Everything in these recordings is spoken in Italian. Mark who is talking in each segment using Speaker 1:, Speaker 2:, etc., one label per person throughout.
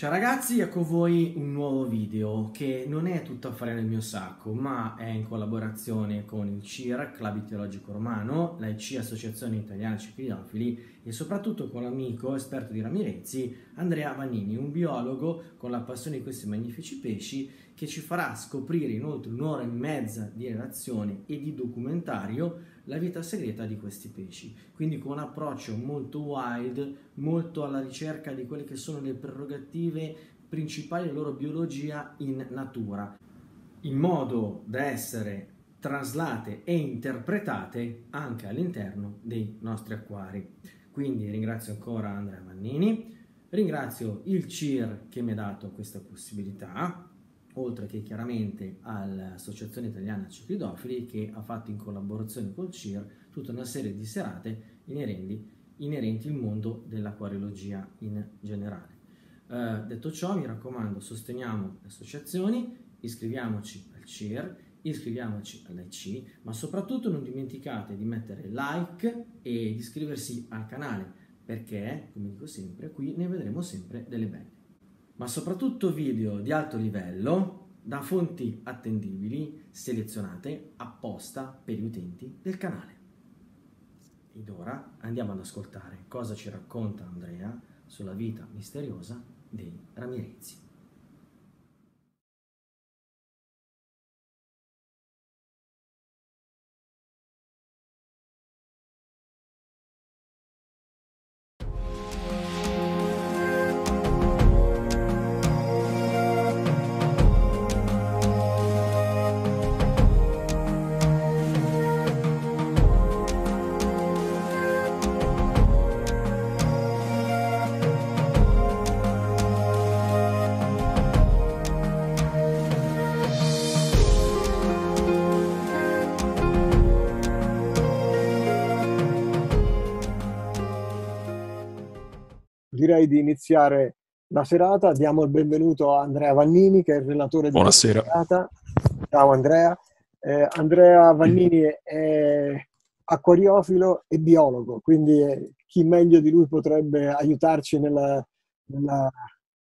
Speaker 1: Ciao ragazzi, ecco voi un nuovo video che non è tutto a fare nel mio sacco, ma è in collaborazione con il CIR, Club Teologico Romano, la IC Associazione Italiana Ciclidofili e soprattutto con l'amico esperto di Ramirezzi, Andrea Vannini, un biologo con la passione di questi magnifici pesci che ci farà scoprire in oltre un'ora e mezza di relazione e di documentario la vita segreta di questi pesci. Quindi con un approccio molto wild, molto alla ricerca di quelle che sono le prerogative principali della loro biologia in natura, in modo da essere traslate e interpretate anche all'interno dei nostri acquari. Quindi ringrazio ancora Andrea Mannini, ringrazio il CIR che mi ha dato questa possibilità, oltre che chiaramente all'Associazione Italiana Ciclidofili che ha fatto in collaborazione col CIR tutta una serie di serate inerenti, inerenti al mondo dell'acquariologia in generale. Eh, detto ciò, mi raccomando, sosteniamo le associazioni, iscriviamoci al CIR, iscriviamoci all'IC, ma soprattutto non dimenticate di mettere like e di iscriversi al canale, perché, come dico sempre, qui ne vedremo sempre delle belle ma soprattutto video di alto livello da fonti attendibili selezionate apposta per gli utenti del canale. Ed ora andiamo ad ascoltare cosa ci racconta Andrea sulla vita misteriosa dei Ramirezzi.
Speaker 2: Direi di iniziare la serata. Diamo il benvenuto a Andrea Vannini, che è il relatore della serata. Ciao Andrea. Eh, Andrea Vannini è acquariofilo e biologo, quindi eh, chi meglio di lui potrebbe aiutarci nella, nella,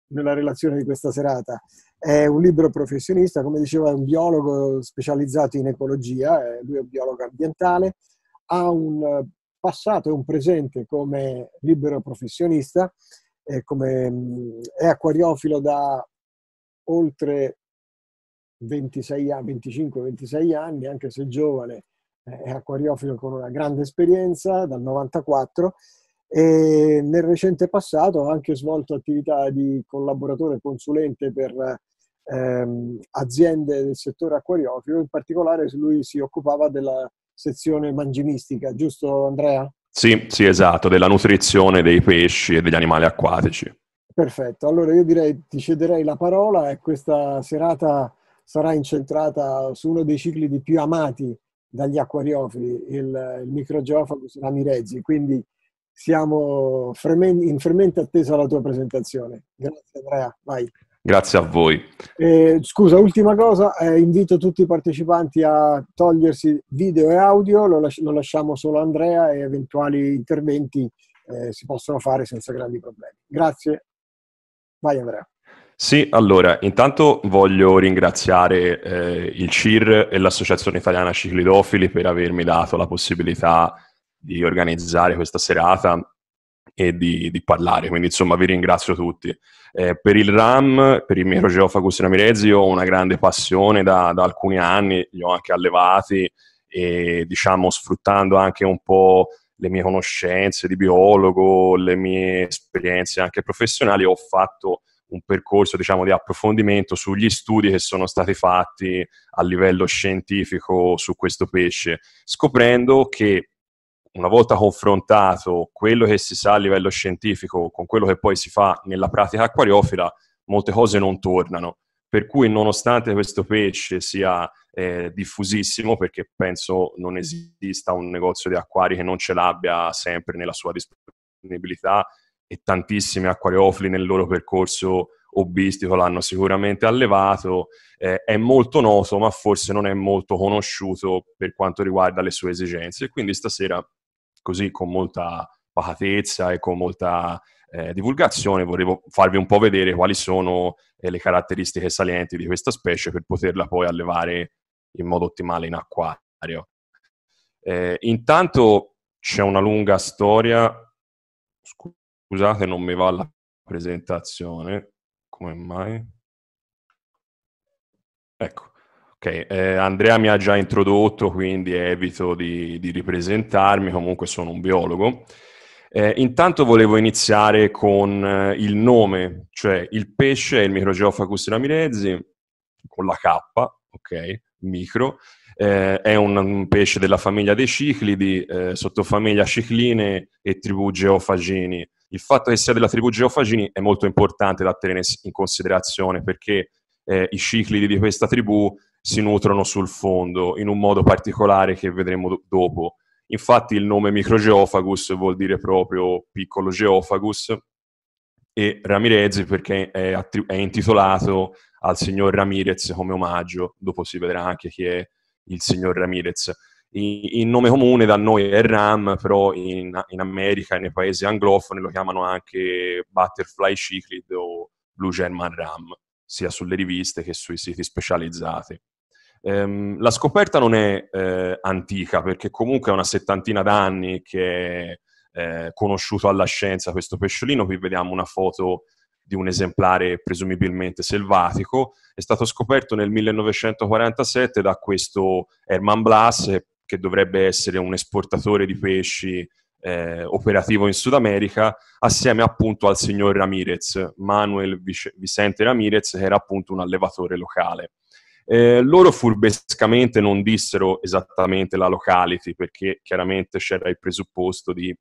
Speaker 2: nella relazione di questa serata. È un libero professionista, come dicevo, è un biologo specializzato in ecologia, lui è un biologo ambientale, ha un passato e un presente come libero professionista, eh, come, è acquariofilo da oltre 26 anni, 25-26 anni, anche se giovane, è acquariofilo con una grande esperienza dal 94 e nel recente passato ha anche svolto attività di collaboratore consulente per ehm, aziende del settore acquariofilo, in particolare lui si occupava della sezione mangimistica, giusto Andrea?
Speaker 3: Sì, sì, esatto, della nutrizione dei pesci e degli animali acquatici.
Speaker 2: Perfetto, allora io direi ti cederei la parola e questa serata sarà incentrata su uno dei cicli di più amati dagli acquariofili, il, il Microgeophagus ramirezzi, quindi siamo in fremente attesa la tua presentazione. Grazie Andrea, vai.
Speaker 3: Grazie a voi.
Speaker 2: Eh, scusa, ultima cosa, eh, invito tutti i partecipanti a togliersi video e audio, lo, las- lo lasciamo solo a Andrea e eventuali interventi eh, si possono fare senza grandi problemi. Grazie. Vai Andrea.
Speaker 3: Sì, allora, intanto voglio ringraziare eh, il CIR e l'Associazione Italiana Ciclidofili per avermi dato la possibilità di organizzare questa serata e di, di, parlare. Quindi, insomma, vi ringrazio tutti. Eh, per il RAM, per il Microgeophagus ramirezzi, io ho una grande passione da, da, alcuni anni, li ho anche allevati e, diciamo, sfruttando anche un po' le mie conoscenze di biologo, le mie esperienze anche professionali, ho fatto un percorso diciamo, di approfondimento sugli studi che sono stati fatti a livello scientifico su questo pesce, scoprendo che una volta confrontato quello che si sa a livello scientifico con quello che poi si fa nella pratica acquariofila, molte cose non tornano. Per cui, nonostante questo pesce sia eh, diffusissimo, perché penso non esista un negozio di acquari che non ce l'abbia sempre nella sua disponibilità, e tantissimi acquariofili nel loro percorso hobbistico l'hanno sicuramente allevato, eh, è molto noto, ma forse non è molto conosciuto per quanto riguarda le sue esigenze. Quindi stasera così con molta pacatezza e con molta eh, divulgazione, volevo farvi un po' vedere quali sono eh, le caratteristiche salienti di questa specie per poterla poi allevare in modo ottimale in acquario. Eh, intanto c'è una lunga storia, scusate non mi va la presentazione, come mai? Ecco, ok, eh, Andrea mi ha già introdotto, quindi evito di, di ripresentarmi, comunque sono un biologo. Eh, intanto volevo iniziare con eh, il nome, cioè il pesce è il Microgeophagus ramirezi, con la K, ok, micro, eh, è un, un, pesce della famiglia dei ciclidi, eh, sottofamiglia cicline e tribù geofagini. Il fatto che sia della tribù geofagini è molto importante da tenere in considerazione perché eh, i ciclidi di questa tribù si nutrono sul fondo in un modo particolare che vedremo do- dopo. Infatti il nome Microgeophagus vuol dire proprio piccolo geophagus e Ramirez perché è, attri- è intitolato al signor Ramirez come omaggio, dopo si vedrà anche chi è il signor Ramirez. Il nome comune da noi è Ram, però in, in, America, nei paesi anglofoni, lo chiamano anche Butterfly Ciclid o Blue German Ram sia sulle riviste che sui siti specializzati. Ehm, la scoperta non è eh, antica, perché comunque è una settantina d'anni che è eh, conosciuto alla scienza questo pesciolino. Qui vediamo una foto di un esemplare presumibilmente selvatico. È stato scoperto nel 1947 da questo Herman Blass, che dovrebbe essere un esportatore di pesci eh, operativo in Sud America, assieme appunto al signor Ramirez, Manuel Vicente Ramirez, che era appunto un allevatore locale. Eh, loro furbescamente non dissero esattamente la locality, perché chiaramente c'era il presupposto di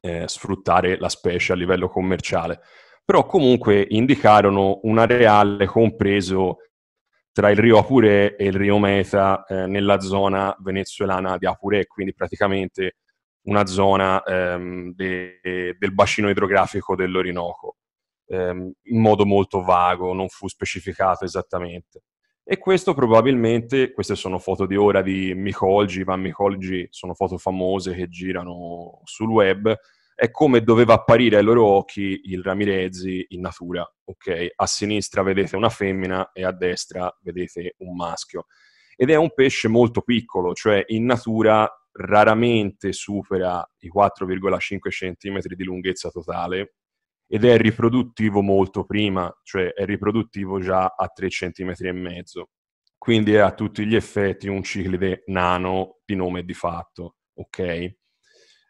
Speaker 3: eh, sfruttare la specie a livello commerciale, però comunque indicarono un areale compreso tra il Rio Apure e il Rio Meta eh, nella zona venezuelana di Apure, quindi praticamente una zona ehm, de, del bacino idrografico dell'Orinoco, ehm, in modo molto vago, non fu specificato esattamente. E questo probabilmente, queste sono foto di ora di Micolgi, Van Micolgi, sono foto famose che girano sul web, è come doveva apparire ai loro occhi il Ramirezzi in natura, ok? A sinistra vedete una femmina e a destra vedete un maschio. Ed è un pesce molto piccolo, cioè in natura raramente supera i 4,5 cm di lunghezza totale ed è riproduttivo molto prima, cioè è riproduttivo già a 3 cm e mezzo. Quindi è a tutti gli effetti un ciclide nano di nome di fatto, ok?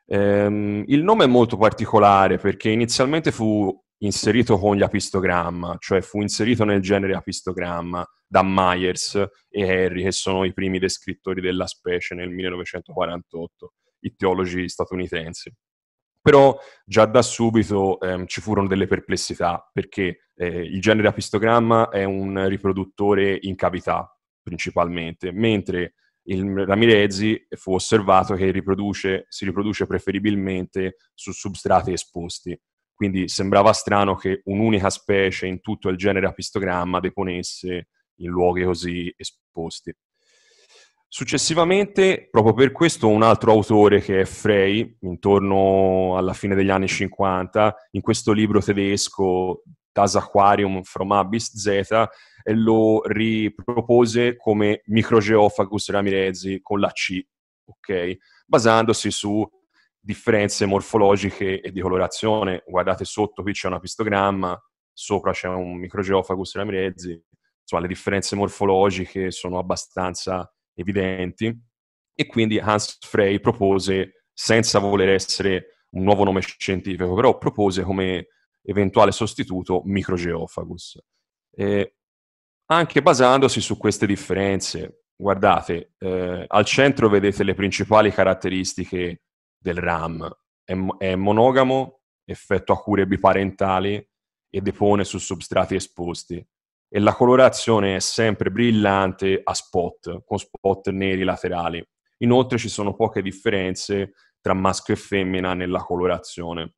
Speaker 3: Ehm, il nome è molto particolare perché inizialmente fu inserito con gli apistogramma, cioè fu inserito nel genere apistogramma da Myers e Harry, che sono i primi descrittori della specie nel 1948, i teologi statunitensi. Però già da subito ehm, ci furono delle perplessità, perché eh, il genere apistogramma è un riproduttore in cavità, principalmente, mentre il Ramirezzi fu osservato che riproduce, si riproduce preferibilmente su substrati esposti, quindi sembrava strano che un'unica specie in tutto il genere apistogramma deponesse in luoghi così esposti. Successivamente, proprio per questo, un altro autore che è Frey, intorno alla fine degli anni 50, in questo libro tedesco Das Aquarium from Abyss Z, lo ripropose come Microgeophagus ramirezi con la C, ok? basandosi su differenze morfologiche e di colorazione. Guardate sotto, qui c'è una pistogramma, sopra c'è un microgeophagus ramirezi. Insomma, le differenze morfologiche sono abbastanza evidenti. E quindi Hans Frey propose, senza voler essere un nuovo nome scientifico, però propose come eventuale sostituto microgeophagus. E anche basandosi su queste differenze, guardate, eh, al centro vedete le principali caratteristiche del RAM. È, è monogamo, effettua cure biparentali e depone su substrati esposti. E la colorazione è sempre brillante a spot, con spot neri laterali. Inoltre ci sono poche differenze tra maschio e femmina nella colorazione.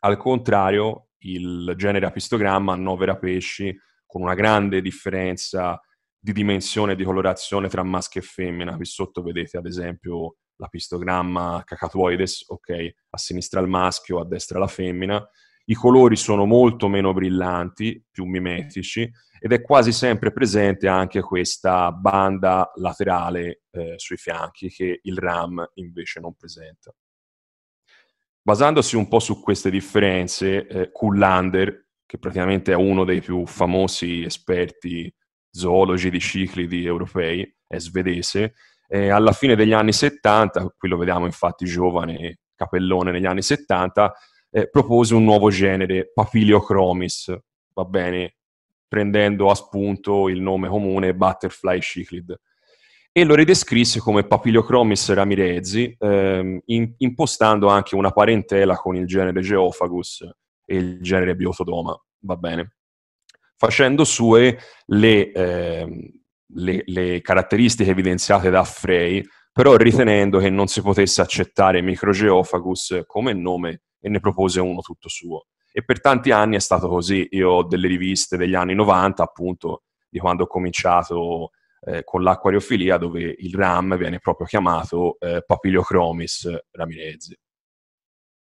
Speaker 3: Al contrario, il genere apistogramma annovera pesci con una grande differenza di dimensione e di colorazione tra maschio e femmina. Qui sotto vedete ad esempio l'apistogramma cacatoides, ok, a sinistra il maschio, a destra la femmina, i colori sono molto meno brillanti, più mimetici, ed è quasi sempre presente anche questa banda laterale eh, sui fianchi che il RAM invece non presenta. Basandosi un po' su queste differenze, eh, Kullander, che praticamente è uno dei più famosi esperti zoologi di ciclidi europei, è svedese, eh, alla fine degli anni 70, qui lo vediamo infatti giovane, capellone negli anni 70, eh, propose un nuovo genere, Papiliochromis, va bene, prendendo a spunto il nome comune Butterfly ciclid e lo ridescrisse come Papiliochromis ramirezi, ehm, in, impostando anche una parentela con il genere Geophagus e il genere Biotodoma, va bene? Facendo sue le, ehm, le, le caratteristiche evidenziate da Frey, però ritenendo che non si potesse accettare Microgeophagus come nome e ne propose uno tutto suo. E per tanti anni è stato così. Io ho delle riviste degli anni 90, appunto, di quando ho cominciato eh, con l'acquariofilia dove il RAM viene proprio chiamato eh, Papiliochromis ramirezi.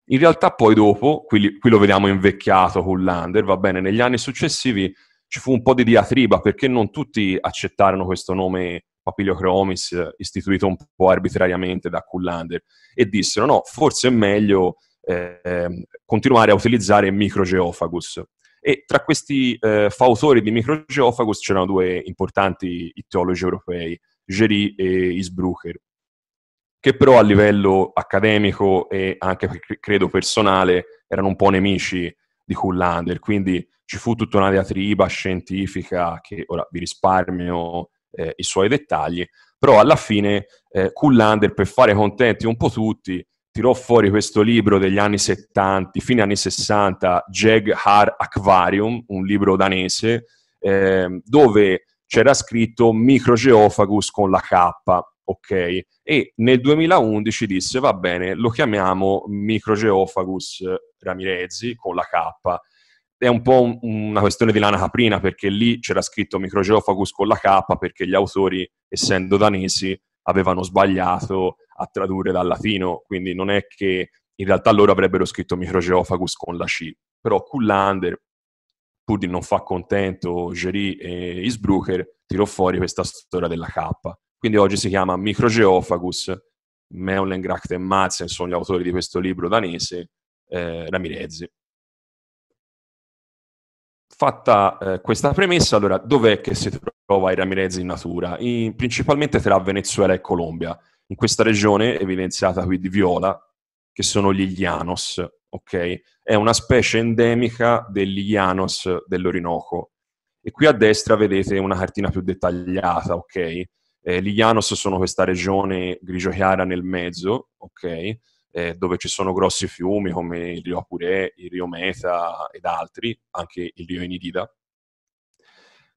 Speaker 3: In realtà poi dopo, qui, qui lo vediamo invecchiato con l'Under, va bene, negli anni successivi ci fu un po' di diatriba perché non tutti accettarono questo nome Papiliochromis istituito un po' arbitrariamente da Kullander e dissero no, forse è meglio eh, continuare a utilizzare Microgeophagus. E tra questi eh, fautori di Microgeophagus c'erano due importanti teologi europei, Gery e Isbrucher, che però a livello accademico e anche credo personale erano un po' nemici di Kullander, quindi ci fu tutta una diatriba scientifica che ora vi risparmio eh, i suoi dettagli, però alla fine eh, Kullander per fare contenti un po' tutti tirò fuori questo libro degli anni 70, fine anni 60, Jeg Har Aquarium, un libro danese, eh, dove c'era scritto Microgeophagus con la K, ok? E nel 2011 disse, va bene, lo chiamiamo Microgeophagus ramirezi con la K. È un po' un, una questione di lana caprina, perché lì c'era scritto Microgeophagus con la K, perché gli autori, essendo danesi, avevano sbagliato a tradurre dal latino, quindi non è che in realtà loro avrebbero scritto Microgeophagus con la C, però Kullander, pur di non far contento Gery e Isbrucher, tirò fuori questa storia della K. Quindi oggi si chiama Microgeophagus, Meulengracht e Madsen sono gli autori di questo libro danese, eh, Ramirezzi. Fatta eh, questa premessa, allora dov'è che si trova i Ramirez in natura? In, principalmente tra Venezuela e Colombia. In questa regione, evidenziata qui di viola, che sono gli Llanos, ok? È una specie endemica degli Llanos dell'Orinoco. E qui a destra vedete una cartina più dettagliata, ok? Eh, gli Llanos sono questa regione grigio chiara nel mezzo, ok? eh, dove ci sono grossi fiumi come il Rio Apure, il Rio Meta ed altri, anche il Rio Enidida.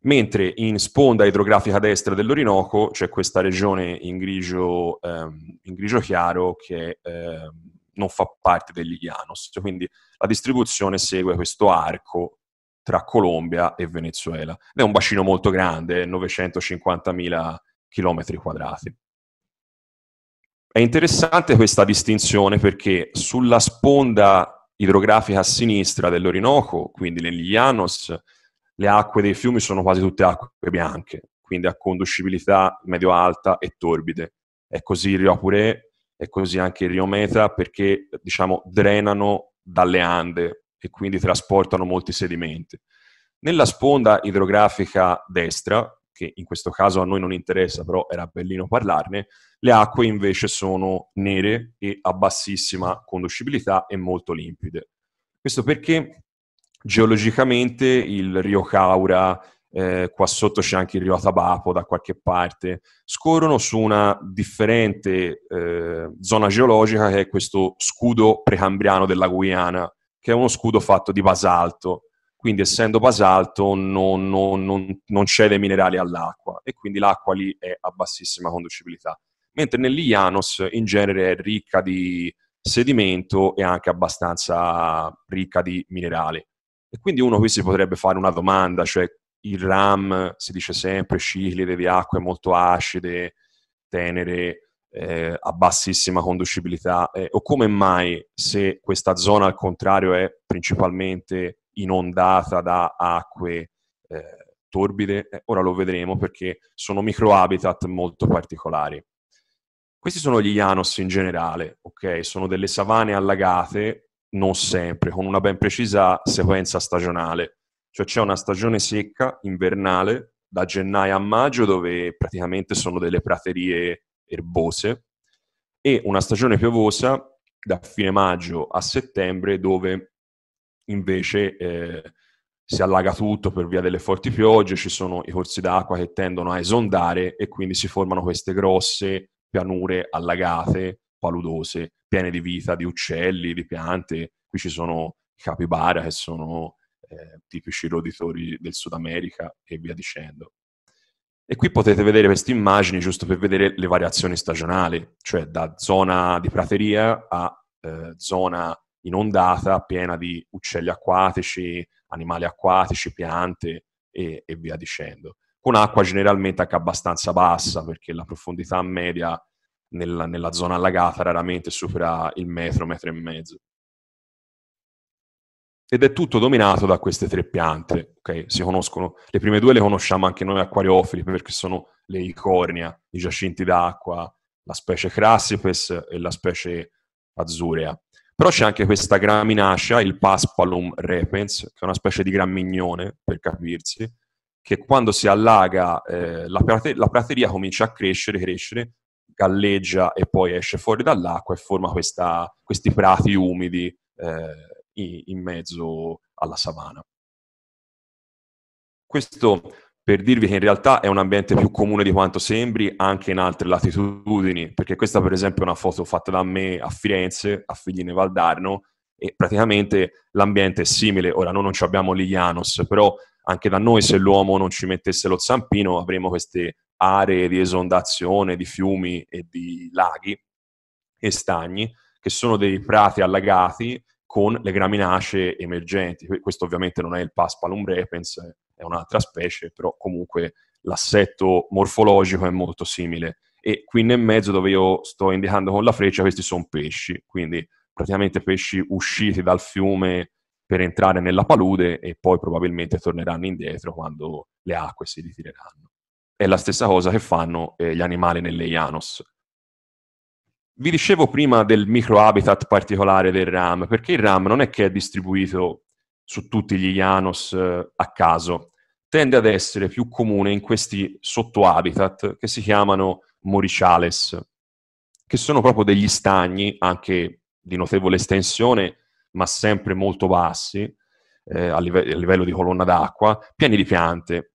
Speaker 3: Mentre in sponda idrografica destra dell'Orinoco c'è questa regione in grigio, ehm, in grigio chiaro che eh, non fa parte degli Llanos, quindi la distribuzione segue questo arco tra Colombia e Venezuela. È un bacino molto grande, 950.000 km quadrati. È interessante questa distinzione perché sulla sponda idrografica a sinistra dell'Orinoco, quindi negli Llanos, le acque dei fiumi sono quasi tutte acque bianche, quindi a conducibilità medio-alta e torbide. È così il Rio Apure, è così anche il Rio Meta perché diciamo drenano dalle Ande e quindi trasportano molti sedimenti. Nella sponda idrografica destra, che in questo caso a noi non interessa, però era bellino parlarne, le acque invece sono nere e a bassissima conducibilità e molto limpide. Questo perché geologicamente il Rio Caura, eh, qua sotto c'è anche il Rio Atabapo da qualche parte, scorrono su una differente eh, zona geologica che è questo scudo precambriano della Guyana, che è uno scudo fatto di basalto quindi essendo basalto non, non, non, non, cede minerali all'acqua e quindi l'acqua lì è a bassissima conducibilità. Mentre nell'Ianos in genere è ricca di sedimento e anche abbastanza ricca di minerali. E quindi uno qui si potrebbe fare una domanda, cioè il RAM si dice sempre ciclide di acque molto acide, tenere, eh, a bassissima conducibilità, eh, o come mai se questa zona al contrario è principalmente inondata da acque eh, torbide, eh, ora lo vedremo perché sono microhabitat molto particolari. Questi sono gli Janos in generale, ok? Sono delle savane allagate, non sempre, con una ben precisa sequenza stagionale. Cioè c'è una stagione secca, invernale, da gennaio a maggio, dove praticamente sono delle praterie erbose, e una stagione piovosa da fine maggio a settembre, dove invece eh, si allaga tutto per via delle forti piogge, ci sono i corsi d'acqua che tendono a esondare e quindi si formano queste grosse pianure allagate, paludose, piene di vita, di uccelli, di piante. Qui ci sono i capibara che sono eh, tipici roditori del Sud America e via dicendo. E qui potete vedere queste immagini giusto per vedere le variazioni stagionali, cioè da zona di prateria a eh, zona inondata, piena di uccelli acquatici, animali acquatici, piante e, e via dicendo. Con acqua generalmente anche abbastanza bassa, perché la profondità media nella, nella zona allagata raramente supera il metro, metro e mezzo ed è tutto dominato da queste tre piante. Okay? Si conoscono, le prime due le conosciamo anche noi acquariofili perché sono le icornia, i giacinti d'acqua, la specie Crassipes e la specie Azurea. Però c'è anche questa graminacea, il Paspalum repens, che è una specie di gramignone, per capirsi, che quando si allaga eh, la, prate- la, prateria comincia a crescere, crescere, galleggia e poi esce fuori dall'acqua e forma questa, questi prati umidi eh, in mezzo alla savana. Questo per dirvi che in realtà è un ambiente più comune di quanto sembri anche in altre latitudini, perché questa per esempio è una foto fatta da me a Firenze, a Figline Valdarno, e praticamente l'ambiente è simile. Ora noi non abbiamo l'Ianos, però anche da noi se l'uomo non ci mettesse lo zampino avremo queste aree di esondazione di fiumi e di laghi e stagni, che sono dei prati allagati con le graminacee emergenti. Questo ovviamente non è il Paspalum repens, è un'altra specie, però comunque l'assetto morfologico è molto simile. E qui nel mezzo dove io sto indicando con la freccia, questi sono pesci, quindi praticamente pesci usciti dal fiume per entrare nella palude e poi probabilmente torneranno indietro quando le acque si ritireranno. È la stessa cosa che fanno eh, gli animali nelle Janos. Vi dicevo prima del microhabitat particolare del RAM, perché il RAM non è che è distribuito su tutti gli Janos eh, a caso, tende ad essere più comune in questi sottohabitat che si chiamano moriciales, che sono proprio degli stagni, anche di notevole estensione, ma sempre molto bassi, eh, a, live- a, livello di colonna d'acqua, pieni di piante,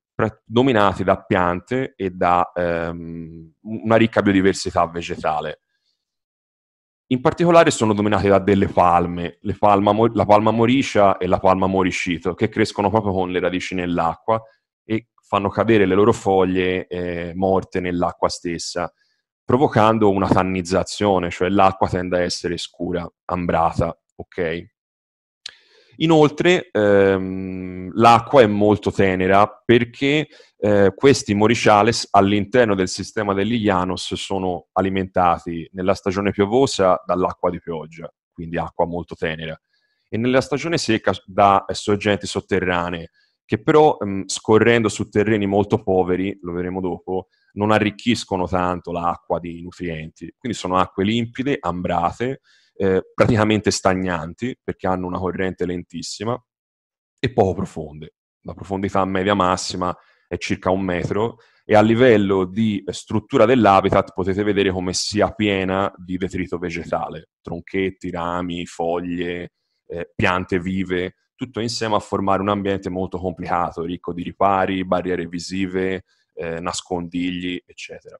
Speaker 3: dominati da piante e da ehm, una ricca biodiversità vegetale. In particolare sono dominati da delle palme, palma, la palma moricia e la palma moricito, che crescono proprio con le radici nell'acqua e fanno cadere le loro foglie eh, morte nell'acqua stessa, provocando una tannizzazione, cioè l'acqua tende a essere scura, ambrata, ok? Inoltre ehm, l'acqua è molto tenera perché eh, questi moriciales all'interno del sistema degli Llanos sono alimentati nella stagione piovosa dall'acqua di pioggia, quindi acqua molto tenera, e nella stagione secca da sorgenti sotterranee, che però ehm, scorrendo su terreni molto poveri, lo vedremo dopo, non arricchiscono tanto l'acqua di nutrienti, quindi sono acque limpide, ambrate, eh, praticamente stagnanti perché hanno una corrente lentissima e poco profonde. La profondità media massima è circa un metro e a livello di struttura dell'habitat potete vedere come sia piena di detrito vegetale, tronchetti, rami, foglie, eh, piante vive, tutto insieme a formare un ambiente molto complicato, ricco di ripari, barriere visive, eh, nascondigli, eccetera.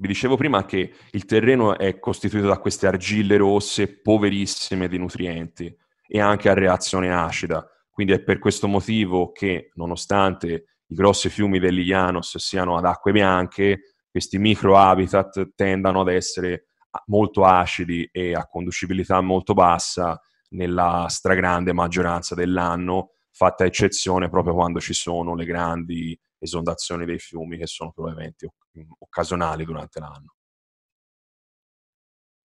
Speaker 3: Vi dicevo prima che il terreno è costituito da queste argille rosse poverissime di nutrienti e anche a reazione acida. Quindi è per questo motivo che, nonostante i grossi fiumi dell'Ianos siano ad acque bianche, questi microhabitat tendano ad essere molto acidi e a conducibilità molto bassa nella stragrande maggioranza dell'anno, fatta eccezione proprio quando ci sono le grandi esondazioni dei fiumi che sono probabilmente occasionali durante l'anno.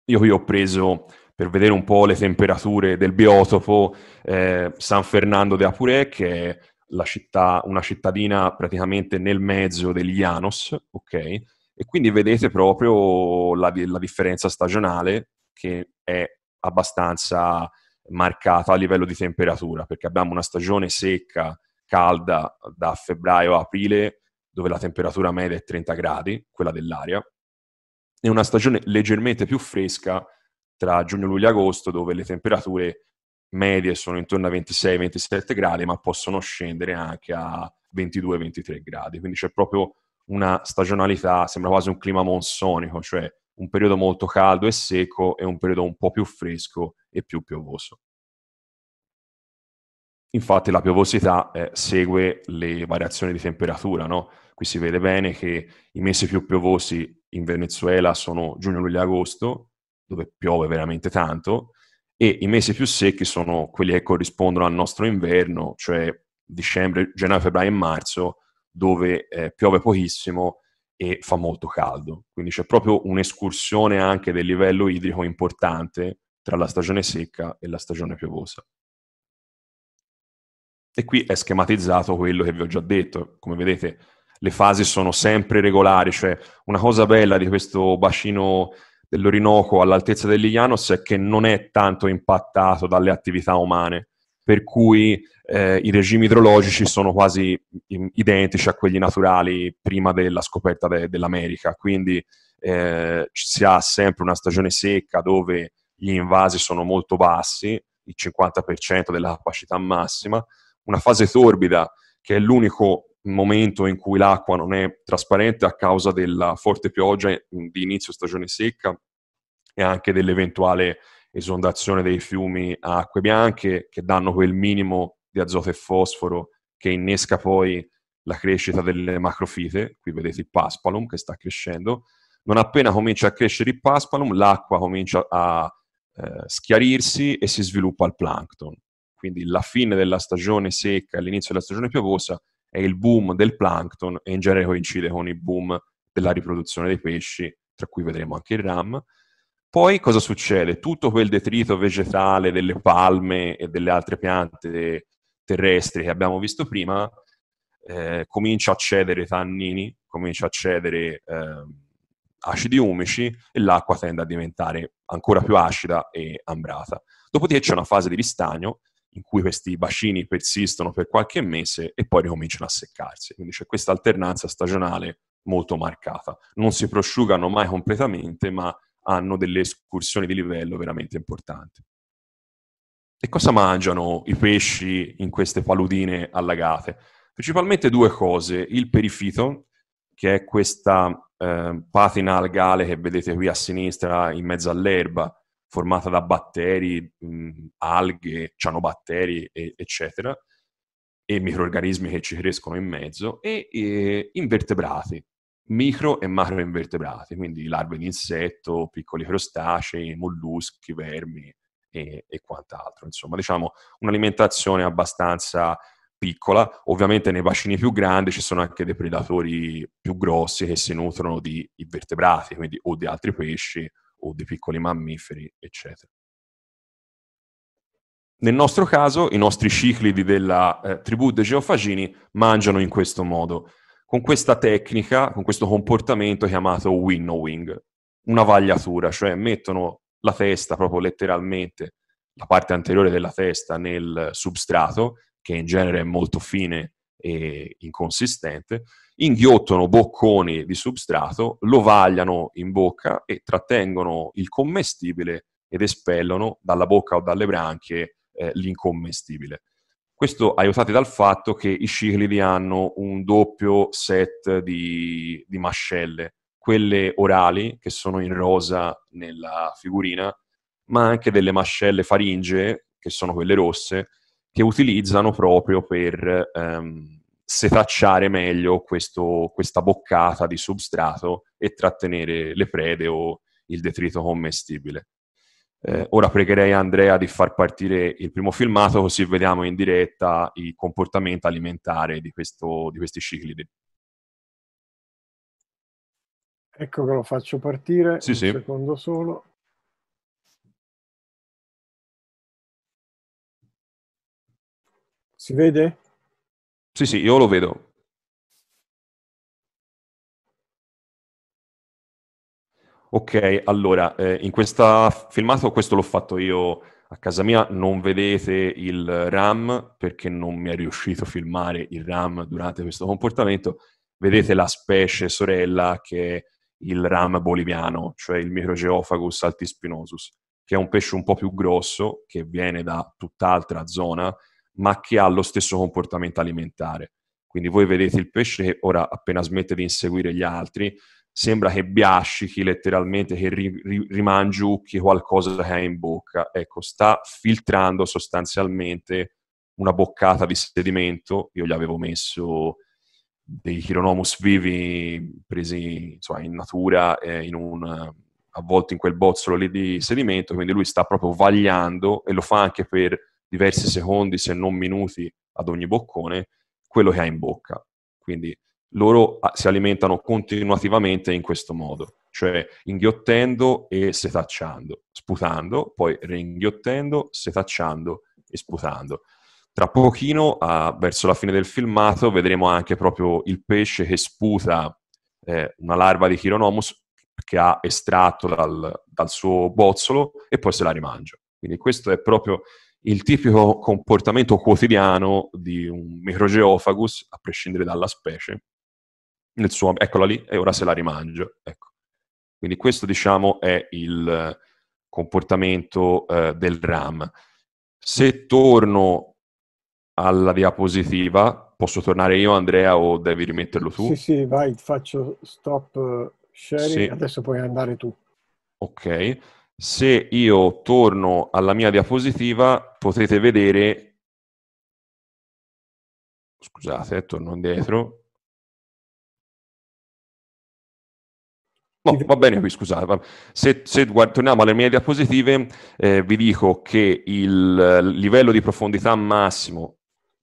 Speaker 3: Io qui ho preso per vedere un po' le temperature del biotopo eh, San Fernando de Apure, che è città, una cittadina praticamente nel mezzo degli Llanos, ok? E quindi vedete proprio la, la differenza stagionale che è abbastanza marcata a livello di temperatura, perché abbiamo una stagione secca, calda da febbraio a aprile, dove la temperatura media è 30 gradi, quella dell'aria, e una stagione leggermente più fresca tra giugno, luglio e agosto, dove le temperature medie sono intorno a 26-27 gradi, ma possono scendere anche a 22-23 gradi. Quindi c'è proprio una stagionalità, sembra quasi un clima monsonico, cioè un periodo molto caldo e secco e un periodo un po' più fresco e più piovoso. Infatti la piovosità eh, segue le variazioni di temperatura, no? Qui si vede bene che i mesi più piovosi in Venezuela sono giugno, luglio e agosto, dove piove veramente tanto, e i mesi più secchi sono quelli che corrispondono al nostro inverno, cioè dicembre, gennaio, febbraio e marzo, dove eh, piove pochissimo e fa molto caldo. Quindi c'è proprio un'escursione anche del livello idrico importante tra la stagione secca e la stagione piovosa. E qui è schematizzato quello che vi ho già detto. Come vedete, le fasi sono sempre regolari, cioè una cosa bella di questo bacino dell'Orinoco all'altezza degli Llanos è che non è tanto impattato dalle attività umane, per cui eh, i regimi idrologici sono quasi identici a quelli naturali prima della scoperta de- dell'America, quindi eh, si ha sempre una stagione secca dove gli invasi sono molto bassi, il 50% della capacità massima, una fase torbida che è l'unico momento in cui l'acqua non è trasparente a causa della forte pioggia di inizio stagione secca e anche dell'eventuale esondazione dei fiumi a acque bianche che danno quel minimo di azoto e fosforo che innesca poi la crescita delle macrofite, qui vedete il paspalum che sta crescendo, non appena comincia a crescere il paspalum l'acqua comincia a eh, schiarirsi e si sviluppa il plankton. Quindi la fine della stagione secca e l'inizio della stagione piovosa è il boom del plankton e in genere coincide con il boom della riproduzione dei pesci, tra cui vedremo anche il ram. Poi cosa succede? Tutto quel detrito vegetale delle palme e delle altre piante terrestri che abbiamo visto prima eh, comincia a cedere tannini, comincia a cedere eh, acidi umici e l'acqua tende a diventare ancora più acida e ambrata. Dopodiché c'è una fase di ristagno in cui questi bacini persistono per qualche mese e poi ricominciano a seccarsi. Quindi c'è questa alternanza stagionale molto marcata. Non si prosciugano mai completamente, ma hanno delle escursioni di livello veramente importanti. E cosa mangiano i pesci in queste paludine allagate? Principalmente due cose. Il perifito, che è questa eh, patina algale che vedete qui a sinistra in mezzo all'erba, formata da batteri, mh, alghe, cianobatteri, e, eccetera, e microorganismi che ci crescono in mezzo, e, e invertebrati, micro e macroinvertebrati, quindi larve di insetto, piccoli crostacei, molluschi, vermi e, e quant'altro. Insomma, diciamo un'alimentazione abbastanza piccola. Ovviamente nei bacini più grandi ci sono anche dei predatori più grossi che si nutrono di invertebrati, quindi o di altri pesci o di piccoli mammiferi, eccetera. Nel nostro caso, i nostri ciclidi della eh, tribù dei geofagini mangiano in questo modo, con questa tecnica, con questo comportamento chiamato winnowing, una vagliatura, cioè mettono la testa proprio letteralmente, la parte anteriore della testa nel substrato, che in genere è molto fine e inconsistente, inghiottono bocconi di substrato, lo vagliano in bocca e trattengono il commestibile ed espellono dalla bocca o dalle branchie eh, l'incommestibile. Questo aiutati dal fatto che i ciclidi hanno un doppio set di, di mascelle, quelle orali, che sono in rosa nella figurina, ma anche delle mascelle faringee, che sono quelle rosse, che utilizzano proprio per ehm, setacciare meglio questo, questa boccata di substrato e trattenere le prede o il detrito commestibile. Eh, ora pregherei Andrea di far partire il primo filmato così vediamo in diretta il comportamento alimentare di, questo, di questi ciclidi.
Speaker 2: Ecco che lo faccio partire,
Speaker 3: sì,
Speaker 2: un
Speaker 3: sì.
Speaker 2: secondo solo. Si vede?
Speaker 3: Sì, sì, io lo vedo. Ok, allora, eh, in questa filmato, questo l'ho fatto io a casa mia, non vedete il RAM perché non mi è riuscito a filmare il RAM durante questo comportamento, vedete la specie sorella che è il RAM boliviano, cioè il Microgeophagus altispinosus, che è un pesce un po' più grosso, che viene da tutt'altra zona, ma che ha lo stesso comportamento alimentare. Quindi voi vedete il pesce che ora appena smette di inseguire gli altri, sembra che biascichi letteralmente, che ri, ri, rimangiucchi qualcosa che ha in bocca. Ecco, sta filtrando sostanzialmente una boccata di sedimento. Io gli avevo messo dei Chironomus vivi presi insomma, in natura, eh, in un, avvolti in quel bozzolo lì di sedimento, quindi lui sta proprio vagliando e lo fa anche per diversi secondi, se non minuti, ad ogni boccone, quello che ha in bocca. Quindi loro ah, si alimentano continuativamente in questo modo, cioè inghiottendo e setacciando, sputando, poi ringhiottendo, setacciando e sputando. Tra pochino, uh, verso la fine del filmato, vedremo anche proprio il pesce che sputa eh, una larva di Chironomus che ha estratto dal, dal suo bozzolo e poi se la rimangia. Quindi questo è proprio il tipico comportamento quotidiano di un microgeophagus, a prescindere dalla specie, nel suo, eccola lì, e ora se la rimangio. Ecco. Quindi questo, diciamo, è il comportamento eh, del RAM. Se torno alla diapositiva, posso tornare io, Andrea, o devi rimetterlo tu?
Speaker 2: Sì, sì, vai, faccio stop sharing, sì. adesso puoi andare tu.
Speaker 3: Ok. Se io torno alla mia diapositiva, potete vedere... Scusate, torno indietro. No, va bene qui, scusate. Se, se guard- torniamo alle mie diapositive, eh, vi dico che il livello di profondità massimo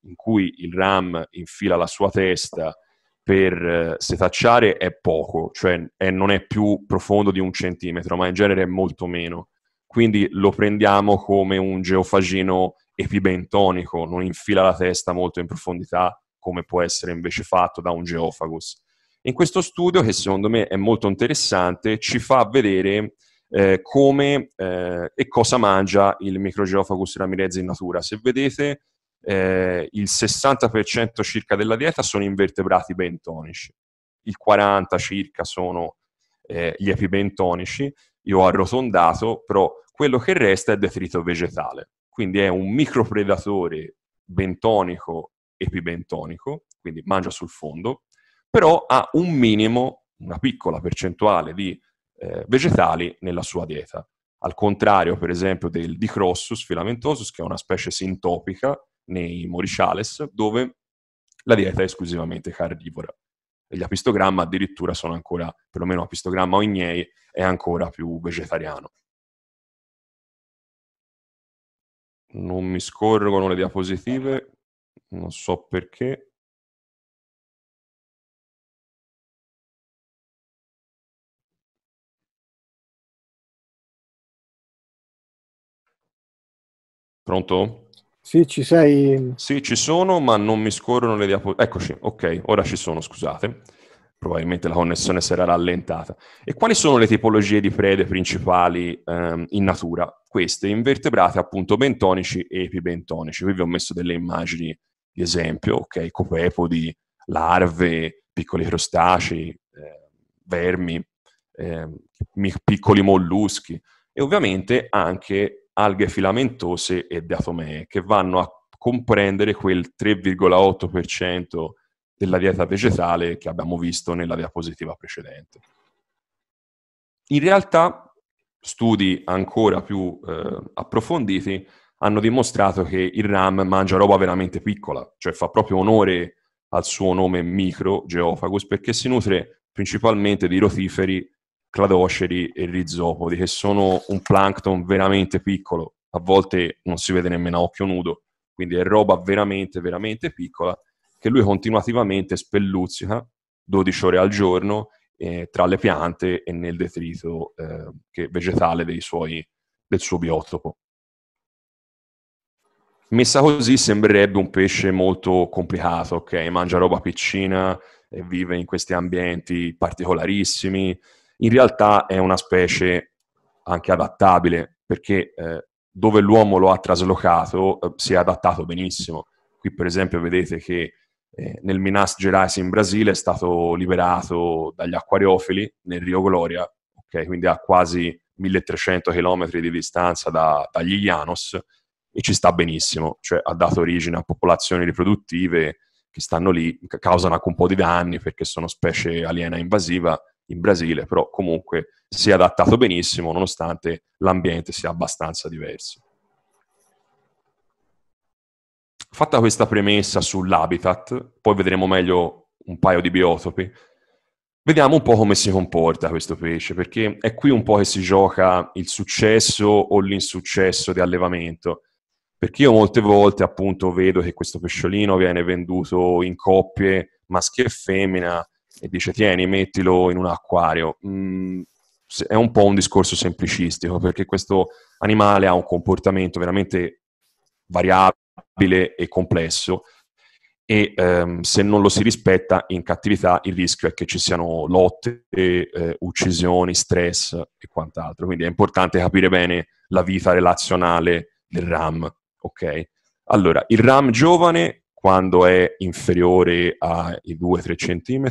Speaker 3: in cui il RAM infila la sua testa per eh, setacciare è poco, cioè è, non è più profondo di un centimetro, ma in genere è molto meno. Quindi lo prendiamo come un geofagino epibentonico, non infila la testa molto in profondità come può essere invece fatto da un geofagus. In questo studio, che secondo me è molto interessante, ci fa vedere eh, come eh, e cosa mangia il Microgeophagus ramirez in natura. Se vedete, eh, il 60% circa della dieta sono invertebrati bentonici, il 40% circa sono eh, gli epibentonici. Io ho arrotondato, però quello che resta è detrito vegetale. Quindi è un micropredatore bentonico epibentonico, quindi mangia sul fondo, però ha un minimo, una piccola percentuale di eh, vegetali nella sua dieta. Al contrario, per esempio, del Dicrossus filamentosus, che è una specie sintopica nei Moriciales, dove la dieta è esclusivamente carnivora. E gli apistogramma addirittura sono ancora, perlomeno apistogramma oignei, è ancora più vegetariano. Non mi scorrono le diapositive, non so perché. Pronto?
Speaker 2: Sì, ci sei.
Speaker 3: Sì, ci sono, ma non mi scorrono le diapositive. Eccoci, ok, ora ci sono, scusate. Probabilmente la connessione si era rallentata. E quali sono le tipologie di prede principali ehm, in natura? Queste, invertebrate appunto bentonici e epibentonici. Qui vi ho messo delle immagini di esempio, ok? Copepodi, larve, piccoli crostacei, eh, vermi, eh, piccoli molluschi e ovviamente anche alghe filamentose e diatomee, che vanno a comprendere quel 3,8% della dieta vegetale che abbiamo visto nella diapositiva precedente. In realtà, studi ancora più eh, approfonditi hanno dimostrato che il RAM mangia roba veramente piccola, cioè fa proprio onore al suo nome micro, Geophagus, perché si nutre principalmente di rotiferi cladoceri e rizopodi, che sono un plankton veramente piccolo, a volte non si vede nemmeno a occhio nudo, quindi è roba veramente, veramente piccola, che lui continuativamente spelluzzica 12 ore al giorno eh, tra le piante e nel detrito eh, vegetale suoi, del suo biotopo. Messa così sembrerebbe un pesce molto complicato, ok? Mangia roba piccina e vive in questi ambienti particolarissimi. In realtà è una specie anche adattabile, perché eh, dove l'uomo lo ha traslocato eh, si è adattato benissimo. Qui per esempio vedete che eh, nel Minas Gerais in Brasile è stato liberato dagli acquariofili nel Rio Gloria, okay? quindi a quasi 1300 km di distanza da, dagli Llanos, e ci sta benissimo, cioè ha dato origine a popolazioni riproduttive che stanno lì, causano anche un po' di danni perché sono specie aliena invasiva in Brasile, però comunque si è adattato benissimo nonostante l'ambiente sia abbastanza diverso. Fatta questa premessa sull'habitat, poi vedremo meglio un paio di biotopi, vediamo un po' come si comporta questo pesce, perché è qui un po' che si gioca il successo o l'insuccesso di allevamento perché io molte volte appunto vedo che questo pesciolino viene venduto in coppie, maschio e femmina, e dice tieni, mettilo in un acquario. Mm, è un po' un discorso semplicistico, perché questo animale ha un comportamento veramente variabile e complesso e ehm, se non lo si rispetta in cattività il rischio è che ci siano lotte, eh, uccisioni, stress e quant'altro. Quindi è importante capire bene la vita relazionale del RAM ok? Allora, il RAM giovane, quando è inferiore ai 2-3 cm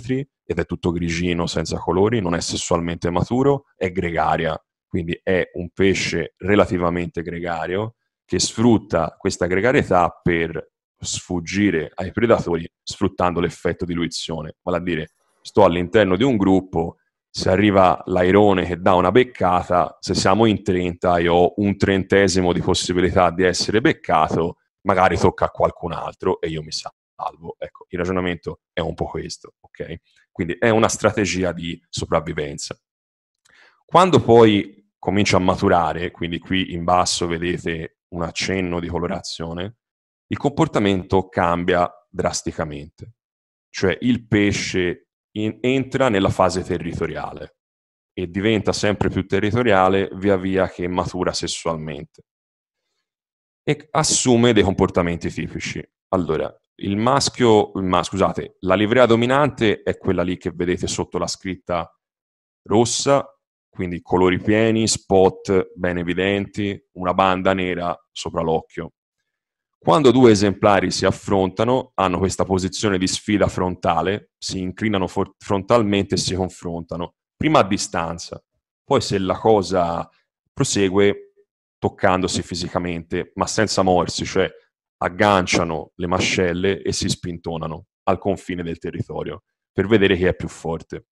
Speaker 3: ed è tutto grigino senza colori, non è sessualmente maturo, è gregaria, quindi è un pesce relativamente gregario che sfrutta questa gregarietà per sfuggire ai predatori sfruttando l'effetto di luizione, vale a dire sto all'interno di un gruppo, se arriva l'airone che dà una beccata, se siamo in 30 io ho un trentesimo di possibilità di essere beccato, magari tocca a qualcun altro e io mi salvo. Ecco, il ragionamento è un po' questo, ok? Quindi è una strategia di sopravvivenza. Quando poi comincia a maturare, quindi qui in basso vedete un accenno di colorazione, il comportamento cambia drasticamente. Cioè il pesce in, entra nella fase territoriale e diventa sempre più territoriale via via che matura sessualmente e assume dei comportamenti tipici. Allora, il maschio, ma scusate, la livrea dominante è quella lì che vedete sotto la scritta rossa, quindi colori pieni, spot ben evidenti, una banda nera sopra l'occhio. Quando due esemplari si affrontano, hanno questa posizione di sfida frontale, si inclinano for- frontalmente e si confrontano, prima a distanza, poi se la cosa prosegue toccandosi fisicamente, ma senza morsi, cioè agganciano le mascelle e si spintonano al confine del territorio per vedere chi è più forte.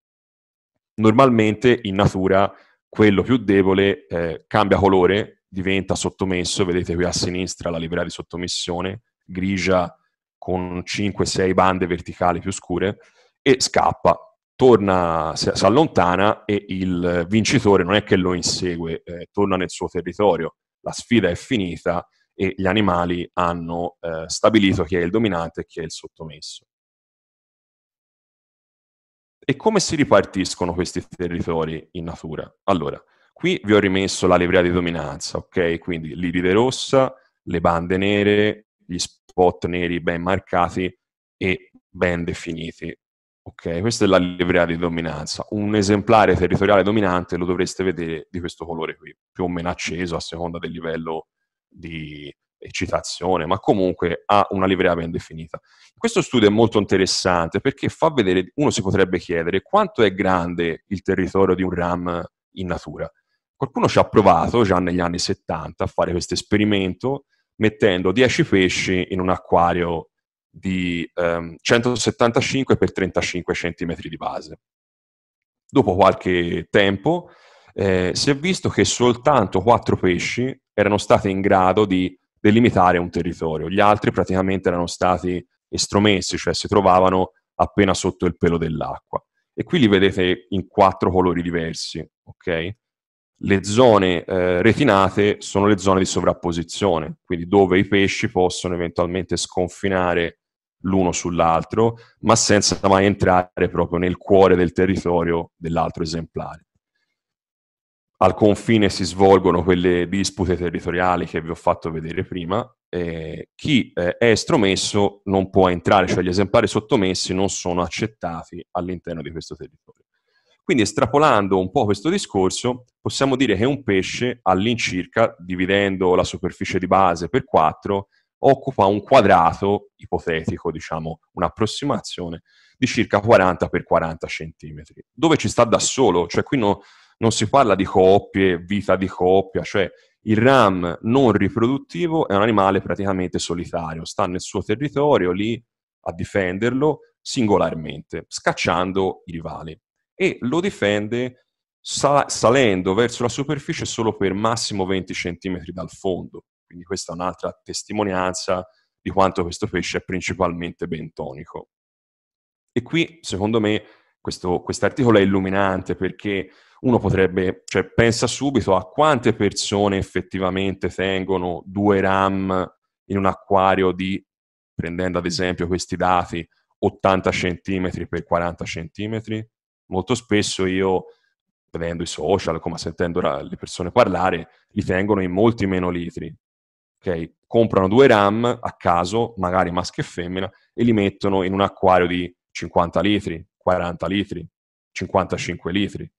Speaker 3: Normalmente in natura quello più debole eh, cambia colore diventa sottomesso, vedete qui a sinistra la livrea di sottomissione, grigia con 5-6 bande verticali più scure, e scappa, torna, si, allontana e il vincitore non è che lo insegue, eh, torna nel suo territorio, la sfida è finita e gli animali hanno eh, stabilito chi è il dominante e chi è il sottomesso. E come si ripartiscono questi territori in natura? Allora, Qui vi ho rimesso la livrea di dominanza, ok? Quindi l'iride rossa, le bande nere, gli spot neri ben marcati e ben definiti. Ok, questa è la livrea di dominanza. Un esemplare territoriale dominante lo dovreste vedere di questo colore qui, più o meno acceso a seconda del livello di eccitazione, ma comunque ha una livrea ben definita. Questo studio è molto interessante perché fa vedere, uno si potrebbe chiedere quanto è grande il territorio di un RAM in natura. Qualcuno ci ha provato già negli anni 70 a fare questo esperimento mettendo 10 pesci in un acquario di ehm, 175 x 35 cm di base. Dopo qualche tempo eh, si è visto che soltanto 4 pesci erano stati in grado di delimitare un territorio, gli altri praticamente erano stati estromessi, cioè si trovavano appena sotto il pelo dell'acqua E qui li vedete in quattro colori diversi, ok? Le zone eh, retinate sono le zone di sovrapposizione, quindi dove i pesci possono eventualmente sconfinare l'uno sull'altro, ma senza mai entrare proprio nel cuore del territorio dell'altro esemplare. Al confine si svolgono quelle dispute territoriali che vi ho fatto vedere prima. Eh, chi eh, è estromesso non può entrare, cioè gli esemplari sottomessi non sono accettati all'interno di questo territorio. Quindi estrapolando un po' questo discorso, possiamo dire che un pesce all'incirca, dividendo la superficie di base per 4, occupa un quadrato ipotetico, diciamo un'approssimazione, di circa 40 x 40 cm, dove ci sta da solo, cioè qui no, non si parla di coppie, vita di coppia, cioè il ram non riproduttivo è un animale praticamente solitario, sta nel suo territorio lì a difenderlo singolarmente, scacciando i rivali e lo difende sal- salendo verso la superficie solo per massimo 20 cm dal fondo. Quindi questa è un'altra testimonianza di quanto questo pesce è principalmente bentonico. E qui, secondo me, questo articolo è illuminante perché uno potrebbe, cioè pensa subito a quante persone effettivamente tengono due RAM in un acquario di, prendendo ad esempio questi dati, 80 cm per 40 cm. Molto spesso io, vedendo i social, come sentendo le persone parlare, li tengono in molti meno litri. Okay? Comprano due RAM a caso, magari maschio e femmina, e li mettono in un acquario di 50 litri, 40 litri, 55 litri.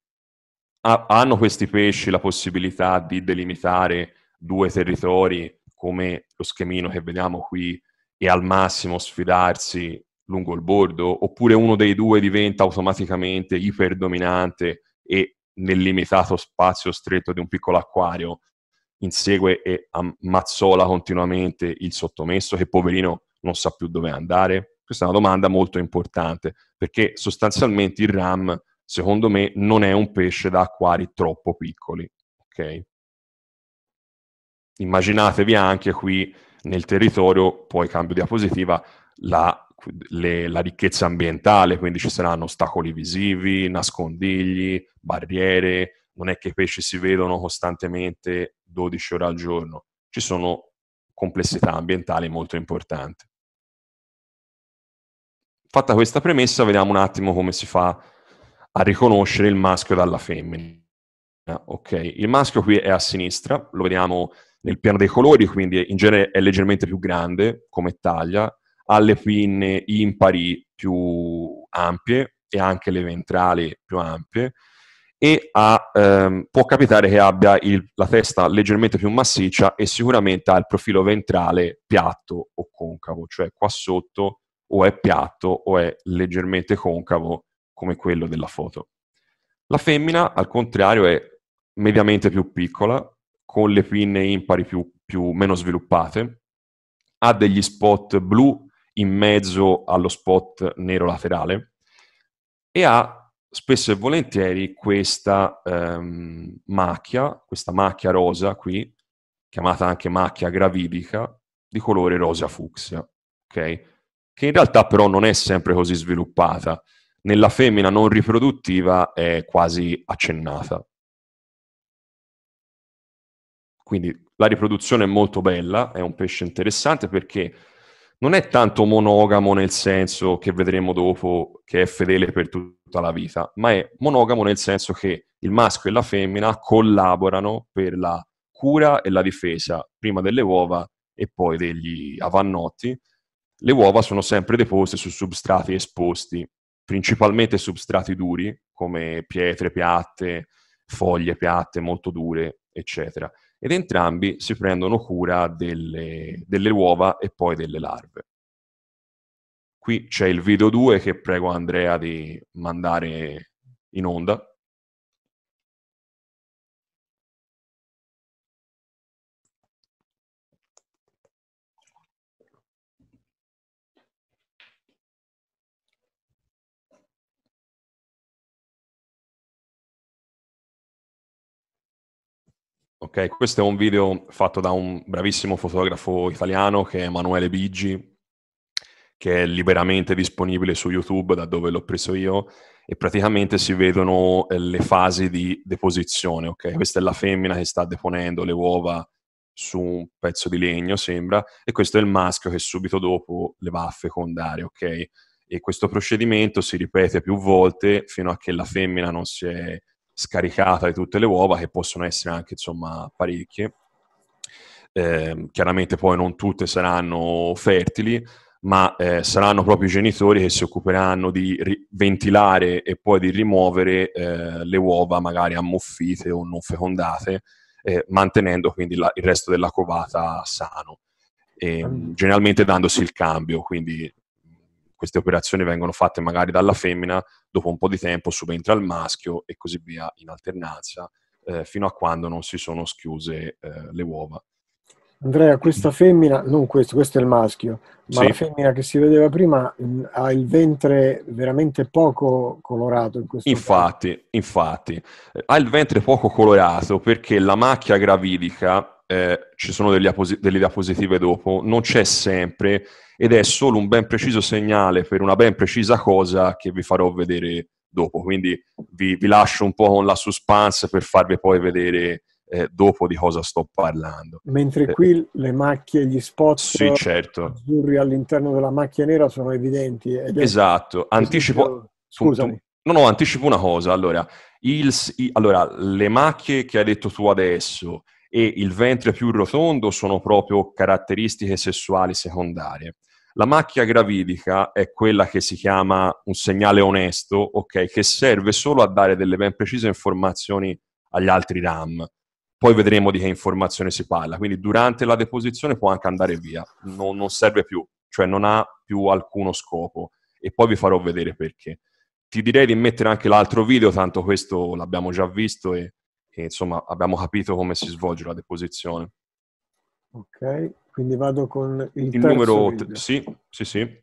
Speaker 3: Ha, hanno questi pesci la possibilità di delimitare due territori come lo schemino che vediamo qui e al massimo sfidarsi lungo il bordo, oppure uno dei due diventa automaticamente iperdominante e nel limitato spazio stretto di un piccolo acquario insegue e ammazzola continuamente il sottomesso che poverino non sa più dove andare? Questa è una domanda molto importante perché sostanzialmente il RAM, secondo me, non è un pesce da acquari troppo piccoli. Ok? Immaginatevi anche qui nel territorio, poi cambio diapositiva, la, le, la ricchezza ambientale, quindi ci saranno ostacoli visivi, nascondigli, barriere, non è che i pesci si vedono costantemente 12 ore al giorno, ci sono complessità ambientali molto importanti. Fatta questa premessa, vediamo un attimo come si fa a riconoscere il maschio dalla femmina. Ok, il maschio qui è a sinistra, lo vediamo nel piano dei colori, quindi in genere è leggermente più grande come taglia, ha le pinne impari più ampie e anche le ventrali più ampie, e ha, ehm, può capitare che abbia il, la testa leggermente più massiccia e sicuramente ha il profilo ventrale piatto o concavo, cioè qua sotto o è piatto o è leggermente concavo come quello della foto. La femmina, al contrario, è mediamente più piccola, con le pinne impari più, più, meno sviluppate, ha degli spot blu in mezzo allo spot nero laterale e ha spesso e volentieri questa ehm, macchia, questa macchia rosa qui, chiamata anche macchia gravidica, di colore rosa fucsia, ok? Che in realtà però non è sempre così sviluppata. Nella femmina non riproduttiva è quasi accennata. Quindi la riproduzione è molto bella, è un pesce interessante perché non è tanto monogamo nel senso che vedremo dopo che è fedele per tutta la vita, ma è monogamo nel senso che il maschio e la femmina collaborano per la cura e la difesa prima delle uova e poi degli avannotti. Le uova sono sempre deposte su substrati esposti, principalmente substrati duri come pietre piatte, foglie piatte molto dure, eccetera ed entrambi si prendono cura delle, delle uova e poi delle larve. Qui c'è il video 2 che prego Andrea di mandare in onda. Ok, questo è un video fatto da un bravissimo fotografo italiano che è Emanuele Biggi, che è liberamente disponibile su YouTube, da dove l'ho preso io, e praticamente si vedono eh, le fasi di deposizione, ok? Questa è la femmina che sta deponendo le uova su un pezzo di legno, sembra, e questo è il maschio che subito dopo le va a fecondare, ok? E questo procedimento si ripete più volte fino a che la femmina non si è scaricata di tutte le uova, che possono essere anche, insomma, parecchie. Eh, chiaramente poi non tutte saranno fertili, ma eh, saranno proprio i genitori che si occuperanno di ri- ventilare e poi di rimuovere eh, le uova magari ammuffite o non fecondate, eh, mantenendo quindi la- il resto della covata sano. E, mm. generalmente dandosi il cambio, quindi queste operazioni vengono fatte magari dalla femmina, dopo un po' di tempo subentra il maschio e così via in alternanza, eh, fino a quando non si sono schiuse eh, le uova.
Speaker 2: Andrea, questa femmina, non questo, questo è il maschio, ma sì. la femmina che si vedeva prima mh, ha il ventre veramente poco colorato. In questo
Speaker 3: infatti, caso. infatti, ha il ventre poco colorato perché la macchia gravidica, eh, ci sono delle, delle diapositive dopo, non c'è sempre ed è solo un ben preciso segnale per una ben precisa cosa che vi farò vedere dopo. Quindi vi, vi lascio un po' con la suspense per farvi poi vedere eh, dopo di cosa sto parlando.
Speaker 2: Mentre eh, qui le macchie, gli spot
Speaker 3: sì, certo.
Speaker 2: azzurri all'interno della macchia nera sono evidenti.
Speaker 3: esatto, anticipo... Scusami. No, no, anticipo una cosa. Allora, il, allora, le macchie che hai detto tu adesso e il ventre più rotondo sono proprio caratteristiche sessuali secondarie. La macchia gravidica è quella che si chiama un segnale onesto, ok, che serve solo a dare delle ben precise informazioni agli altri RAM poi vedremo di che informazione si parla. Quindi durante la deposizione può anche andare via, non, non serve più, cioè non ha più alcuno scopo e poi vi farò vedere perché. Ti direi di mettere anche l'altro video, tanto questo l'abbiamo già visto e, e insomma abbiamo capito come si svolge la deposizione.
Speaker 2: Ok, quindi vado con il,
Speaker 3: il numero. T- sì, sì, sì.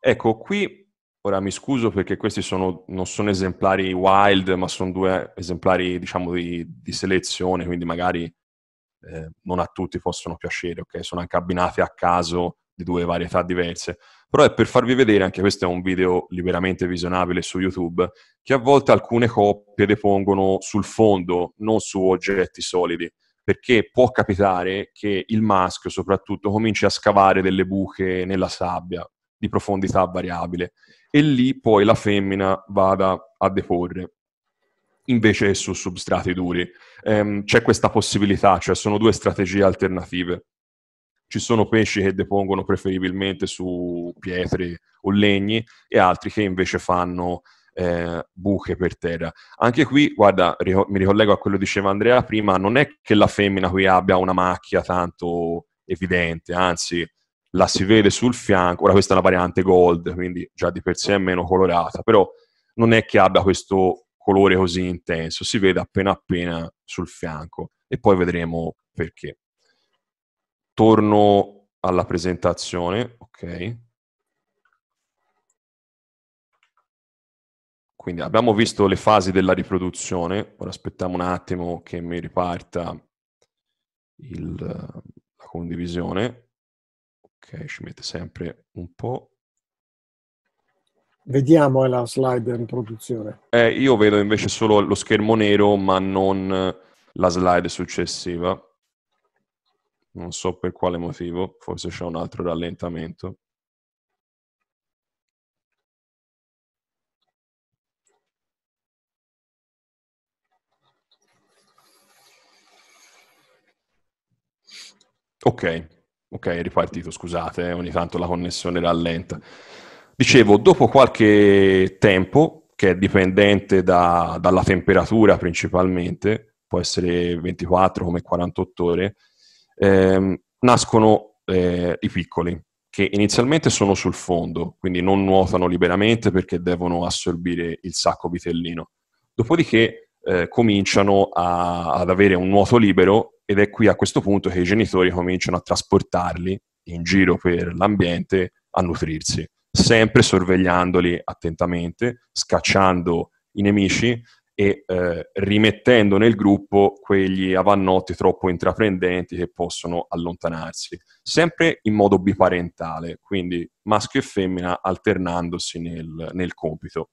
Speaker 3: Ecco, qui Ora mi scuso perché questi sono, non sono esemplari wild, ma sono due esemplari, diciamo, di, di selezione, quindi magari eh, non a tutti possono piacere, ok? Sono anche abbinati a caso di due varietà diverse. Però è per farvi vedere, anche questo è un video liberamente visionabile su YouTube, che a volte alcune coppie depongono sul fondo, non su oggetti solidi, perché può capitare che il maschio soprattutto cominci a scavare delle buche nella sabbia di profondità variabile e lì poi la femmina vada a deporre invece su substrati duri. Ehm, c'è questa possibilità, cioè sono due strategie alternative. Ci sono pesci che depongono preferibilmente su pietre o legni e altri che invece fanno eh, buche per terra. Anche qui, guarda, rico- mi ricollego a quello che diceva Andrea prima, non è che la femmina qui abbia una macchia tanto evidente, anzi la si vede sul fianco, ora questa è la variante gold, quindi già di per sé è meno colorata, però non è che abbia questo colore così intenso, si vede appena appena sul fianco e poi vedremo perché. Torno alla presentazione, ok. Quindi abbiamo visto le fasi della riproduzione, ora aspettiamo un attimo che mi riparta il, la condivisione. Ok, ci mette sempre un po'.
Speaker 2: Vediamo la slide di riproduzione.
Speaker 3: Eh, io vedo invece solo lo schermo nero, ma non la slide successiva. Non so per quale motivo, forse c'è un altro rallentamento. Ok, Ok, è ripartito, scusate, eh, ogni tanto la connessione rallenta. Dicevo, dopo qualche tempo, che è dipendente da, dalla temperatura principalmente, può essere 24 come 48 ore, ehm, nascono eh, i piccoli, che inizialmente sono sul fondo, quindi non nuotano liberamente perché devono assorbire il sacco vitellino. Dopodiché eh, cominciano a, ad avere un nuoto libero ed è qui a questo punto che i genitori cominciano a trasportarli in giro per l'ambiente a nutrirsi, sempre sorvegliandoli attentamente, scacciando i nemici e eh, rimettendo nel gruppo quegli avannotti troppo intraprendenti che possono allontanarsi, sempre in modo biparentale, quindi maschio e femmina alternandosi nel, nel compito.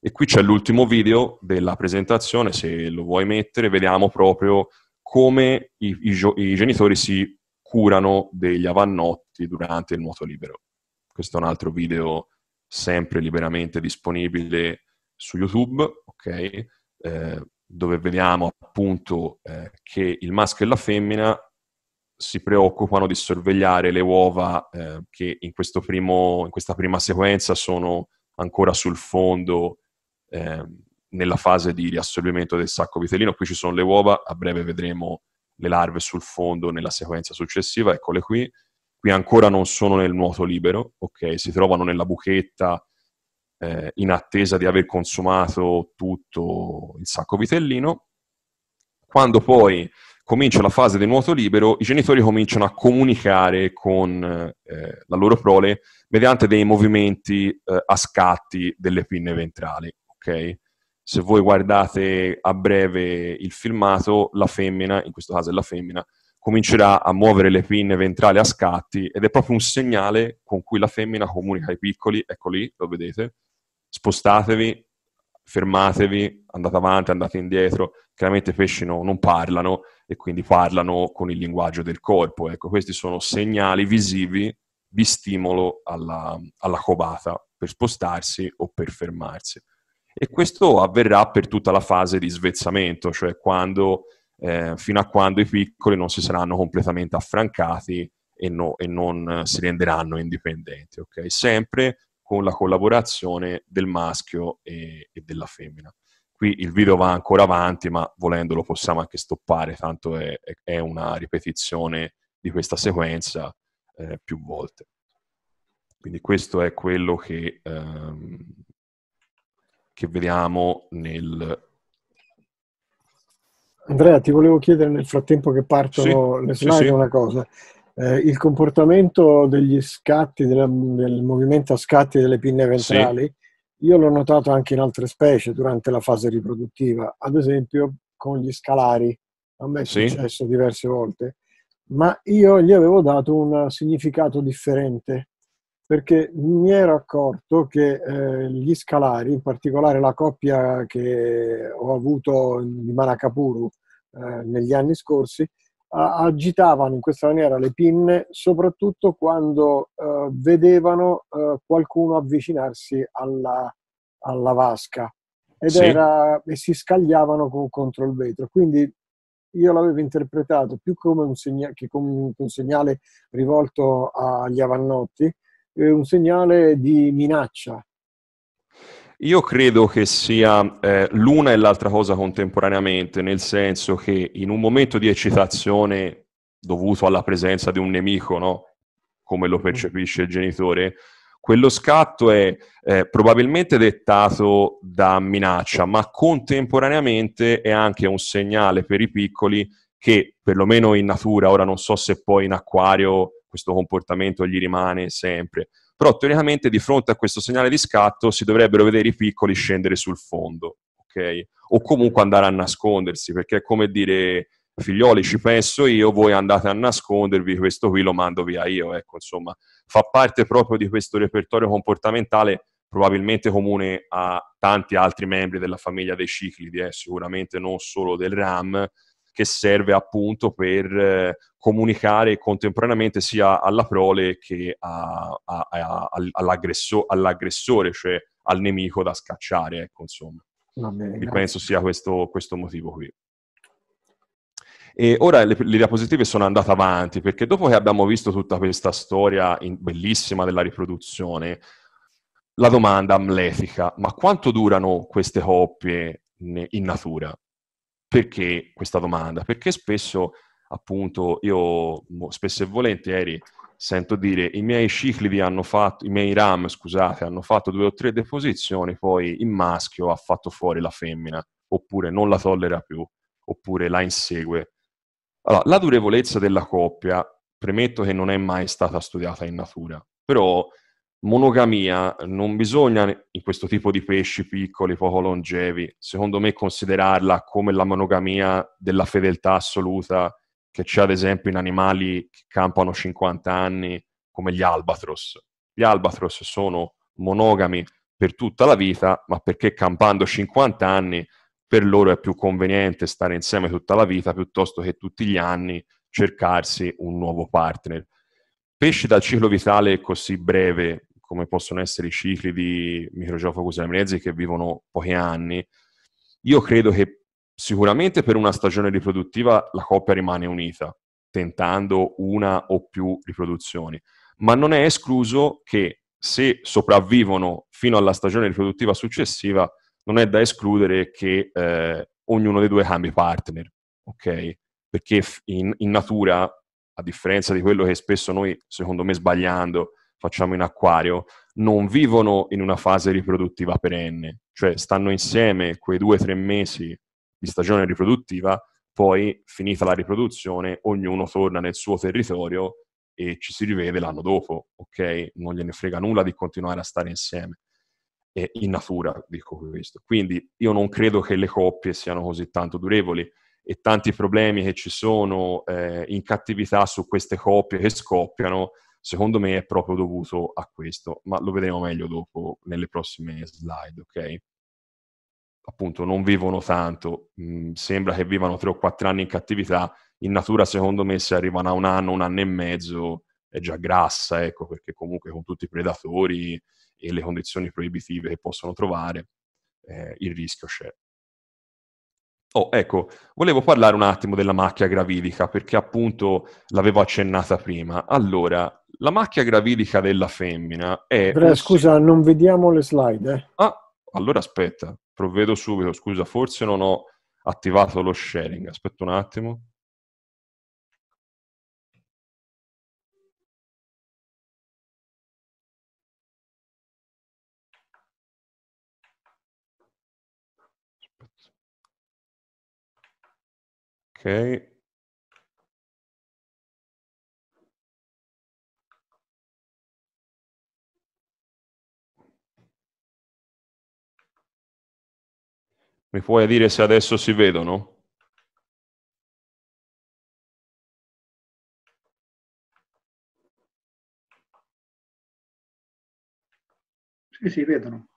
Speaker 3: E qui c'è l'ultimo video della presentazione, se lo vuoi mettere, vediamo proprio come i, i, i genitori si curano degli avannotti durante il nuoto libero. Questo è un altro video sempre liberamente disponibile su YouTube, ok? Eh, dove vediamo appunto eh, che il maschio e la femmina si preoccupano di sorvegliare le uova eh, che in, primo, in, questa prima sequenza sono ancora sul fondo eh, nella fase di riassorbimento del sacco vitellino. Qui ci sono le uova, a breve vedremo le larve sul fondo nella sequenza successiva, eccole qui. Qui ancora non sono nel nuoto libero, ok? Si trovano nella buchetta eh, in attesa di aver consumato tutto il sacco vitellino. Quando poi comincia la fase del nuoto libero, i genitori cominciano a comunicare con eh, la loro prole mediante dei movimenti eh, a scatti delle pinne ventrali. Okay? Se voi guardate a breve il filmato, la femmina, in questo caso è la femmina, comincerà a muovere le pinne ventrali a scatti ed è proprio un segnale con cui la femmina comunica ai piccoli, ecco lì, lo vedete, spostatevi, fermatevi, andate avanti, andate indietro. Chiaramente i pesci no, non parlano e quindi parlano con il linguaggio del corpo. Ecco, questi sono segnali visivi di stimolo alla, alla covata per spostarsi o per fermarsi. E questo avverrà per tutta la fase di svezzamento, cioè quando, eh, fino a quando i piccoli non si saranno completamente affrancati e, no, e non si renderanno indipendenti. Okay? Sempre con la collaborazione del maschio e, e, della femmina. Qui il video va ancora avanti, ma volendo lo possiamo anche stoppare, tanto è, è una ripetizione di questa sequenza eh, più volte. Quindi questo è quello che, ehm, che vediamo nel...
Speaker 2: Andrea, ti volevo chiedere nel frattempo che partono sì, le slide sì, sì. una cosa eh, il comportamento degli scatti, della, del movimento a scatti delle pinne ventrali, sì. io l'ho notato anche in altre specie durante la fase riproduttiva, ad esempio con gli scalari, a me è sì. successo diverse volte, ma io gli avevo dato un significato differente perché mi ero accorto che eh, gli scalari, in particolare la coppia che ho avuto di Manacapuru eh, negli anni scorsi, agitavano in questa maniera le pinne soprattutto quando uh, vedevano uh, qualcuno avvicinarsi alla, alla vasca ed sì. era, e si scagliavano con, contro il vetro. Quindi io l'avevo interpretato più come un, segna, che come un segnale rivolto agli avannotti, eh, un segnale di minaccia,
Speaker 3: io credo che sia eh, l'una e l'altra cosa contemporaneamente, nel senso che in un momento di eccitazione dovuto alla presenza di un nemico, no? come lo percepisce il genitore, quello scatto è eh, probabilmente dettato da minaccia, ma contemporaneamente è anche un segnale per i piccoli che, perlomeno in natura, ora non so se poi in acquario questo comportamento gli rimane sempre, però teoricamente di fronte a questo segnale di scatto si dovrebbero vedere i piccoli scendere sul fondo, ok? O comunque andare a nascondersi, perché è come dire figlioli ci penso io, voi andate a nascondervi, questo qui lo mando via io, ecco, insomma, fa parte proprio di questo repertorio comportamentale probabilmente comune a tanti altri membri della famiglia dei ciclidi, eh, sicuramente non solo del RAM, che serve appunto per eh, comunicare contemporaneamente sia alla prole che a, a, a, all'aggressore, all'aggressore, cioè al nemico da scacciare, ecco, insomma. Bene, penso sia questo, questo motivo qui. E ora le, le, diapositive sono andate avanti perché dopo che abbiamo visto tutta questa storia in, bellissima della riproduzione, la domanda amletica, ma quanto durano queste coppie in natura? Perché questa domanda? Perché spesso, appunto, io spesso e volentieri sento dire i miei ciclidi hanno fatto, i miei RAM, scusate, hanno fatto due o tre deposizioni, poi il maschio ha fatto fuori la femmina, oppure non la tollera più, oppure la insegue. Allora, la durevolezza della coppia, premetto che non è mai stata studiata in natura, però monogamia non bisogna in questo tipo di pesci piccoli, poco longevi, secondo me considerarla come la monogamia della fedeltà assoluta che c'è ad esempio in animali che campano 50 anni come gli albatros. Gli albatros sono monogami per tutta la vita, ma perché campando 50 anni per loro è più conveniente stare insieme tutta la vita piuttosto che tutti gli anni cercarsi un nuovo partner. Pesci dal ciclo vitale così breve come possono essere i cicli di microgiofogus amnesi che vivono pochi anni, io credo che sicuramente per una stagione riproduttiva la coppia rimane unita, tentando una o più riproduzioni, ma non è escluso che se sopravvivono fino alla stagione riproduttiva successiva, non è da escludere che eh, ognuno dei due cambi partner, ok? Perché in, in natura, a differenza di quello che spesso noi, secondo me sbagliando, facciamo in acquario, non vivono in una fase riproduttiva perenne, cioè stanno insieme quei due o tre mesi di stagione riproduttiva, poi finita la riproduzione ognuno torna nel suo territorio e ci si rivede l'anno dopo, ok? Non gliene frega nulla di continuare a stare insieme. E in natura dico questo. Quindi io non credo che le coppie siano così tanto durevoli e tanti problemi che ci sono eh, in cattività su queste coppie che scoppiano secondo me è proprio dovuto a questo, ma lo vedremo meglio dopo nelle prossime slide, ok? Appunto, non vivono tanto, mh, mm, sembra che vivano 3 o 4 anni in cattività, in natura secondo me se arrivano a un anno, un anno e mezzo è già grassa, ecco, perché comunque con tutti i predatori e le condizioni proibitive che possono trovare, eh, il rischio c'è. Oh, ecco, volevo parlare un attimo della macchia gravidica, perché appunto l'avevo accennata prima. Allora, la macchia gravidica della femmina è...
Speaker 2: Un... scusa, non vediamo le slide. Eh?
Speaker 3: Ah, allora aspetta, provvedo subito. Scusa, forse non ho attivato lo sharing. Aspetta un attimo. Ok. Mi puoi dire se adesso si vedono?
Speaker 2: Sì, si vedono.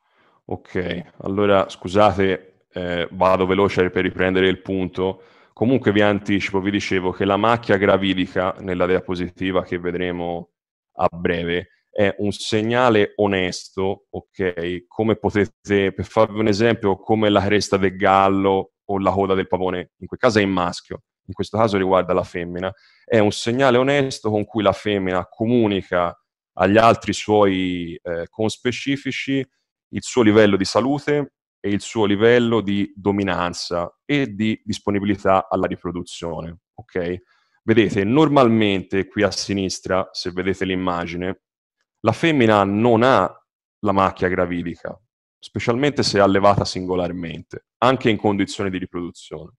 Speaker 3: Ok, allora scusate, eh, vado veloce per riprendere il punto. Comunque vi anticipo, vi dicevo che la macchia gravidica nella diapositiva che vedremo a breve è un segnale onesto, ok? Come potete, per farvi un esempio, come la cresta del gallo o la coda del pavone, in quel caso è in maschio, in questo caso riguarda la femmina, è un segnale onesto con cui la femmina comunica agli altri suoi eh, conspecifici il suo livello di salute e il suo livello di dominanza e di disponibilità alla riproduzione, ok? Vedete, normalmente qui a sinistra, se vedete l'immagine, la femmina non ha la macchia gravidica, specialmente se allevata singolarmente, anche in condizioni di riproduzione.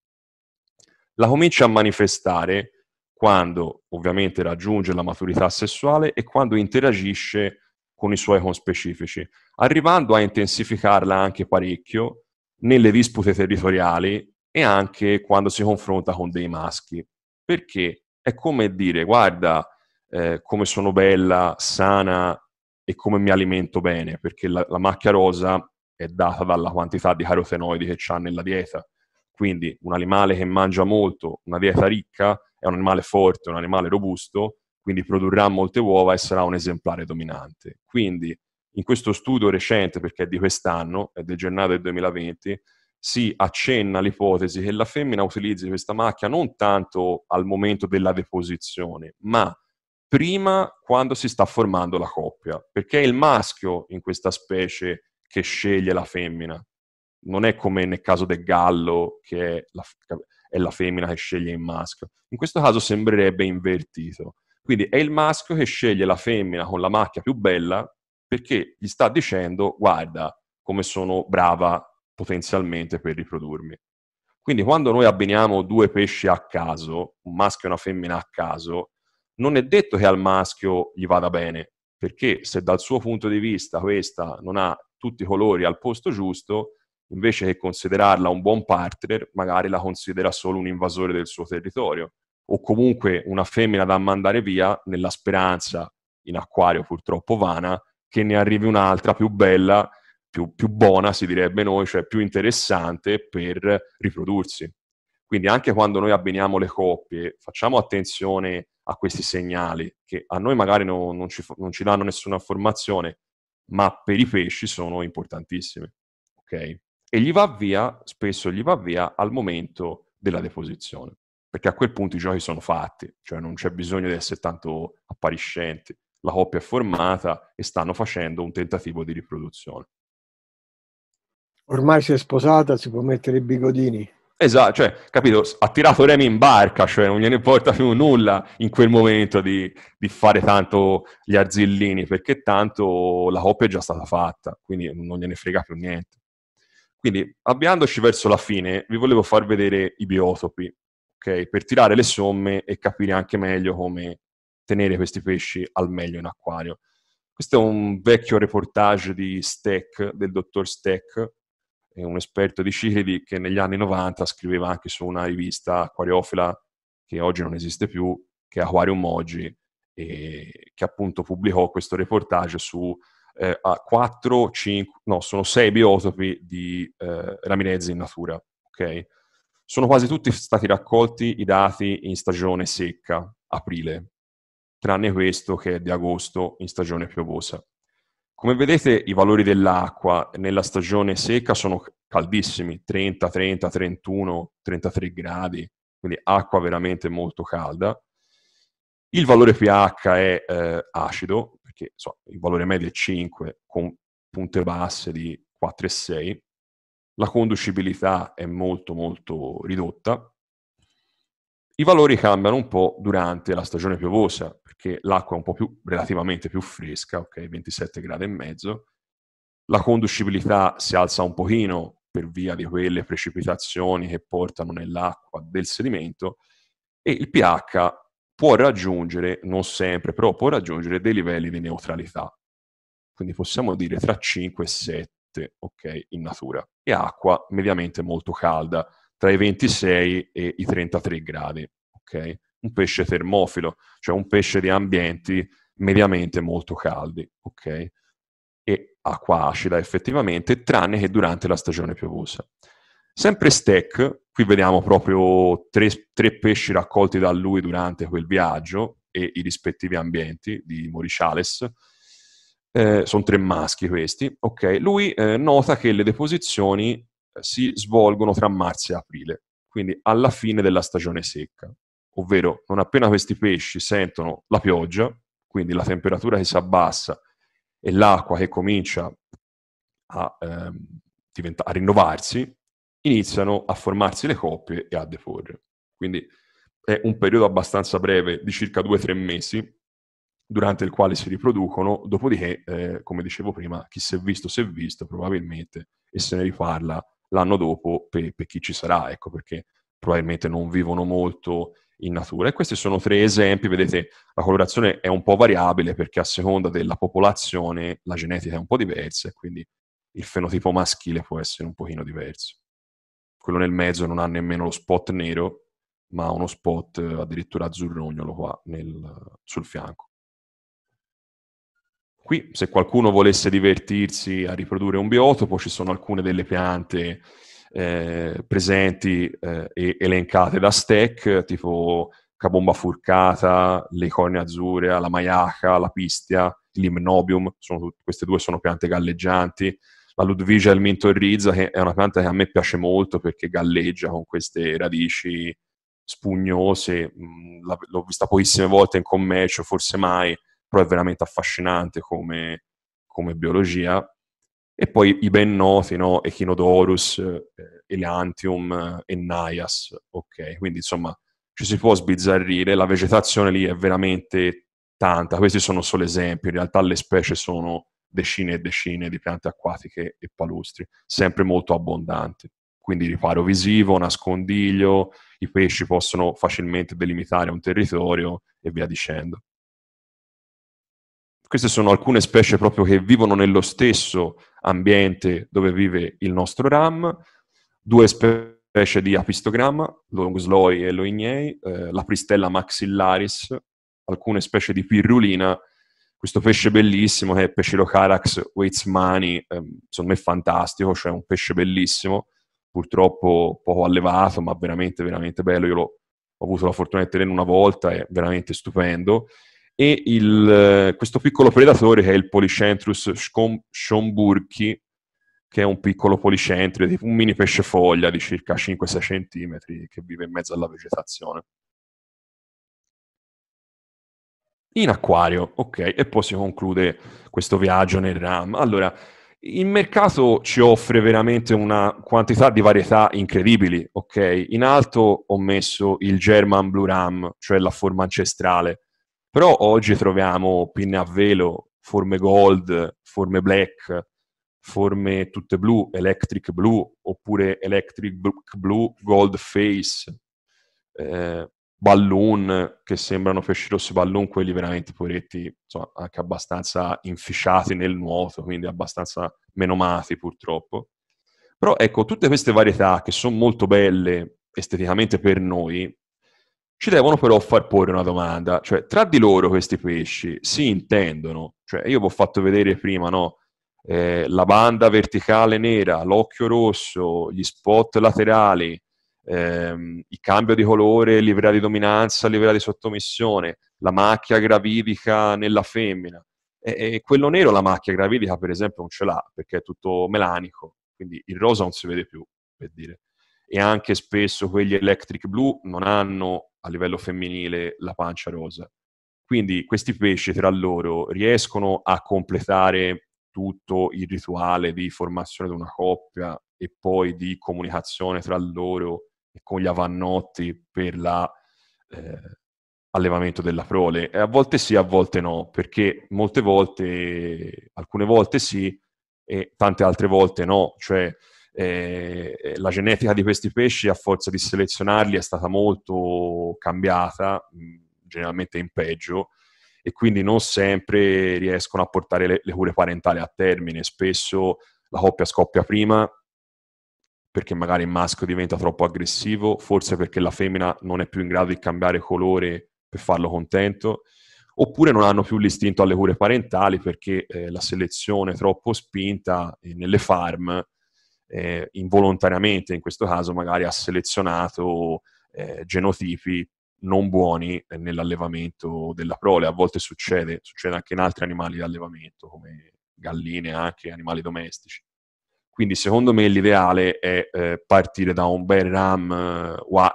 Speaker 3: La comincia a manifestare quando ovviamente raggiunge la maturità sessuale e quando interagisce con i suoi conspecifici, arrivando a intensificarla anche parecchio nelle dispute territoriali e anche quando si confronta con dei maschi. Perché è come dire, guarda, eh, come sono bella, sana e come mi alimento bene, perché la, la macchia rosa è data dalla quantità di carotenoidi che c'ha nella dieta. Quindi un animale che mangia molto, una dieta ricca, è un animale forte, un animale robusto, quindi produrrà molte uova e sarà un esemplare dominante. Quindi in questo studio recente, perché è di quest'anno, è del gennaio del 2020, si accenna l'ipotesi che la femmina utilizzi questa macchia non tanto al momento della deposizione, ma prima quando si sta formando la coppia, perché è il maschio in questa specie che sceglie la femmina. Non è come nel caso del gallo, che è la, è la femmina che sceglie il maschio. In questo caso sembrerebbe invertito. Quindi è il maschio che sceglie la femmina con la macchia più bella perché gli sta dicendo guarda come sono brava potenzialmente per riprodurmi. Quindi quando noi abbiniamo due pesci a caso, un maschio e una femmina a caso, non è detto che al maschio gli vada bene, perché se dal suo punto di vista questa non ha tutti i colori al posto giusto, invece che considerarla un buon partner, magari la considera solo un invasore del suo territorio, o comunque una femmina da mandare via nella speranza, in acquario purtroppo vana, che ne arrivi un'altra più bella più, più buona, si direbbe noi, cioè più interessante per riprodursi. Quindi anche quando noi abbiniamo le coppie, facciamo attenzione a questi segnali che a noi magari non, non, ci, non ci, danno nessuna informazione, ma per i pesci sono importantissimi. Ok? E gli va via, spesso gli va via al momento della deposizione, perché a quel punto i giochi sono fatti, cioè non c'è bisogno di essere tanto appariscenti. La coppia è formata e stanno facendo un tentativo di riproduzione.
Speaker 2: Ormai si è sposata, si può mettere i bigodini.
Speaker 3: Esatto, cioè, capito, ha tirato Remy in barca, cioè non gliene importa più nulla in quel momento di, di, fare tanto gli arzillini, perché tanto la coppia è già stata fatta, quindi non gliene frega più niente. Quindi, avviandoci verso la fine, vi volevo far vedere i biotopi, ok? Per tirare le somme e capire anche meglio come tenere questi pesci al meglio in acquario. Questo è un vecchio reportage di Steck, del dottor Steck, un esperto di ciclidi che negli anni 90 scriveva anche su una rivista acquariofila che oggi non esiste più, che è Aquarium Oggi, e che appunto pubblicò questo reportage su eh, 4, 5, no, sono 6 biotopi di eh, raminezzi in natura. Okay? Sono quasi tutti stati raccolti i dati in stagione secca, aprile, tranne questo che è di agosto in stagione piovosa. Come vedete i valori dell'acqua nella stagione secca sono caldissimi, 30, 30, 31, 33 gradi, quindi acqua veramente molto calda. Il valore pH è eh, acido, perché so, il valore medio è 5 con punte basse di 4 e 6. La conducibilità è molto molto ridotta. I valori cambiano un po' durante la stagione piovosa, perché l'acqua è un po' più, relativamente più fresca, ok, 27 gradi e mezzo. La conducibilità si alza un pochino per via di quelle precipitazioni che portano nell'acqua del sedimento e il pH può raggiungere, non sempre, però può raggiungere dei livelli di neutralità. Quindi possiamo dire tra 5 e 7, ok, in natura. E acqua mediamente molto calda, tra i 26 e i 33 gradi, ok? un pesce termofilo, cioè un pesce di ambienti mediamente molto caldi, ok? E acqua acida effettivamente, tranne che durante la stagione piovosa. Sempre Steck, qui vediamo proprio tre, tre, pesci raccolti da lui durante quel viaggio e i rispettivi ambienti di Moriciales. Eh, sono tre maschi questi, ok? Lui eh, nota che le deposizioni si svolgono tra marzo e aprile, quindi alla fine della stagione secca ovvero non appena questi pesci sentono la pioggia, quindi la temperatura che si abbassa e l'acqua che comincia a, ehm, diventa- a rinnovarsi, iniziano a formarsi le coppie e a deporre. Quindi è un periodo abbastanza breve di circa 2-3 mesi durante il quale si riproducono, dopodiché, eh, come dicevo prima, chi si è visto si è visto probabilmente e se ne riparla l'anno dopo per, per chi ci sarà, ecco perché probabilmente non vivono molto in natura. E questi sono tre esempi, vedete, la colorazione è un po' variabile perché a seconda della popolazione la genetica è un po' diversa e quindi il fenotipo maschile può essere un pochino diverso. Quello nel mezzo non ha nemmeno lo spot nero, ma uno spot addirittura azzurrognolo qua nel, sul fianco. Qui, se qualcuno volesse divertirsi a riprodurre un biotopo, ci sono alcune delle piante eh, presenti eh, e elencate da Stack, tipo Cabomba furcata, le corne azzurre, la maiaca, la pistia, l'imnobium, sono, queste due sono piante galleggianti. La Ludwigia il mintorrizza, che è una pianta che a me piace molto perché galleggia con queste radici spugnose, mm, l'ho vista pochissime volte in commercio, forse mai, però è veramente affascinante come, come biologia e poi i ben noti, no? Echinodorus, eh, Eleantium eh, e Naias, ok? Quindi insomma ci si può sbizzarrire, la vegetazione lì è veramente tanta, questi sono solo esempi, in realtà le specie sono decine e decine di piante acquatiche e palustri, sempre molto abbondanti. Quindi riparo visivo, nascondiglio, i pesci possono facilmente delimitare un territorio e via dicendo. Queste sono alcune specie proprio che vivono nello stesso ambiente dove vive il nostro RAM, due specie di apistogramma, Longsloi e Loignei, eh, la Pristella maxillaris, alcune specie di pirulina, questo pesce bellissimo che è Pescilocarax waitsmani, ehm, secondo me è fantastico, cioè un pesce bellissimo, purtroppo poco allevato, ma veramente, veramente bello. Io l'ho, ho avuto la fortuna di tenerlo una volta, è veramente stupendo. E il, questo piccolo predatore che è il Polycentrus schomburghi, che è un piccolo policentrio, tipo un mini pesce foglia di circa 5-6 cm che vive in mezzo alla vegetazione. In acquario, ok, e poi si conclude questo viaggio nel RAM. Allora, il mercato ci offre veramente una quantità di varietà incredibili, ok? In alto ho messo il German Blue Ram, cioè la forma ancestrale, però oggi troviamo pinne a velo, forme gold, forme black, forme tutte blu, electric blue, oppure electric blue gold face, eh, balloon che sembrano pesci rossi balloon, quelli veramente poveretti, insomma, anche abbastanza infisciati nel nuoto, quindi abbastanza menomati purtroppo. Però ecco, tutte queste varietà che sono molto belle esteticamente per noi, ci devono però far porre una domanda, cioè tra di loro questi pesci si intendono, cioè io vi ho fatto vedere prima, no? Eh, la banda verticale nera, l'occhio rosso, gli spot laterali, ehm, il cambio di colore, livrea di dominanza, livrea di sottomissione, la macchia gravidica nella femmina. E, e, quello nero, la macchia gravidica, per esempio, non ce l'ha perché è tutto melanico, quindi il rosa non si vede più, per dire. E anche spesso quegli electric blue non hanno a livello femminile la pancia rosa. Quindi questi pesci tra loro riescono a completare tutto il rituale di formazione di una coppia e poi di comunicazione tra loro con gli avannotti per l'allevamento eh, della prole. E a volte sì, a volte no, perché molte volte, alcune volte sì e tante altre volte no. Cioè, eh, la genetica di questi pesci a forza di selezionarli è stata molto cambiata, generalmente in peggio, e quindi non sempre riescono a portare le, le cure parentali a termine. Spesso la coppia scoppia prima perché magari il maschio diventa troppo aggressivo, forse perché la femmina non è più in grado di cambiare colore per farlo contento, oppure non hanno più l'istinto alle cure parentali perché eh, la selezione troppo spinta nelle farm eh, involontariamente in questo caso magari ha selezionato eh, genotipi non buoni nell'allevamento della prole. A volte succede, succede anche in altri animali di allevamento come galline, anche animali domestici. Quindi secondo me l'ideale è eh, partire da un bel RAM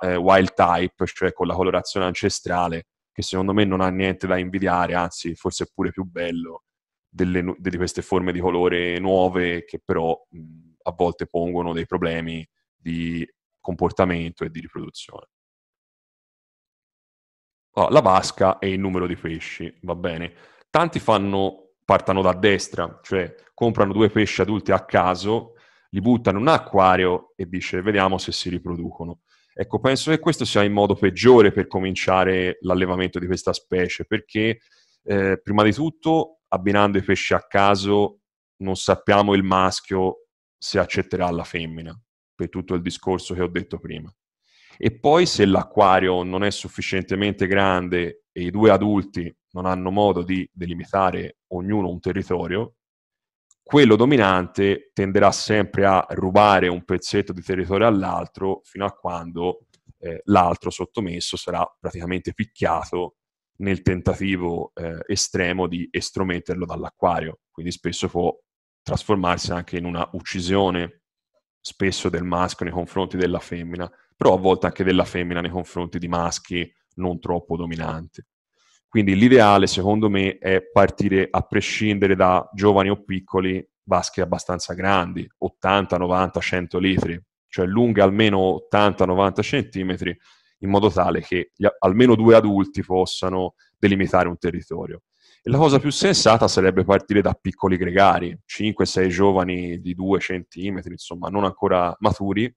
Speaker 3: eh, wild type, cioè con la colorazione ancestrale, che secondo me non ha niente da invidiare, anzi forse è pure più bello delle, di queste forme di colore nuove che però mh, a volte pongono dei problemi di comportamento e di riproduzione. Oh, la vasca e il numero di pesci, va bene. Tanti fanno, partano da destra, cioè comprano due pesci adulti a caso li buttano in un acquario e dice vediamo se si riproducono. Ecco, penso che questo sia il modo peggiore per cominciare l'allevamento di questa specie, perché eh, prima di tutto, abbinando i pesci a caso, non sappiamo il maschio se accetterà la femmina, per tutto il discorso che ho detto prima. E poi se l'acquario non è sufficientemente grande e i due adulti non hanno modo di delimitare ognuno un territorio, quello dominante tenderà sempre a rubare un pezzetto di territorio all'altro fino a quando eh, l'altro sottomesso sarà praticamente picchiato nel tentativo eh, estremo di estrometterlo dall'acquario. Quindi spesso può trasformarsi anche in una uccisione, spesso del maschio nei confronti della femmina, però a volte anche della femmina nei confronti di maschi non troppo dominanti. Quindi l'ideale, secondo me, è partire a prescindere da giovani o piccoli, vasche abbastanza grandi, 80, 90, 100 litri, cioè lunghe almeno 80-90 centimetri, in modo tale che gli, almeno due adulti possano delimitare un territorio. E la cosa più sensata sarebbe partire da piccoli gregari, 5-6 giovani di 2 centimetri, insomma, non ancora maturi,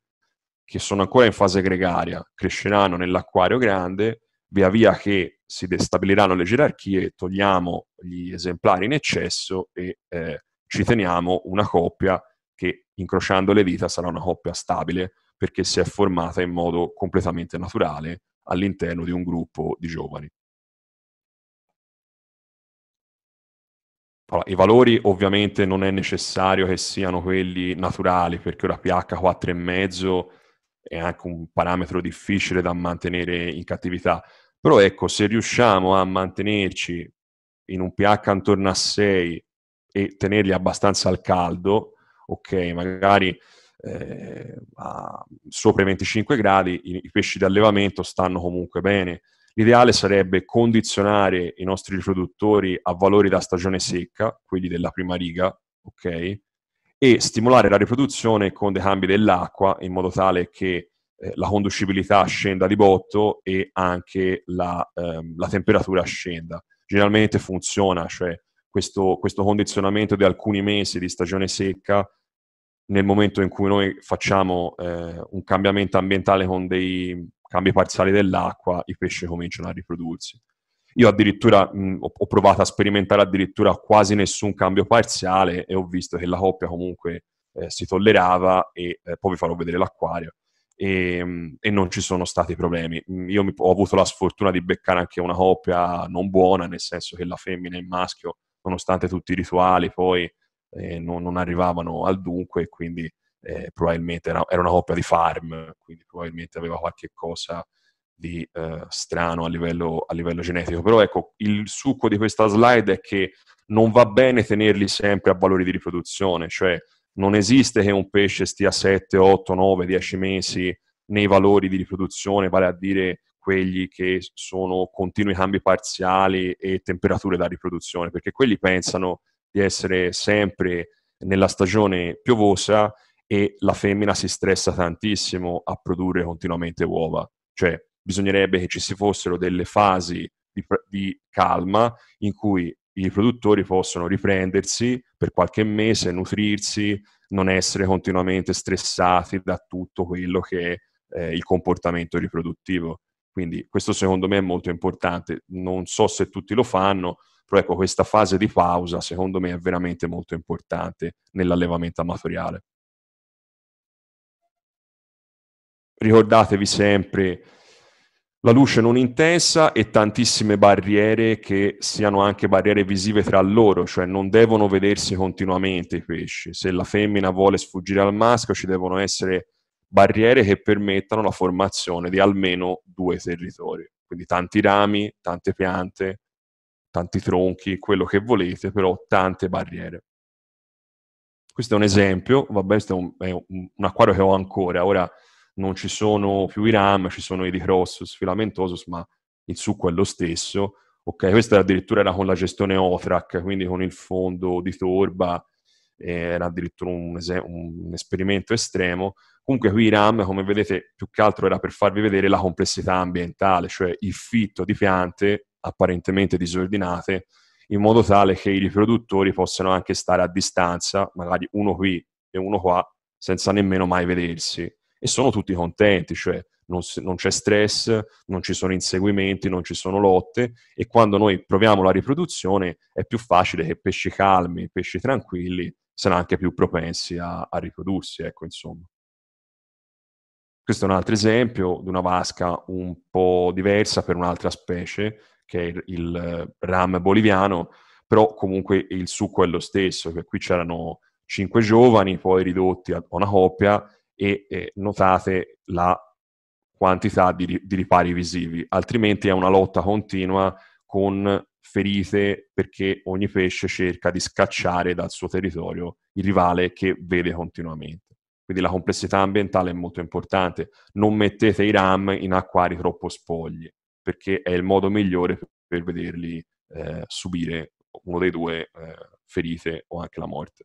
Speaker 3: che sono ancora in fase gregaria, cresceranno nell'acquario grande, via via che si stabiliranno le gerarchie, togliamo gli esemplari in eccesso e eh, ci teniamo una coppia che incrociando le dita sarà una coppia stabile perché si è formata in modo completamente naturale all'interno di un gruppo di giovani. Allora, i valori ovviamente non è necessario che siano quelli naturali, perché ora pH 4,5 è anche un parametro difficile da mantenere in cattività. Però ecco, se riusciamo a mantenerci in un pH intorno a 6 e tenerli abbastanza al caldo, ok, magari eh, sopra i 25 gradi, i, i pesci d'allevamento stanno comunque bene. L'ideale sarebbe condizionare i nostri riproduttori a valori da stagione secca, quelli della prima riga, ok? E stimolare la riproduzione con dei cambi dell'acqua in modo tale che eh, la conducibilità scenda di botto e anche la, ehm, la temperatura scenda. Generalmente funziona, cioè questo, questo condizionamento di alcuni mesi di stagione secca nel momento in cui noi facciamo eh, un cambiamento ambientale con dei cambi parziali dell'acqua, i pesci cominciano a riprodursi. Io addirittura mh, ho provato a sperimentare addirittura quasi nessun cambio parziale e ho visto che la coppia comunque eh, si tollerava e eh, poi vi farò vedere l'acquario e, e, non ci sono stati problemi. Io mi, ho avuto la sfortuna di beccare anche una coppia non buona, nel senso che la femmina e il maschio, nonostante tutti i rituali, poi eh, non, non, arrivavano al dunque quindi eh, probabilmente era, era, una coppia di farm, quindi probabilmente aveva qualche cosa di eh, strano a livello, a livello, genetico. Però ecco, il succo di questa slide è che non va bene tenerli sempre a valori di riproduzione, cioè non esiste che un pesce stia 7, 8, 9, 10 mesi nei valori di riproduzione, vale a dire quelli che sono continui cambi parziali e temperature da riproduzione, perché quelli pensano di essere sempre nella stagione piovosa e la femmina si stressa tantissimo a produrre continuamente uova. Cioè, bisognerebbe che ci si fossero delle fasi di, di calma in cui i produttori possono riprendersi per qualche mese, nutrirsi, non essere continuamente stressati da tutto quello che è eh, il comportamento riproduttivo. Quindi questo secondo me è molto importante. Non so se tutti lo fanno, però ecco, questa fase di pausa secondo me è veramente molto importante nell'allevamento amatoriale. Ricordatevi sempre la luce non intensa e tantissime barriere che siano anche barriere visive tra loro, cioè non devono vedersi continuamente i pesci. Se la femmina vuole sfuggire al maschio ci devono essere barriere che permettano la formazione di almeno due territori. Quindi tanti rami, tante piante, tanti tronchi, quello che volete, però tante barriere. Questo è un esempio, vabbè, questo è un, è un acquario che ho ancora. Ora, non ci sono più i RAM, ci sono i Dicrossus filamentosus, ma il succo è lo stesso. Ok, questo addirittura era con la gestione OTRAC, quindi con il fondo di torba, era addirittura un, es- un esperimento estremo. Comunque qui i RAM, come vedete, più che altro era per farvi vedere la complessità ambientale, cioè il fitto di piante apparentemente disordinate, in modo tale che i riproduttori possano anche stare a distanza, magari uno qui e uno qua, senza nemmeno mai vedersi e sono tutti contenti, cioè non, non, c'è stress, non ci sono inseguimenti, non ci sono lotte e quando noi proviamo la riproduzione è più facile che pesci calmi, pesci tranquilli siano anche più propensi a, a riprodursi, ecco insomma. Questo è un altro esempio di una vasca un po' diversa per un'altra specie, che è il, il ram boliviano, però comunque il succo è lo stesso, qui c'erano cinque giovani, poi ridotti a una coppia, e eh, notate la quantità di, di ripari visivi, altrimenti è una lotta continua con ferite perché ogni pesce cerca di scacciare dal suo territorio il rivale che vede continuamente. Quindi la complessità ambientale è molto importante. Non mettete i ram in acquari troppo spogli, perché è il modo migliore per vederli eh, subire uno dei due eh, ferite o anche la morte.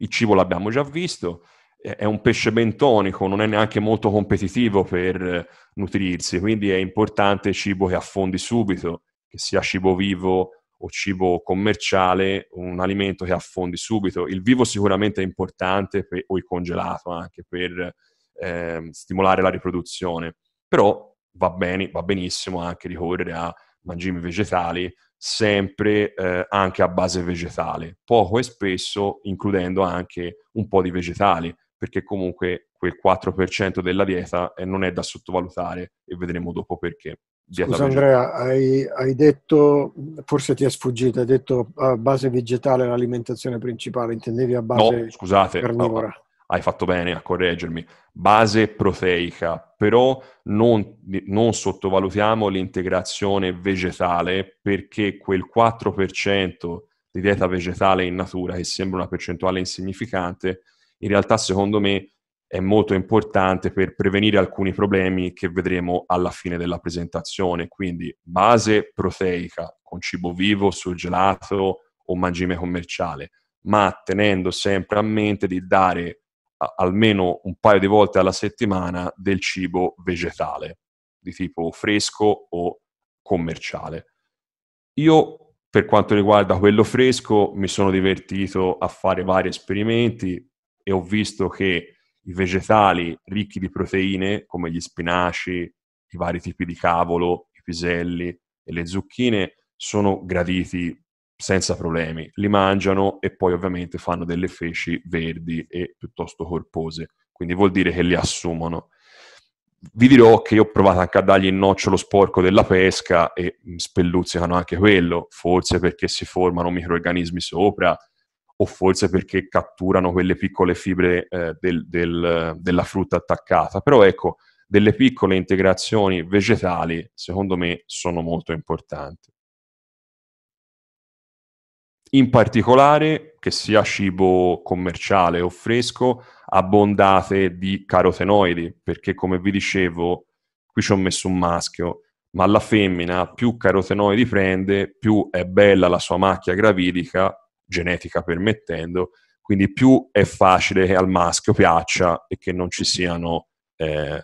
Speaker 3: Il cibo l'abbiamo già visto, è un pesce bentonico, non è neanche molto competitivo per nutrirsi, quindi è importante cibo che affondi subito, che sia cibo vivo o cibo commerciale, un alimento che affondi subito. Il vivo sicuramente è importante, per, o il congelato anche, per eh, stimolare la riproduzione, però va, bene, va benissimo anche ricorrere a mangimi vegetali, sempre eh, anche a base vegetale, poco e spesso includendo anche un po' di vegetali perché comunque quel 4% della dieta eh, non è da sottovalutare e vedremo dopo perché.
Speaker 2: Scusa Andrea, hai, hai, detto, forse ti è sfuggito, hai detto a base vegetale l'alimentazione principale, intendevi a base
Speaker 3: no, scusate, carnivora? No, hai fatto bene a correggermi. Base proteica, però non, non sottovalutiamo l'integrazione vegetale perché quel 4% di dieta vegetale in natura, che sembra una percentuale insignificante, in realtà secondo me è molto importante per prevenire alcuni problemi che vedremo alla fine della presentazione. Quindi base proteica con cibo vivo, surgelato o mangime commerciale, ma tenendo sempre a mente di dare a, almeno un paio di volte alla settimana del cibo vegetale, di tipo fresco o commerciale. Io, per quanto riguarda quello fresco, mi sono divertito a fare vari esperimenti e ho visto che i vegetali ricchi di proteine, come gli spinaci, i vari tipi di cavolo, i piselli e le zucchine, sono graditi senza problemi. Li mangiano e poi ovviamente fanno delle feci verdi e piuttosto corpose, quindi vuol dire che li assumono. Vi dirò che io ho provato anche a dargli il nocciolo sporco della pesca e spelluzzicano anche quello, forse perché si formano microorganismi sopra, o forse perché catturano quelle piccole fibre eh, del, del, della frutta attaccata. Però ecco, delle piccole integrazioni vegetali, secondo me, sono molto importanti. In particolare, che sia cibo commerciale o fresco, abbondate di carotenoidi, perché come vi dicevo, qui ci ho messo un maschio, ma la femmina più carotenoidi prende, più è bella la sua macchia gravidica genetica permettendo, quindi più è facile che al maschio piaccia e che non ci siano eh,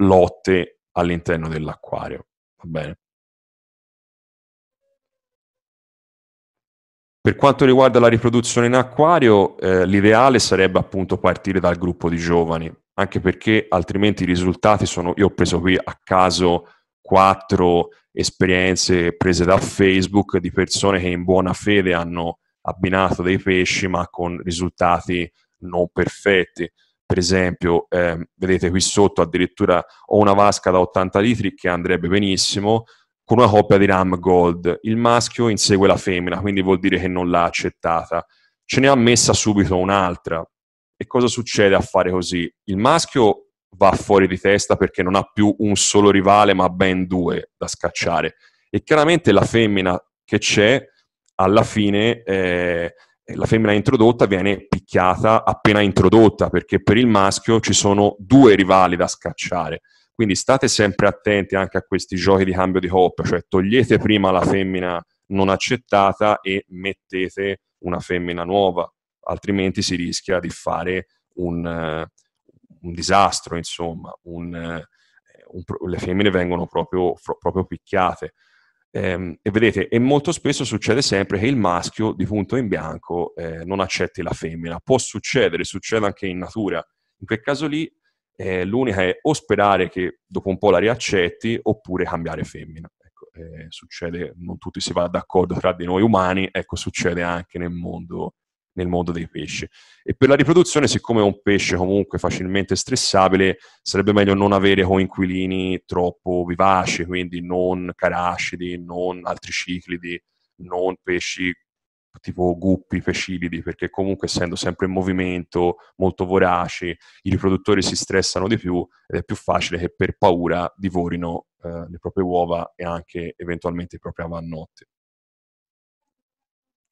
Speaker 3: lotte all'interno dell'acquario. Va bene? Per quanto riguarda la riproduzione in acquario, eh, l'ideale sarebbe appunto partire dal gruppo di giovani, anche perché altrimenti i risultati sono, io ho preso qui a caso quattro esperienze prese da Facebook di persone che in buona fede hanno abbinato dei pesci ma con risultati non perfetti. Per esempio, eh, vedete qui sotto addirittura ho una vasca da 80 litri che andrebbe benissimo con una coppia di Ram Gold. Il maschio insegue la femmina, quindi vuol dire che non l'ha accettata. Ce ne ha messa subito un'altra. E cosa succede a fare così? Il maschio va fuori di testa perché non ha più un solo rivale, ma ben due da scacciare. E chiaramente la femmina che c'è alla fine eh, la femmina introdotta viene picchiata appena introdotta, perché per il maschio ci sono due rivali da scacciare. Quindi state sempre attenti anche a questi giochi di cambio di coppia, cioè togliete prima la femmina non accettata e mettete una femmina nuova, altrimenti si rischia di fare un, uh, un disastro, insomma, un, uh, un, le femmine vengono proprio, proprio picchiate. Eh, e vedete, e molto spesso succede sempre che il maschio di punto in bianco eh, non accetti la femmina. Può succedere, succede anche in natura. In quel caso lì eh, l'unica è o sperare che dopo un po' la riaccetti oppure cambiare femmina. Ecco, eh, succede, non tutti si va d'accordo tra di noi umani, ecco, succede anche nel mondo nel mondo dei pesci. E per la riproduzione, siccome è un pesce comunque facilmente stressabile, sarebbe meglio non avere coinquilini troppo vivaci, quindi non carascidi, non altri ciclidi, non pesci tipo guppi, pescilidi, perché comunque essendo sempre in movimento, molto voraci, i riproduttori si stressano di più ed è più facile che per paura divorino eh, le proprie uova e anche eventualmente i propri avannotti.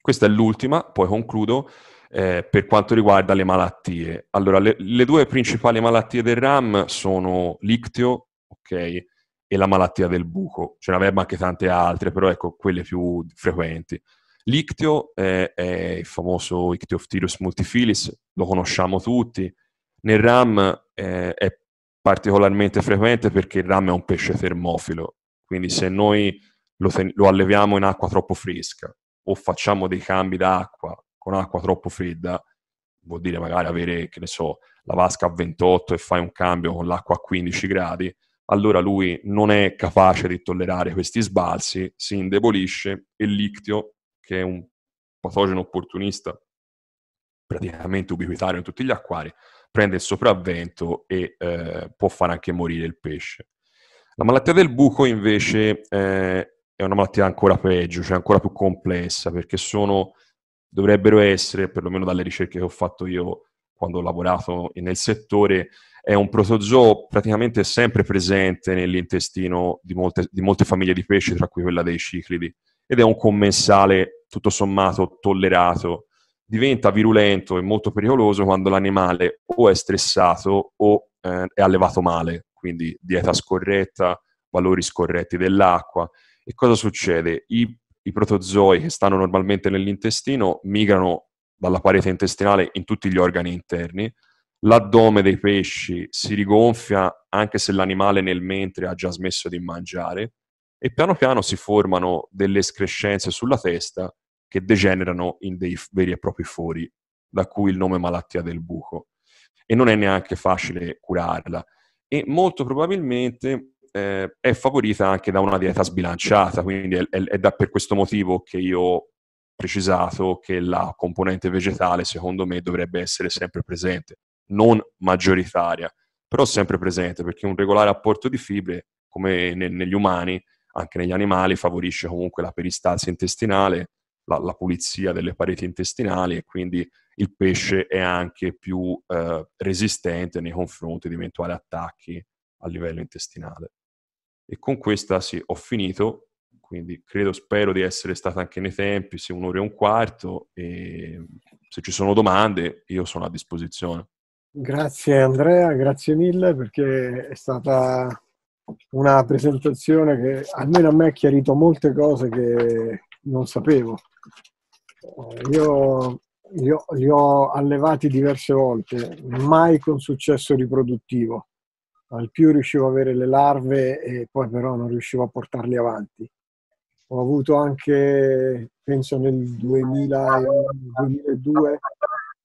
Speaker 3: Questa è l'ultima, poi concludo, eh, per quanto riguarda le malattie. Allora, le, le, due principali malattie del RAM sono l'ictio, ok, e la malattia del buco. Ce ne avrebbe anche tante altre, però ecco, quelle più frequenti. L'ictio è, è il famoso Ichthyophthirus multifilis, lo conosciamo tutti. Nel RAM eh, è particolarmente frequente perché il RAM è un pesce termofilo, quindi se noi lo, ten- lo alleviamo in acqua troppo fresca o facciamo dei cambi d'acqua con acqua troppo fredda, vuol dire magari avere, che ne so, la vasca a 28 e fai un cambio con l'acqua a 15 gradi, allora lui non è capace di tollerare questi sbalzi, si indebolisce e l'ictio, che è un patogeno opportunista praticamente ubiquitario in tutti gli acquari, prende il sopravvento e eh, può fare anche morire il pesce. La malattia del buco invece eh, è una malattia ancora peggio, cioè ancora più complessa, perché sono, dovrebbero essere, perlomeno dalle ricerche che ho fatto io quando ho lavorato nel settore, è un protozoo praticamente sempre presente nell'intestino di molte, di molte famiglie di pesci, tra cui quella dei ciclidi, ed è un commensale tutto sommato tollerato. Diventa virulento e molto pericoloso quando l'animale o è stressato o eh, è allevato male, quindi dieta scorretta, valori scorretti dell'acqua. E cosa succede? I, i protozoi che stanno normalmente nell'intestino migrano dalla parete intestinale in tutti gli organi interni, l'addome dei pesci si rigonfia anche se l'animale nel mentre ha già smesso di mangiare e piano piano si formano delle escrescenze sulla testa che degenerano in dei veri e propri fori, da cui il nome malattia del buco. E non è neanche facile curarla e molto probabilmente eh, è favorita anche da una dieta sbilanciata, quindi è, è, è da, per questo motivo che io ho precisato che la componente vegetale secondo me dovrebbe essere sempre presente, non maggioritaria, però sempre presente perché un regolare apporto di fibre, come ne, negli umani, anche negli animali, favorisce comunque la peristalsi intestinale, la, la, pulizia delle pareti intestinali e quindi il pesce è anche più eh, resistente nei confronti di eventuali attacchi a livello intestinale. E con questa sì, ho finito, quindi credo, spero di essere stato anche nei tempi, sì, un'ora e un quarto, e se ci sono domande io sono a disposizione.
Speaker 2: Grazie Andrea, grazie mille perché è stata una presentazione che almeno a me ha chiarito molte cose che non sapevo. Io, io li ho allevati diverse volte, mai con successo riproduttivo. Al più riuscivo a avere le larve e poi però non riuscivo a portarli avanti. Ho avuto anche, penso nel 2000, 2002,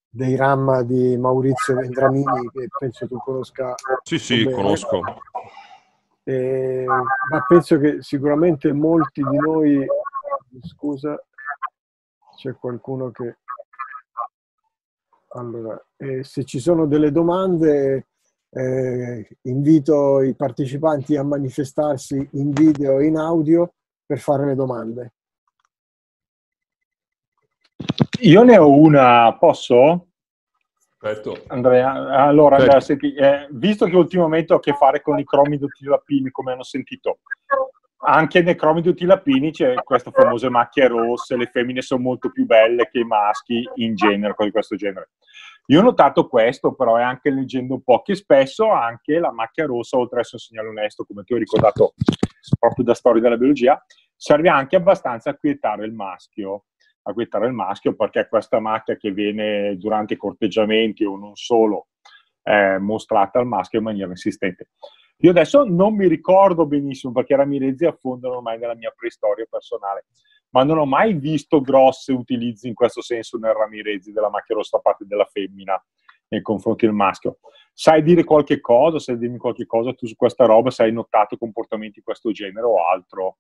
Speaker 2: dei RAM di Maurizio Vendramini che penso tu conosca.
Speaker 3: Sì, sì, bene. conosco.
Speaker 2: E, ma penso che sicuramente molti di noi, scusa, c'è qualcuno che... Allora, eh, se ci sono delle domande, eh, invito i partecipanti a manifestarsi in video e in audio per fare le domande.
Speaker 4: Io ne ho una, posso?
Speaker 3: Certo.
Speaker 4: Andrea, allora certo. Andrea, senti, eh, visto che ultimamente ho a che fare con i cromi tilapini, come hanno sentito, anche nei cromi tilapini c'è queste famose macchie rosse, le femmine sono molto più belle che i maschi in genere, cose di questo genere. Io ho notato questo, però, e anche leggendo un po', che spesso anche la macchia rossa, oltre a essere un segnale onesto, come ti ho ricordato proprio da storia della biologia, serve anche abbastanza a quietare il maschio a quietare il maschio perché questa macchia che viene durante i corteggiamenti o non solo è mostrata al maschio in maniera insistente. Io adesso non mi ricordo benissimo perché i ramirezzi affondano ormai nella mia preistoria personale, ma non ho mai visto grossi utilizzi in questo senso nel ramirezzi della macchia rossa da parte della femmina nei confronti del maschio. Sai dire qualche cosa, sai dirmi qualche cosa tu su questa roba, se hai notato comportamenti di questo genere o altro?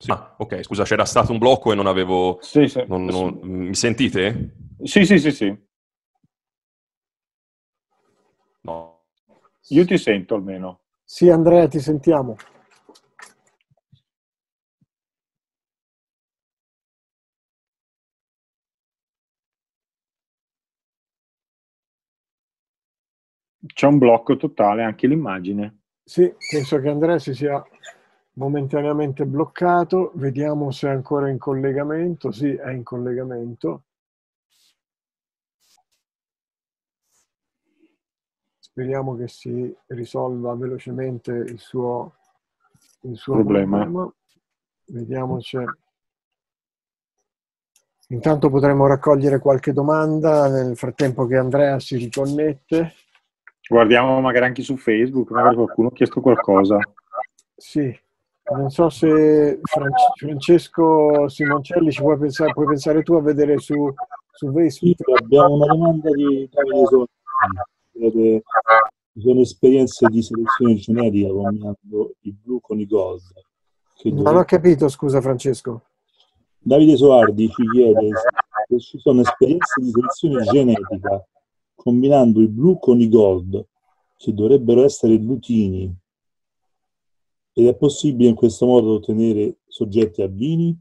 Speaker 3: Sì. Ah, ok, scusa, c'era stato un blocco e non avevo...
Speaker 4: Sì, sì.
Speaker 3: Non, non... Mi sentite?
Speaker 4: Sì, sì, sì, sì. Io ti sento almeno.
Speaker 2: Sì, Andrea, ti sentiamo.
Speaker 4: C'è un blocco totale, anche l'immagine.
Speaker 2: Sì, penso che Andrea si sia momentaneamente bloccato, vediamo se è ancora in collegamento, sì è in collegamento. Speriamo che si risolva velocemente il suo, il suo problema. problema. Vediamo se... Intanto potremo raccogliere qualche domanda nel frattempo che Andrea si riconnette.
Speaker 4: Guardiamo magari anche su Facebook, magari qualcuno ha chiesto qualcosa.
Speaker 2: Sì, non so se Francesco Simoncelli ci puoi pensare, puoi pensare tu a vedere su, su Facebook.
Speaker 5: Sì, abbiamo una domanda di Davide Solani. Ci sono esperienze di selezione genetica combinando i blu con i gold.
Speaker 2: Non dove... ho capito, scusa Francesco.
Speaker 5: Davide Soardi ci chiede se ci sono esperienze di selezione genetica combinando i blu con i gold, ci dovrebbero essere lutini, ed è possibile in questo modo ottenere soggetti albini?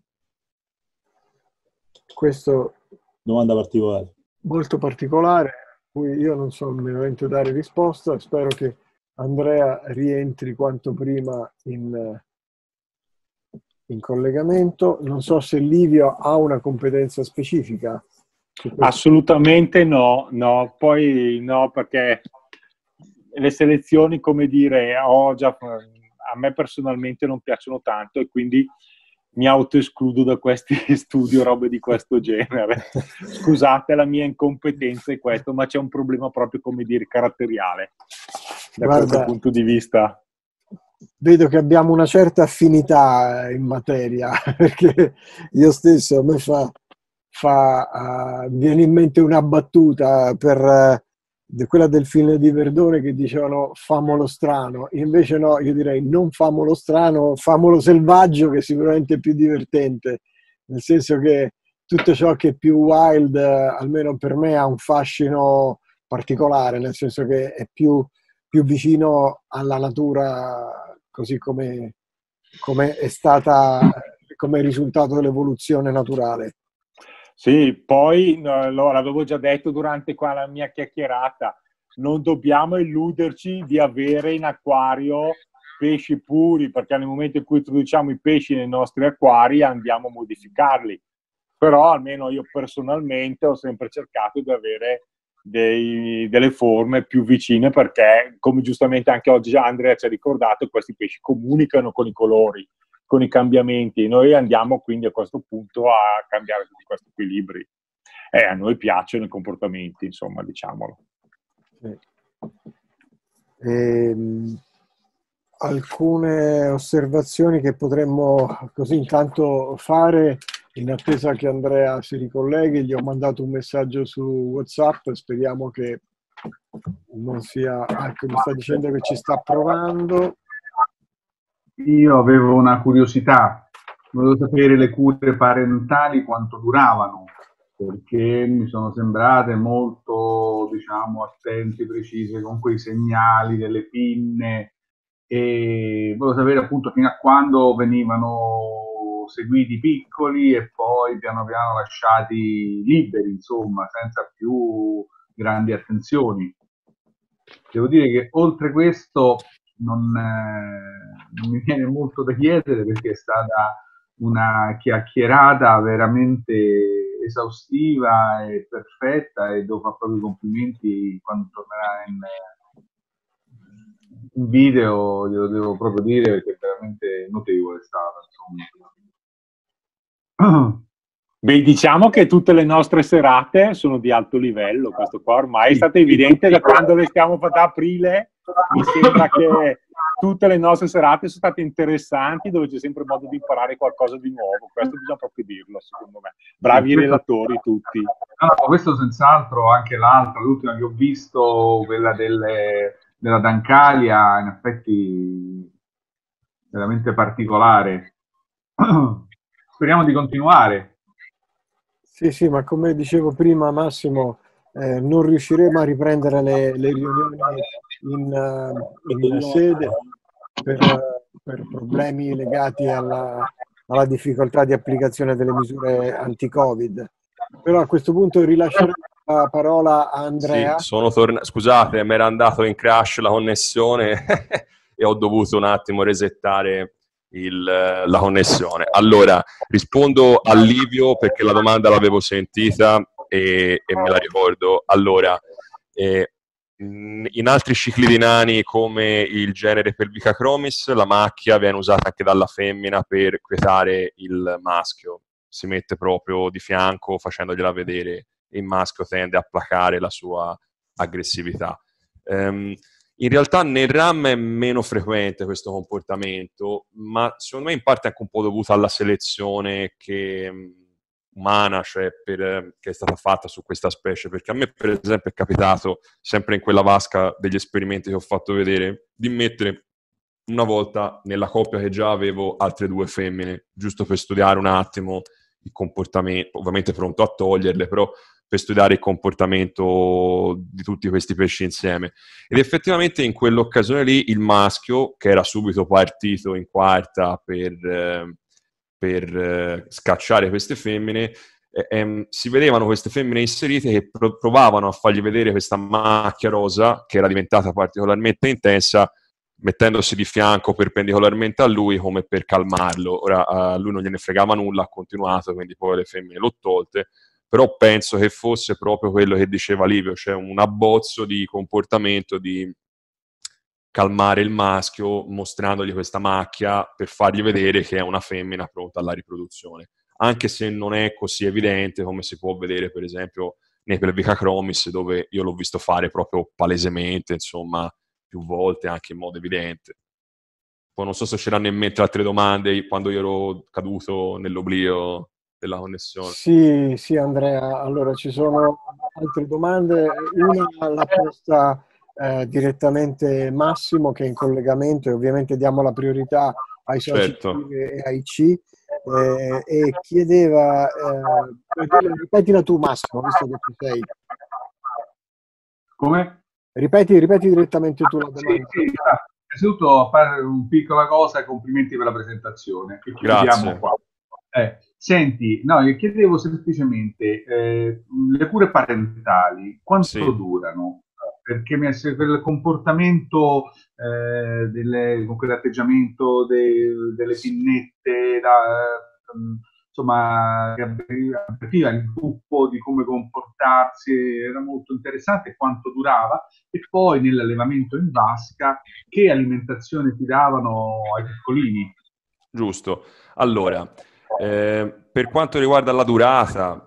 Speaker 2: Questo
Speaker 5: Domanda particolare.
Speaker 2: molto particolare, cui io non so veramente dare risposta. Spero che Andrea rientri quanto prima in, in collegamento. Non so se Livio ha una competenza specifica.
Speaker 4: Assolutamente no, no, poi no, perché le selezioni, come dire, ho già, a me personalmente non piacciono tanto e quindi mi autoescludo da questi studi o robe di questo genere. Scusate la mia incompetenza in questo, ma c'è un problema proprio, come dire, caratteriale da
Speaker 2: Guarda,
Speaker 4: questo punto di vista.
Speaker 2: Vedo che abbiamo una certa affinità in materia, perché io stesso a me fa, fa eh, viene in mente una battuta per eh, de- quella del film di Verdone che dicevano famolo strano, invece no, io direi non famolo strano, famolo selvaggio che sicuramente è più divertente, nel senso che tutto ciò che è più wild, almeno per me, ha un fascino particolare, nel senso che è più, più vicino alla natura così come, come è stata, come risultato dell'evoluzione naturale.
Speaker 4: Sì, poi l'avevo già detto durante la mia chiacchierata, non dobbiamo illuderci di avere in acquario pesci puri, perché nel momento in cui introduciamo i pesci nei nostri acquari andiamo a modificarli. Però almeno io personalmente ho sempre cercato di avere dei- delle forme più vicine perché, come giustamente anche oggi Andrea ci ha ricordato, questi pesci comunicano con i colori, con i cambiamenti. Noi andiamo quindi a questo punto a cambiare tutti questi equilibri. E a noi piacciono i comportamenti, insomma, diciamolo.
Speaker 2: Sì. Ehm, alcune osservazioni che potremmo così intanto fare in attesa che Andrea si ricolleghi. Gli ho mandato un messaggio su WhatsApp, speriamo che non sia... Ecco, mi sta dicendo che ci sta provando.
Speaker 6: Io avevo una curiosità, volevo sapere le cure parentali quanto duravano, perché mi sono sembrate molto, diciamo, attenti, precise con quei segnali delle pinne e volevo sapere appunto fino a quando venivano seguiti piccoli e poi piano piano lasciati liberi, insomma, senza più grandi attenzioni. Devo dire che oltre questo non, eh, non mi viene molto da chiedere perché è stata una chiacchierata veramente esaustiva e perfetta e devo fare proprio i complimenti quando tornerà in, in video, glielo devo proprio dire perché è veramente notevole è stata, insomma.
Speaker 4: Beh, diciamo che tutte le nostre serate sono di alto livello, questo qua ormai è stato evidente da quando le stiamo da aprile, mi sembra che tutte le nostre serate sono state interessanti, dove c'è sempre modo di imparare qualcosa di nuovo, questo bisogna proprio dirlo secondo me. Bravi relatori tutti.
Speaker 6: No, no, questo senz'altro, anche l'altra, l'ultima che ho visto, quella delle, della Dancalia, in effetti veramente particolare. Speriamo di continuare.
Speaker 2: Sì, sì, ma come dicevo prima Massimo, eh, non riusciremo a riprendere le, le riunioni in, eh, in sede per, per problemi legati alla, alla difficoltà di applicazione delle misure anti-Covid. Però a questo punto rilascerò la parola a Andrea.
Speaker 3: Sì, sono torna- Scusate, mi era andato in crash la connessione e ho dovuto un attimo resettare il- la connessione. Allora, rispondo a Livio perché la domanda l'avevo sentita e, e me la ricordo. Allora, eh, in altri cicli di nani come il genere Pelvicachromis, la macchia viene usata anche dalla femmina per quietare il maschio. Si mette proprio di fianco facendogliela vedere il maschio tende a placare la sua aggressività. Ehm, in realtà nel RAM è meno frequente questo comportamento, ma secondo me in parte è anche un po' dovuto alla selezione che, umana, cioè per, eh, che è stata fatta su questa specie, perché a me per esempio è capitato, sempre in quella vasca degli esperimenti che ho fatto vedere, di mettere una volta nella coppia che già avevo altre due femmine, giusto per studiare un attimo il comportamento, ovviamente pronto a toglierle, però per studiare il comportamento di tutti questi pesci insieme. Ed effettivamente in quell'occasione lì il maschio, che era subito partito in quarta per, eh, per eh, scacciare queste femmine, eh, ehm, si vedevano queste femmine inserite che pro- provavano a fargli vedere questa macchia rosa che era diventata particolarmente intensa mettendosi di fianco perpendicolarmente a lui come per calmarlo. Ora a lui non gliene fregava nulla, ha continuato, quindi poi le femmine l'ho tolte, però penso che fosse proprio quello che diceva Livio, cioè un abbozzo di comportamento di calmare il maschio mostrandogli questa macchia per fargli vedere che è una femmina pronta alla riproduzione, anche se non è così evidente come si può vedere per esempio nei Pelvica Chromis dove io l'ho visto fare proprio palesemente, insomma, più volte anche in modo evidente. Poi non so se c'erano in mente altre domande quando io ero caduto nell'oblio della connessione.
Speaker 2: Sì, sì Andrea, allora ci sono altre domande. Una l'ha posta eh, direttamente Massimo che è in collegamento e ovviamente diamo la priorità ai soci certo. e ai C eh, e chiedeva, eh, ripetila tu Massimo, visto che tu sei.
Speaker 6: Come?
Speaker 2: Ripeti, ripeti direttamente tu la domanda. Sì, sì,
Speaker 6: Innanzitutto fare una piccola cosa, complimenti per la presentazione.
Speaker 3: Grazie.
Speaker 6: Qua. Eh, senti, no, io chiedevo semplicemente, eh, le cure parentali, quanto sì. durano? Perché mi è quel comportamento, eh, delle, con quell'atteggiamento de, delle pinnette, da, insomma, che avvertiva il gruppo di come comportarsi, era molto interessante quanto durava e poi nell'allevamento in vasca che alimentazione ti davano ai piccolini?
Speaker 3: Giusto. Allora, eh, per quanto riguarda la durata,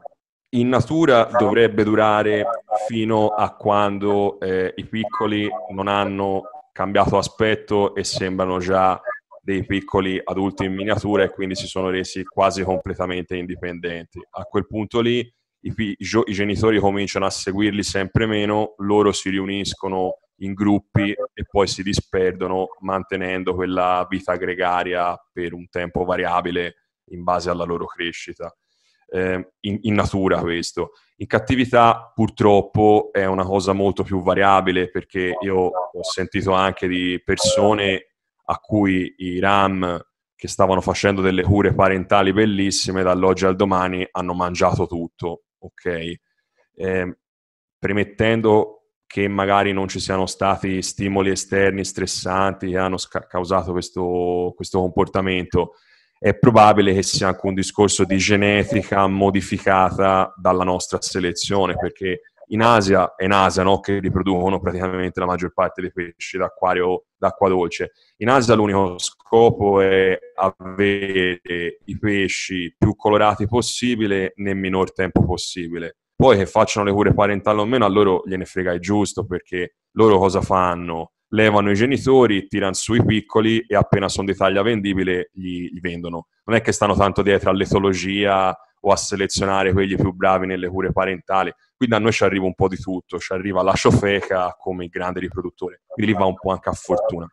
Speaker 3: in natura dovrebbe durare fino a quando eh, i piccoli non hanno cambiato aspetto e sembrano già dei piccoli adulti in miniatura e quindi si sono resi quasi completamente indipendenti. A quel punto lì i, i, i genitori cominciano a seguirli sempre meno, loro si riuniscono in gruppi e poi si disperdono mantenendo quella vita gregaria per un tempo variabile in base alla loro crescita. Eh, in, in, natura questo. In cattività purtroppo è una cosa molto più variabile perché io ho sentito anche di persone a cui i RAM che stavano facendo delle cure parentali bellissime dall'oggi al domani hanno mangiato tutto, ok? Eh, premettendo che magari non ci siano stati stimoli esterni stressanti che hanno sca- causato questo, questo comportamento, è probabile che sia anche un discorso di genetica modificata dalla nostra selezione, perché in Asia è in Asia no? che riproducono praticamente la maggior parte dei pesci d'acquario, d'acqua dolce. In Asia l'unico scopo è avere i pesci più colorati possibile nel minor tempo possibile. Poi che facciano le cure parentali o meno, a loro gliene frega il giusto perché loro cosa fanno? Levano i genitori, tirano su i piccoli e appena sono di taglia vendibile gli, gli vendono. Non è che stanno tanto dietro all'etologia o a selezionare quelli più bravi nelle cure parentali. Quindi a noi ci arriva un po' di tutto, ci arriva la ciofeca come il grande riproduttore, quindi lì va un po' anche a fortuna.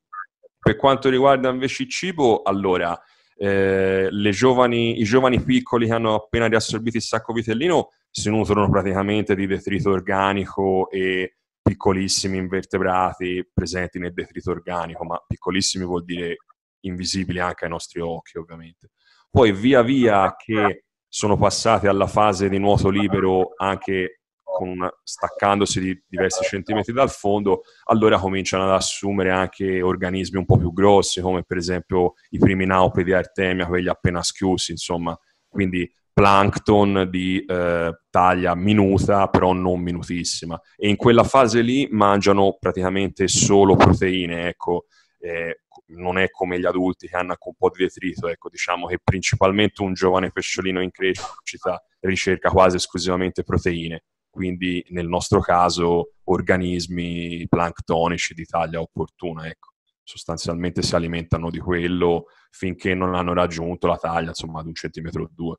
Speaker 3: Per quanto riguarda invece il cibo, allora, eh, giovani, i giovani piccoli che hanno appena riassorbito il sacco vitellino si nutrono praticamente di detrito organico e piccolissimi invertebrati presenti nel detrito organico, ma piccolissimi vuol dire invisibili anche ai nostri occhi, ovviamente. Poi via via che sono passati alla fase di nuoto libero anche una, staccandosi di diversi centimetri dal fondo, allora cominciano ad assumere anche organismi un po' più grossi, come per esempio i primi naupedi artemia, quelli appena schiusi, insomma, quindi plankton di eh, taglia minuta, però non minutissima. E in quella fase lì mangiano praticamente solo proteine, ecco, eh, non è come gli adulti che hanno anche un po' di detrito, ecco, diciamo che principalmente un giovane pesciolino in crescita ricerca quasi esclusivamente proteine, quindi nel nostro caso organismi planctonici di taglia opportuna, ecco. Sostanzialmente si alimentano di quello finché non hanno raggiunto la taglia, insomma, ad un centimetro o due.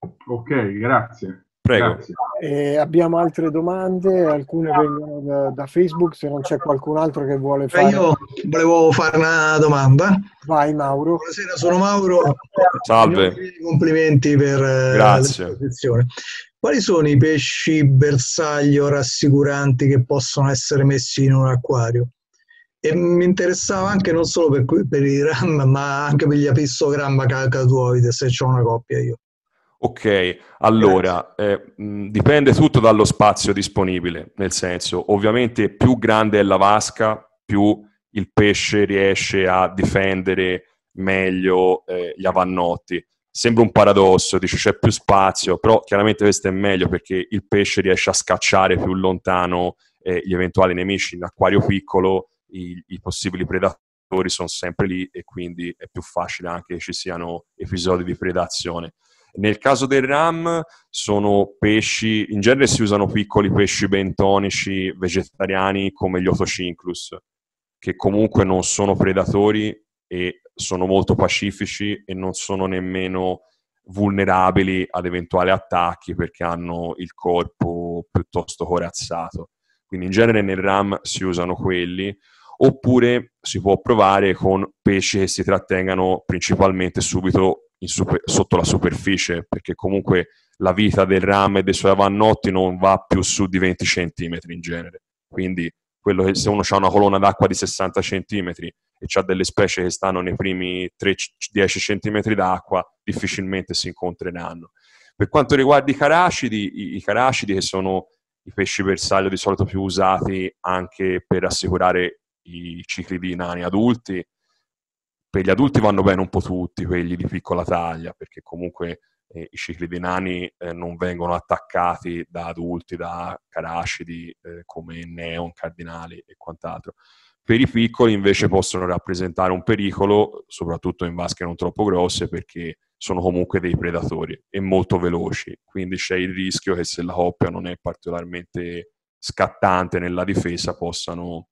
Speaker 6: Ok, grazie.
Speaker 3: Prego.
Speaker 6: Grazie.
Speaker 2: E abbiamo altre domande, alcune vengono da, da, Facebook, se non c'è qualcun altro che vuole
Speaker 7: eh,
Speaker 2: fare.
Speaker 7: Io volevo fare una domanda.
Speaker 2: Vai Mauro.
Speaker 7: Buonasera, sono Mauro.
Speaker 3: Salve.
Speaker 7: Complimenti per eh,
Speaker 3: Grazie.
Speaker 7: l'esposizione. Quali sono i pesci bersaglio rassicuranti che possono essere messi in un acquario? E mi interessava anche non solo per, per i ram, ma anche per gli apistogramma cacatuoide, se c'ho una coppia io.
Speaker 3: Ok, allora eh, mh, dipende tutto dallo spazio disponibile, nel senso, ovviamente più grande è la vasca, più il pesce riesce a difendere meglio eh, gli avannotti. Sembra un paradosso, dice c'è più spazio, però chiaramente questo è meglio perché il pesce riesce a scacciare più lontano eh, gli eventuali nemici. In acquario piccolo i, i possibili predatori sono sempre lì e quindi è più facile anche che ci siano episodi di predazione. Nel caso del RAM sono pesci, in genere si usano piccoli pesci bentonici vegetariani come gli Otocinclus, che comunque non sono predatori e sono molto pacifici e non sono nemmeno vulnerabili ad eventuali attacchi perché hanno il corpo piuttosto corazzato. Quindi in genere nel RAM si usano quelli, oppure si può provare con pesci che si trattengano principalmente subito super, sotto la superficie, perché comunque la vita del RAM e dei suoi avannotti non va più su di 20 cm in genere. Quindi che se uno ha una colonna d'acqua di 60 cm e ha delle specie che stanno nei primi 3-10 cm d'acqua, difficilmente si incontreranno. Per quanto riguarda i caracidi, i, i caracidi che sono i pesci bersaglio di solito più usati anche per assicurare i cicli di nani adulti, per gli adulti vanno bene un po' tutti, quelli di piccola taglia, perché comunque eh, i cicli dei nani eh, non vengono attaccati da adulti, da caracidi eh, come neon, cardinali e quant'altro. Per i piccoli invece possono rappresentare un pericolo, soprattutto in vasche non troppo grosse, perché sono comunque dei predatori e molto veloci, quindi c'è il rischio che se la coppia non è particolarmente scattante nella difesa possano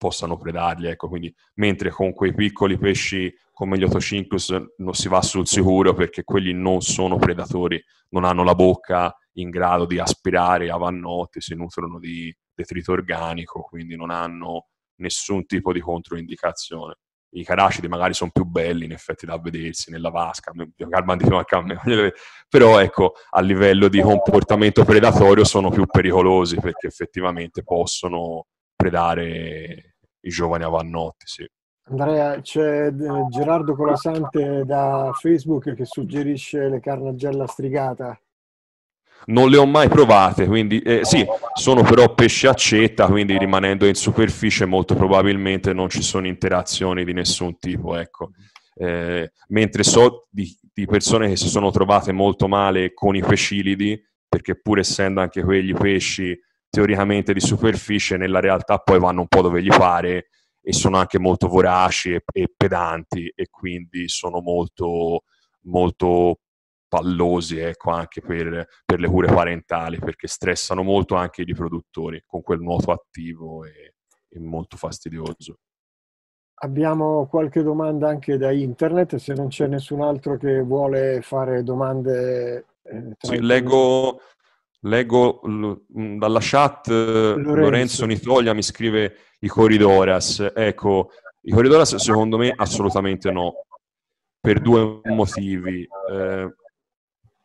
Speaker 3: possano predarli. Ecco. Quindi, mentre con quei piccoli pesci come gli Otocinclus non si va sul sicuro perché quelli non sono predatori, non hanno la bocca in grado di aspirare avannotti, si nutrono di detrito organico, quindi non hanno nessun tipo di controindicazione. I caracidi magari sono più belli in effetti da vedersi nella vasca, però ecco, a livello di comportamento predatorio sono più pericolosi perché effettivamente possono predare i giovani avannotti, sì.
Speaker 2: Andrea, c'è eh, Gerardo Colasante da Facebook che suggerisce le carnagella strigata.
Speaker 3: Non le ho mai provate, quindi eh, sì, sono però pesci accetta, quindi rimanendo in superficie molto probabilmente non ci sono interazioni di nessun tipo, ecco. Eh, mentre so di, di, persone che si sono trovate molto male con i pescilidi, perché pur essendo anche quegli pesci teoricamente di superficie, nella realtà poi vanno un po' dove gli pare e sono anche molto voraci e, e pedanti e quindi sono molto, molto pallosi ecco, anche per, per, le cure parentali perché stressano molto anche i riproduttori con quel nuoto attivo e, e molto fastidioso.
Speaker 2: Abbiamo qualche domanda anche da internet, se non c'è nessun altro che vuole fare domande.
Speaker 3: Eh, sì, leggo, Leggo l- dalla chat Lorenzo. Lorenzo Nitoglia mi scrive i Corridoras. Ecco, i Corridoras secondo me assolutamente no, per due motivi. Eh,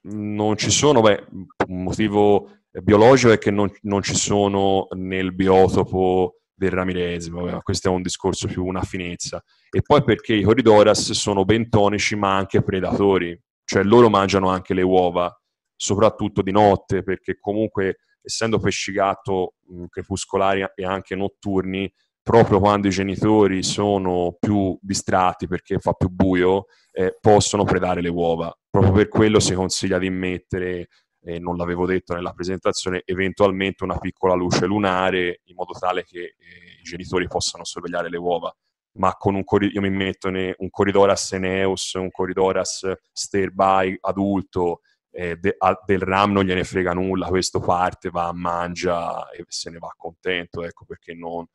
Speaker 3: non ci sono, beh, un motivo biologico è che non, non ci sono nel biotopo del Ramirez, vabbè, questo è un discorso più una finezza. E poi perché i Corridoras sono bentonici ma anche predatori, cioè loro mangiano anche le uova soprattutto di notte, perché comunque essendo pesci gatto crepuscolari e anche notturni, proprio quando i genitori sono più distratti perché fa più buio, eh, possono predare le uova. Proprio per quello si consiglia di mettere, eh, non l'avevo detto nella presentazione, eventualmente una piccola luce lunare in modo tale che eh, i genitori possano sorvegliare le uova. Ma con un corridoras, io mi metto un corridoras Eneus, un corridoras Sterby adulto, eh, de, a, del RAM non gliene frega nulla, questo parte, va, mangia e se ne va contento, ecco perché non,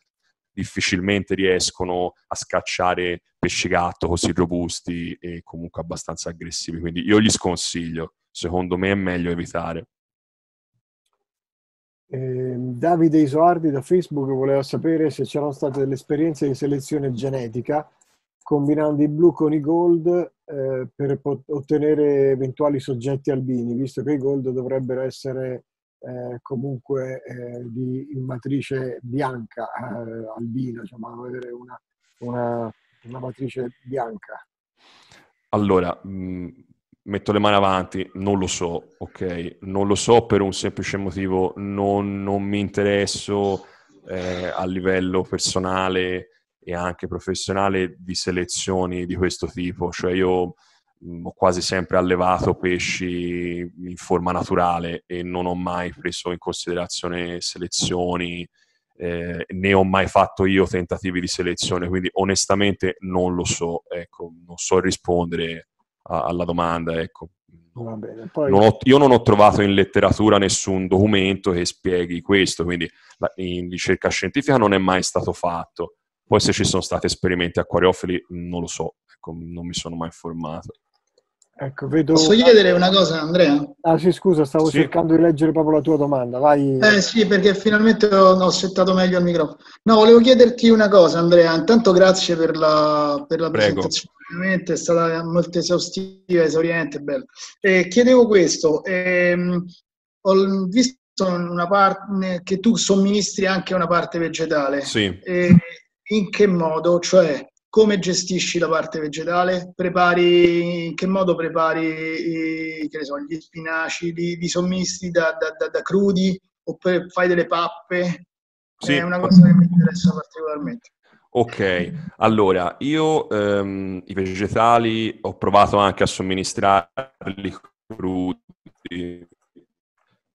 Speaker 3: difficilmente riescono a scacciare pesci gatto così robusti e comunque abbastanza aggressivi, quindi io gli sconsiglio, secondo me è meglio evitare.
Speaker 2: Eh, Davide Isoardi da Facebook voleva sapere se c'erano state delle esperienze di selezione genetica combinando i blu con i gold eh, per pot- ottenere eventuali soggetti albini, visto che i gold dovrebbero essere eh, comunque eh, di matrice bianca, eh, albina, cioè avere una, una, una, matrice bianca.
Speaker 3: Allora, mh, mm, metto le mani avanti, non lo so, ok? Non lo so per un semplice motivo, non, non mi interesso eh, a livello personale e anche professionale di selezioni di questo tipo, cioè io mh, ho quasi sempre allevato pesci in forma naturale e non ho mai preso in considerazione selezioni, eh, né ho mai fatto io tentativi di selezione, quindi onestamente non lo so, ecco, non so rispondere a, alla domanda, ecco. Poi... Non ho, io non ho trovato in letteratura nessun documento che spieghi questo, quindi la, in ricerca scientifica non è mai stato fatto. Poi se ci sono stati esperimenti acquariofili non lo so, ecco, non mi sono mai informato.
Speaker 2: Ecco, vedo...
Speaker 8: Posso chiedere una cosa, Andrea?
Speaker 2: Ah sì, scusa, stavo sì. cercando di leggere proprio la tua domanda. Vai.
Speaker 8: Eh sì, perché finalmente ho, ho, settato meglio il microfono. No, volevo chiederti una cosa, Andrea. Intanto grazie per la, per la presentazione. Veramente è stata molto esaustiva, esauriente, bella. E chiedevo questo. Ehm, ho visto una parte che tu somministri anche una parte vegetale.
Speaker 3: Sì.
Speaker 8: E, in che modo, cioè come gestisci la parte vegetale? Prepari, in che modo prepari che so, gli spinaci, li, li sommisti da, da, da, da, crudi oppure fai delle pappe? Sì. È una cosa che mi interessa particolarmente.
Speaker 3: Ok, allora io ehm, i vegetali ho provato anche a somministrarli crudi,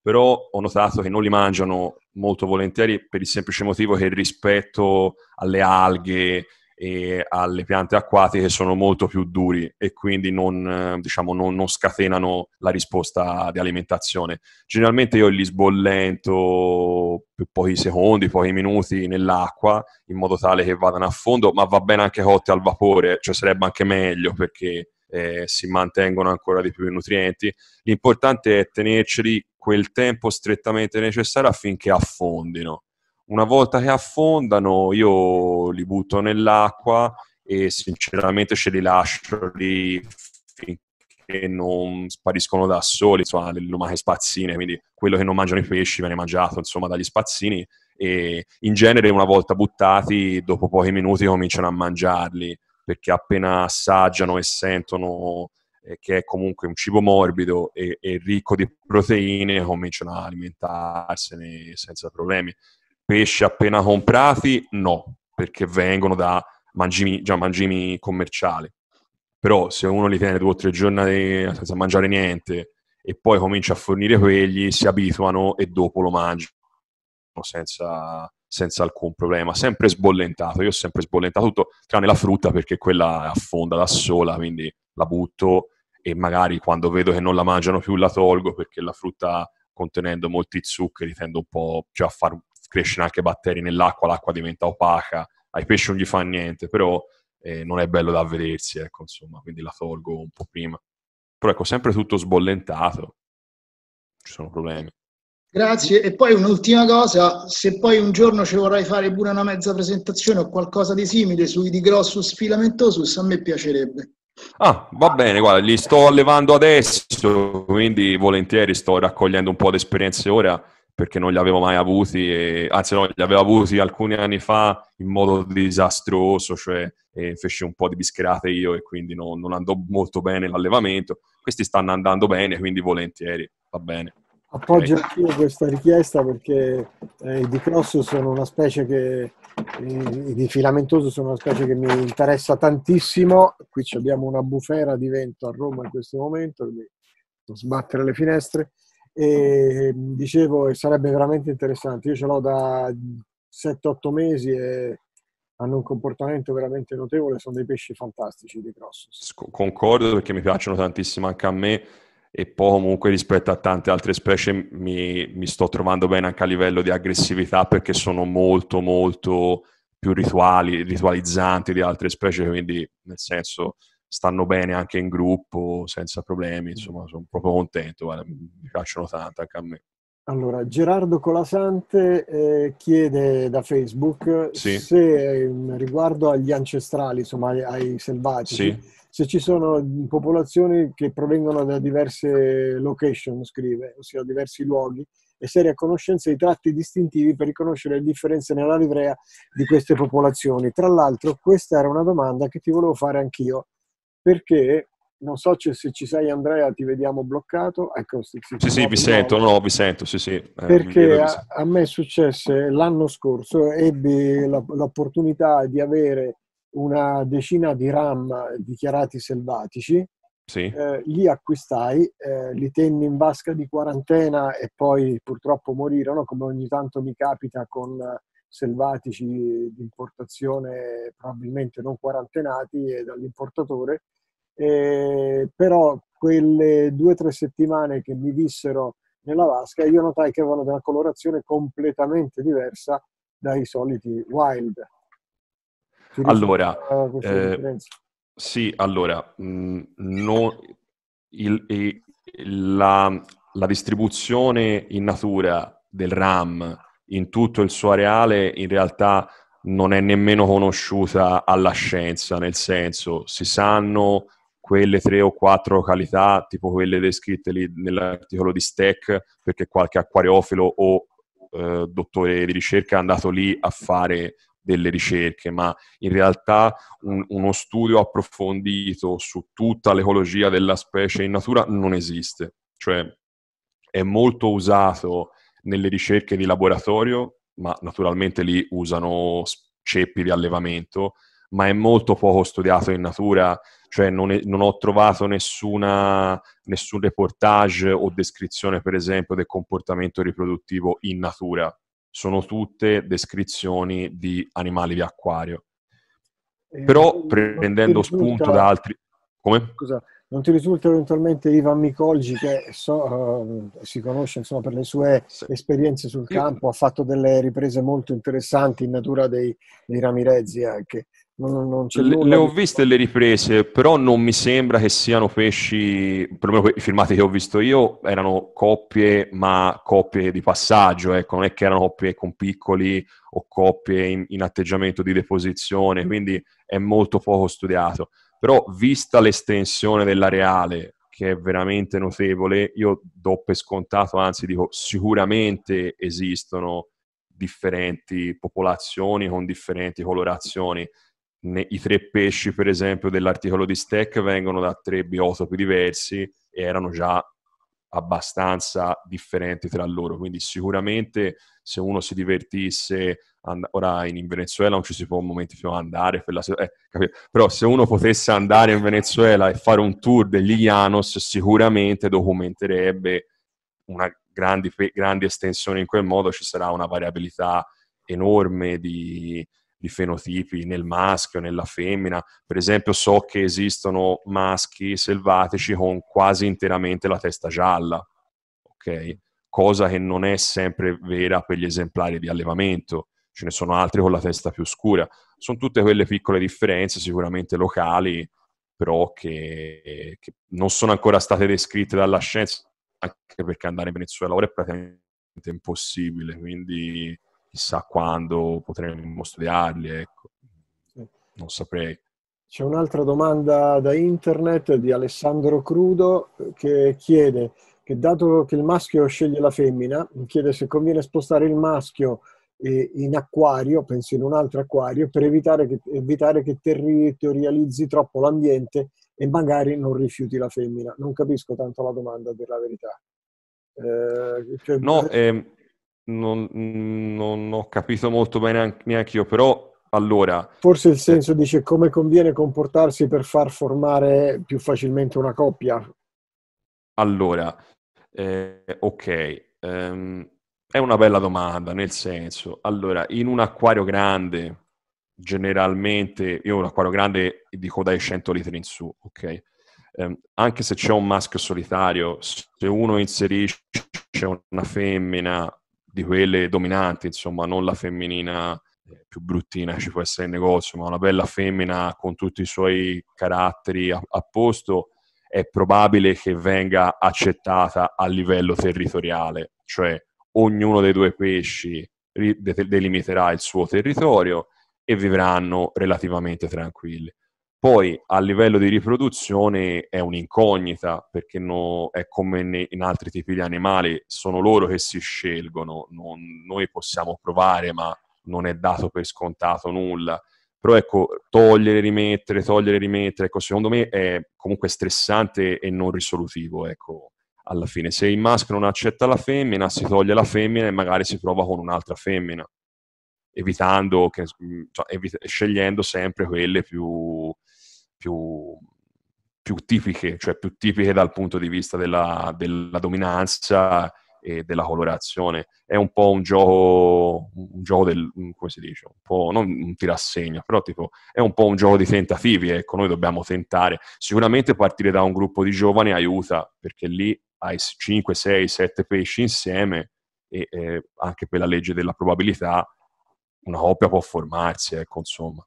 Speaker 3: però ho notato che non li mangiano molto volentieri per il semplice motivo che rispetto alle alghe e alle piante acquatiche sono molto più duri e quindi non, diciamo, non, non, scatenano la risposta di alimentazione. Generalmente io li sbollento per pochi secondi, pochi minuti nell'acqua in modo tale che vadano a fondo, ma va bene anche cotti al vapore, cioè sarebbe anche meglio perché eh, si mantengono ancora di più i nutrienti. L'importante è tenerceli quel tempo strettamente necessario affinché affondino. Una volta che affondano, io li butto nell'acqua e sinceramente ce li lascio lì finché non spariscono da soli, insomma, le lumache spazzine, quindi quello che non mangiano i pesci viene mangiato, insomma, dagli spazzini e in genere una volta buttati, dopo pochi minuti cominciano a mangiarli, perché appena assaggiano e sentono eh, che è comunque un cibo morbido e, e, ricco di proteine, cominciano a alimentarsene senza problemi. Pesci appena comprati, no, perché vengono da mangimi, già mangimi commerciali. Però se uno li tiene due o tre giorni senza mangiare niente e poi comincia a fornire quelli, si abituano e dopo lo mangiano senza, senza alcun problema. Sempre sbollentato, io ho sempre sbollentato tutto, tranne la frutta perché quella affonda da sola, quindi la butto e magari quando vedo che non la mangiano più la tolgo perché la frutta contenendo molti zuccheri tende un po' cioè a far crescere anche batteri nell'acqua, l'acqua diventa opaca, ai pesci non gli fa niente, però eh, non è bello da vedersi, ecco, insomma, quindi la tolgo un po' prima. Però ecco, sempre tutto sbollentato, ci sono problemi.
Speaker 8: Grazie. E poi un'ultima cosa, se poi un giorno ci vorrai fare pure una mezza presentazione o qualcosa di simile sui di Grossus filamentosus, a me piacerebbe.
Speaker 3: Ah, va bene, guarda, li sto allevando adesso, quindi volentieri sto raccogliendo un po' di esperienze ora perché non li avevo mai avuti, e, anzi no, li avevo avuti alcuni anni fa in modo disastroso, cioè feci un po' di bischerate io e quindi non, non andò molto bene l'allevamento. Questi stanno andando bene, quindi volentieri, va bene.
Speaker 2: Appoggio okay. anch'io questa richiesta perché eh, i dicrosso sono una specie che i, di filamentoso sono una specie che mi interessa tantissimo. Qui abbiamo una bufera di vento a Roma in questo momento, quindi sbattere le finestre. E dicevo, sarebbe veramente interessante. Io ce l'ho da 7-8 mesi e hanno un comportamento veramente notevole. Sono dei pesci fantastici di Crossus.
Speaker 3: Concordo perché mi piacciono tantissimo anche a me e poi comunque rispetto a tante altre specie mi, mi, sto trovando bene anche a livello di aggressività perché sono molto molto più rituali, ritualizzanti di altre specie, quindi nel senso stanno bene anche in gruppo senza problemi, insomma sono proprio contento, guarda, mi piacciono tanto anche a me.
Speaker 2: Allora, Gerardo Colasante eh, chiede da Facebook
Speaker 3: Sì.
Speaker 2: se eh, riguardo agli ancestrali, insomma ai, ai selvatici,
Speaker 3: Sì.
Speaker 2: Se ci sono popolazioni che provengono da diverse location, scrive, ossia diversi luoghi, e se era a conoscenza dei tratti distintivi per riconoscere le differenze nella livrea di queste popolazioni. Tra l'altro, questa era una domanda che ti volevo fare anch'io, perché non so se ci sei Andrea, ti vediamo bloccato. Ecco,
Speaker 3: Sì, sì,
Speaker 2: muove
Speaker 3: vi sento, no, vi sento, sì, sì. eh,
Speaker 2: Perché a, a me è successo l'anno scorso, ebbi la- l'opportunità di avere una decina di ram dichiarati selvatici,
Speaker 3: Sì,
Speaker 2: eh, li acquistai, eh, li tenni in vasca di quarantena e poi purtroppo morirono, come ogni tanto mi capita con eh, selvatici di importazione probabilmente non quarantenati e dall'importatore. Eh, però quelle due o tre settimane che mi vissero nella vasca, io notai che avevano una colorazione completamente diversa dai soliti wild.
Speaker 3: Allora, eh? Sì, allora, mh, no- il- i- la, la distribuzione in natura del RAM in tutto il suo areale in realtà non è nemmeno conosciuta alla scienza, nel senso si sanno quelle tre o quattro località, tipo quelle descritte lì nell'articolo di Stack, perché qualche acquariofilo o eh, dottore di ricerca è andato lì a fare delle ricerche, ma in realtà un- uno studio approfondito su tutta l'ecologia della specie in natura non esiste. Cioè è molto usato nelle ricerche di laboratorio, ma naturalmente lì usano ceppi di allevamento, ma è molto poco studiato in natura, cioè non, è- non ho trovato nessuna, nessun reportage o descrizione, per esempio, del comportamento riproduttivo in natura. Sono tutte descrizioni di animali di acquario.
Speaker 2: Eh,
Speaker 3: Però prendendo spunto
Speaker 2: risulta-
Speaker 3: da altri... Come?
Speaker 2: Scusa, non ti risulta eventualmente Ivan Mikolji che so, eh, si conosce insomma, per le sue
Speaker 3: Sì.
Speaker 2: esperienze sul campo, ha fatto delle riprese molto interessanti in natura dei, dei ramirezzi anche. Non, non
Speaker 3: Le, le ho viste le riprese, però non mi sembra che siano pesci, perlomeno i filmati che ho visto io, erano coppie, ma coppie di passaggio, ecco, non è che erano coppie con piccoli o coppie in, in atteggiamento di deposizione, quindi è molto poco studiato. Però vista l'estensione dell'areale, che è veramente notevole, io do per scontato, anzi dico sicuramente esistono differenti popolazioni con differenti colorazioni ne- i tre pesci, per esempio, dell'articolo di Stack vengono da tre biotopi diversi e erano già abbastanza differenti tra loro. Quindi sicuramente se uno si divertisse, and- ora in, Venezuela non ci si può un momento più andare, per la se- eh, però se uno potesse andare in Venezuela e fare un tour degli Llanos, sicuramente documenterebbe una grandi, pe- grandi estensione in quel modo, ci sarà una variabilità enorme di, di fenotipi nel maschio, nella femmina. Per esempio, so che esistono maschi selvatici con quasi interamente la testa gialla, ok? Cosa che non è sempre vera per gli esemplari di allevamento. Ce ne sono altri con la testa più scura. Sono tutte quelle piccole differenze, sicuramente locali, però che, che non sono ancora state descritte dalla scienza, anche perché andare in Venezuela ora è praticamente impossibile, quindi chissà quando potremmo studiarli, ecco. Non saprei.
Speaker 2: C'è un'altra domanda da internet di Alessandro Crudo eh, che chiede che dato che il maschio sceglie la femmina, chiede se conviene spostare il maschio eh, in acquario, penso in un altro acquario, per evitare che, evitare che territorializzi troppo l'ambiente e magari non rifiuti la femmina. Non capisco tanto la domanda, per la verità. Eh, cioè-
Speaker 3: No, ehm, non, non ho capito molto bene anche- neanche io, però allora,
Speaker 2: Forse il senso dice come conviene comportarsi per far formare più facilmente una coppia.
Speaker 3: allora, eh, ok, ehm, è una bella domanda, nel senso, allora, in un acquario grande, generalmente, io un acquario grande dico dai 100 litri in su, ok? Ehm, anche se c'è un maschio solitario, se uno inserisce una femmina di quelle dominanti, insomma, non la femminina eh, più bruttina ci può essere in negozio, ma una bella femmina con tutti i suoi caratteri a, a posto, è probabile che venga accettata a livello territoriale, cioè ognuno dei due pesci delimiterà il suo territorio e vivranno relativamente tranquilli. Poi a livello di riproduzione è un'incognita perché no, è come in altri tipi di animali, sono loro che si scelgono, non, noi possiamo provare ma non è dato per scontato nulla. Però ecco, togliere, rimettere, togliere, rimettere, ecco, secondo me è comunque stressante e non risolutivo, ecco, alla fine. Se il maschio non accetta la femmina, si toglie la femmina e magari si prova con un'altra femmina, evitando, che, cioè, evit- scegliendo sempre quelle più più, più tipiche, cioè più tipiche dal punto di vista della, della dominanza e della colorazione. È un po' un gioco, un gioco del, come si dice, un po', non un tirassegno, però tipo è un po' un gioco di tentativi, ecco, noi dobbiamo tentare. Sicuramente partire da un gruppo di giovani aiuta, perché lì hai 5, 6, 7 pesci insieme e eh, anche per la legge della probabilità una coppia può formarsi, ecco, insomma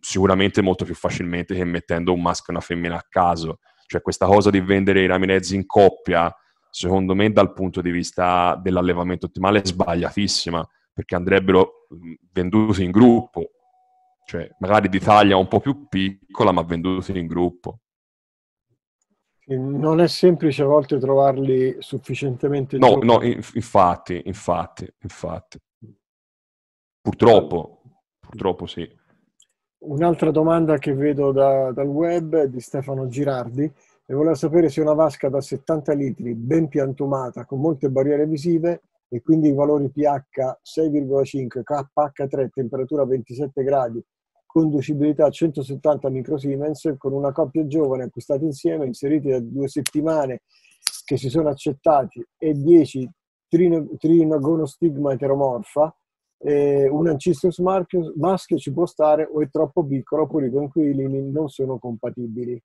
Speaker 3: sicuramente molto più facilmente che mettendo un maschio e una femmina a caso. Cioè questa cosa di vendere i raminezzi in coppia, secondo me dal punto di vista dell'allevamento ottimale è sbagliatissima, perché andrebbero venduti in gruppo. Cioè magari di taglia un po' più piccola, ma venduti in gruppo.
Speaker 2: Non è semplice a volte trovarli sufficientemente
Speaker 3: No, giovani. no, infatti, infatti, infatti. Purtroppo, purtroppo sì.
Speaker 2: Un'altra domanda che vedo da, dal web è di Stefano Girardi e voleva sapere se una vasca da 70 litri ben piantumata con molte barriere visive e quindi i valori pH 6,5, KH3, temperatura 27 gradi, conducibilità 170 microsiemens con una coppia giovane acquistata insieme, inseriti da due settimane che si sono accettati e 10 trinogonostigma eteromorfa eh, un Ancestors maschio ci può stare o è troppo piccolo oppure i conquilini non sono compatibili.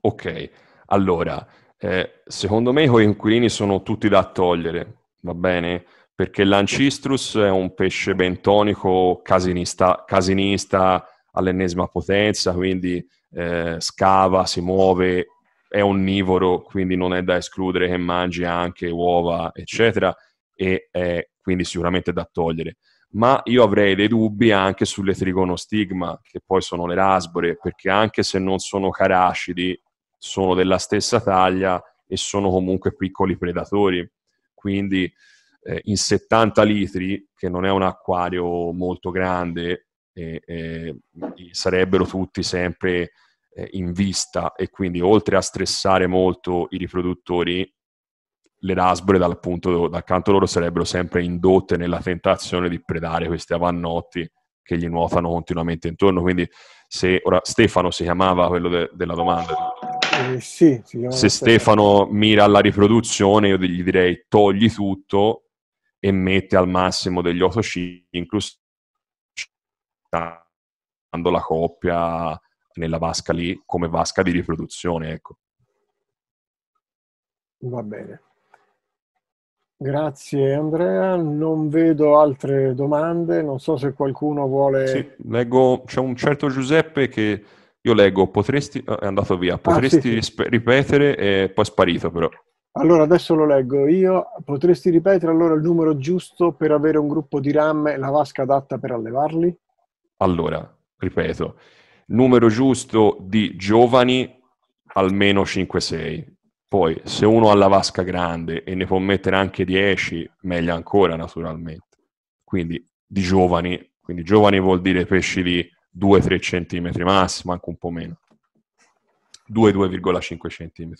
Speaker 3: Ok, allora, eh, secondo me i coinquilini sono tutti da togliere, va bene? Perché l'Ancistrus è un pesce bentonico casinista, casinista all'ennesima potenza, quindi eh, scava, si muove, è onnivoro, quindi non è da escludere che mangi anche uova, eccetera, e è quindi sicuramente da togliere. Ma io avrei dei dubbi anche sulle trigonostigma, che poi sono le rasbore, perché anche se non sono caracidi, sono della stessa taglia e sono comunque piccoli predatori. Quindi eh, in 70 litri, che non è un acquario molto grande, eh, eh, sarebbero tutti sempre eh, in vista e quindi oltre a stressare molto i riproduttori, le rasbore dal, punto, dal canto loro sarebbero sempre indotte nella tentazione di predare questi avannotti che gli nuotano continuamente intorno. Quindi se ora Stefano si chiamava quello de, della domanda.
Speaker 2: Eh, sì,
Speaker 3: se Stefano mira alla riproduzione, io gli direi togli tutto e metti al massimo degli autocinclus dando la coppia nella vasca lì come vasca di riproduzione, ecco.
Speaker 2: Va bene. Grazie Andrea, non vedo altre domande, non so se qualcuno vuole...
Speaker 3: Sì, leggo, c'è un certo Giuseppe che io leggo, potresti... Ah, è andato via, potresti ah, sì, sì. ripetere e poi è sparito però.
Speaker 2: Allora adesso lo leggo io, potresti ripetere allora il numero giusto per avere un gruppo di ram e la vasca adatta per allevarli?
Speaker 3: Allora, ripeto, numero giusto di giovani almeno 5-6, poi, se uno ha la vasca grande e ne può mettere anche 10, meglio ancora, naturalmente. Quindi, di giovani, quindi giovani vuol dire pesci di 2-3 cm massimo, anche un po' meno. 2-2,5 cm.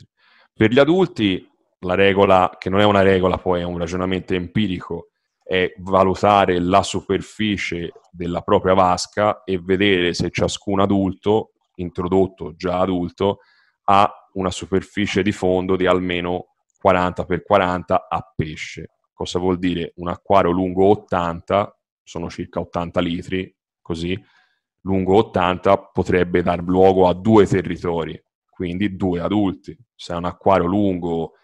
Speaker 3: Per gli adulti, la regola, che non è una regola, poi è un ragionamento empirico, è valutare la superficie della propria vasca e vedere se ciascun adulto, introdotto già adulto, ha una superficie di fondo di almeno 40 x 40 a pesce. Cosa vuol dire? Un acquario lungo 80, sono circa 80 litri, così, lungo 80 potrebbe dar luogo a due territori, quindi due adulti. Se è un acquario lungo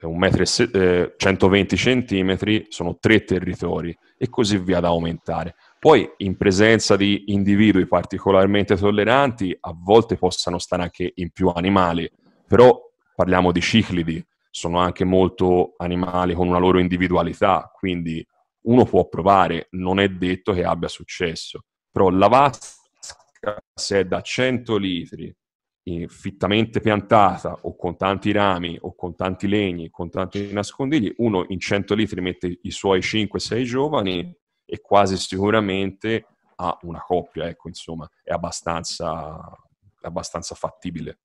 Speaker 3: 1,120 eh, 120 cm, sono tre territori e così via da aumentare. Poi in presenza di individui particolarmente tolleranti, a volte possano stare anche in più animali, però parliamo di ciclidi, sono anche molto animali con una loro individualità, quindi uno può provare, non è detto che abbia successo, però la vasca se è da 100 litri fittamente piantata o con tanti rami o con tanti legni, con tanti nascondigli, uno in 100 litri mette i suoi 5-6 giovani e quasi sicuramente ha una coppia, ecco, insomma, è abbastanza, abbastanza fattibile.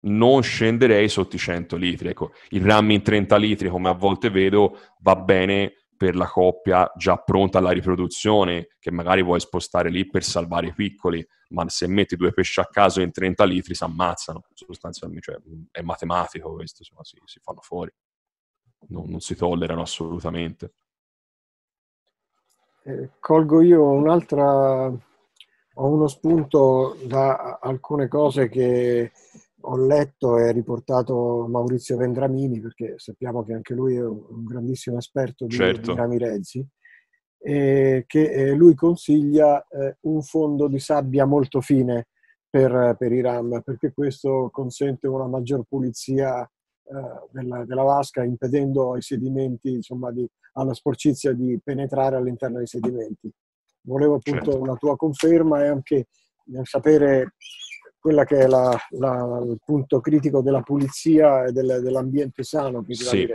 Speaker 3: Non scenderei sotto i 100 litri, ecco, il ram in 30 litri, come a volte vedo, va bene per la coppia già pronta alla riproduzione, che magari vuoi spostare lì per salvare i piccoli, ma se metti due pesci a caso in 30 litri si ammazzano, sostanzialmente, cioè, è matematico questo, insomma, si, si fanno fuori, non, non si tollerano assolutamente.
Speaker 2: Eh, colgo io un'altra, ho uno spunto da alcune cose che ho letto e riportato Maurizio Vendramini, perché sappiamo che anche lui è un grandissimo esperto di, certo. di ramirezzi, e che eh, lui consiglia eh, un fondo di sabbia molto fine per, per, i RAM, perché questo consente una maggior pulizia della, della, vasca, impedendo ai sedimenti, insomma, di, alla sporcizia di penetrare all'interno dei sedimenti. Volevo appunto certo. la tua conferma e anche sapere quella che è la, la, il punto critico della pulizia e del, dell'ambiente sano più
Speaker 3: sì.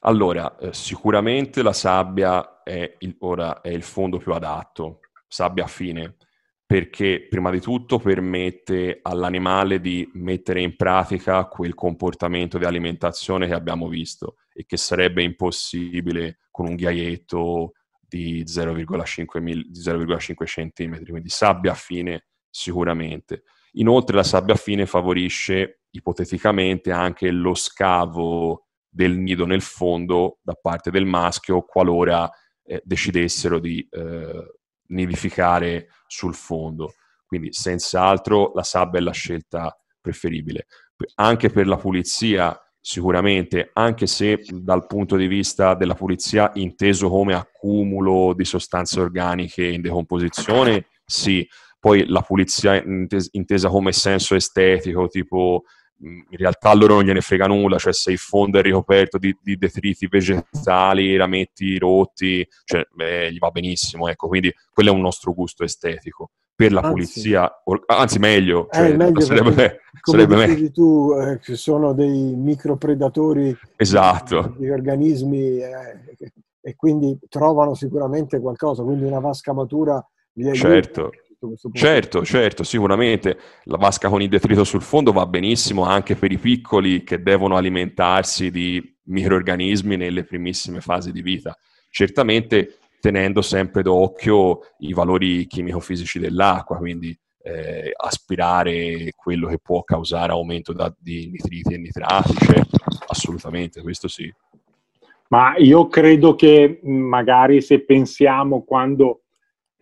Speaker 3: Allora, eh, sicuramente la sabbia è il, ora è il fondo più adatto, sabbia fine, perché prima di tutto permette all'animale di mettere in pratica quel comportamento di alimentazione che abbiamo visto e che sarebbe impossibile con un ghiaietto di 0,5, mil, 0,5 cm, quindi sabbia fine sicuramente. Inoltre la sabbia fine favorisce ipoteticamente anche lo scavo del nido nel fondo da parte del maschio qualora eh, decidessero di eh, nidificare sul fondo. Quindi senz'altro la sabbia è la scelta preferibile. Anche per la pulizia sicuramente, anche se dal punto di vista della pulizia inteso come accumulo di sostanze organiche in decomposizione, sì, poi la pulizia intesa come senso estetico, tipo in realtà a loro non gliene frega nulla, cioè se il fondo è ricoperto di, di detriti vegetali, rametti rotti, cioè beh, gli va benissimo, ecco, quindi quello è un nostro gusto estetico. Per la anzi, pulizia, anzi meglio,
Speaker 2: cioè, eh, meglio sarebbe, come sarebbe meglio. tu, eh, ci sono dei micropredatori
Speaker 3: esatto.
Speaker 2: di organismi eh, e quindi trovano sicuramente qualcosa, quindi una vasca matura
Speaker 3: li aiuta. Certo Certo, certo, sicuramente la vasca con il detrito sul fondo va benissimo anche per i piccoli che devono alimentarsi di microorganismi nelle primissime fasi di vita. Certamente tenendo sempre d'occhio i valori chimico-fisici dell'acqua, quindi eh, aspirare quello che può causare aumento da, di nitriti e nitrati, certo, assolutamente, questo sì.
Speaker 4: Ma io credo che magari se pensiamo quando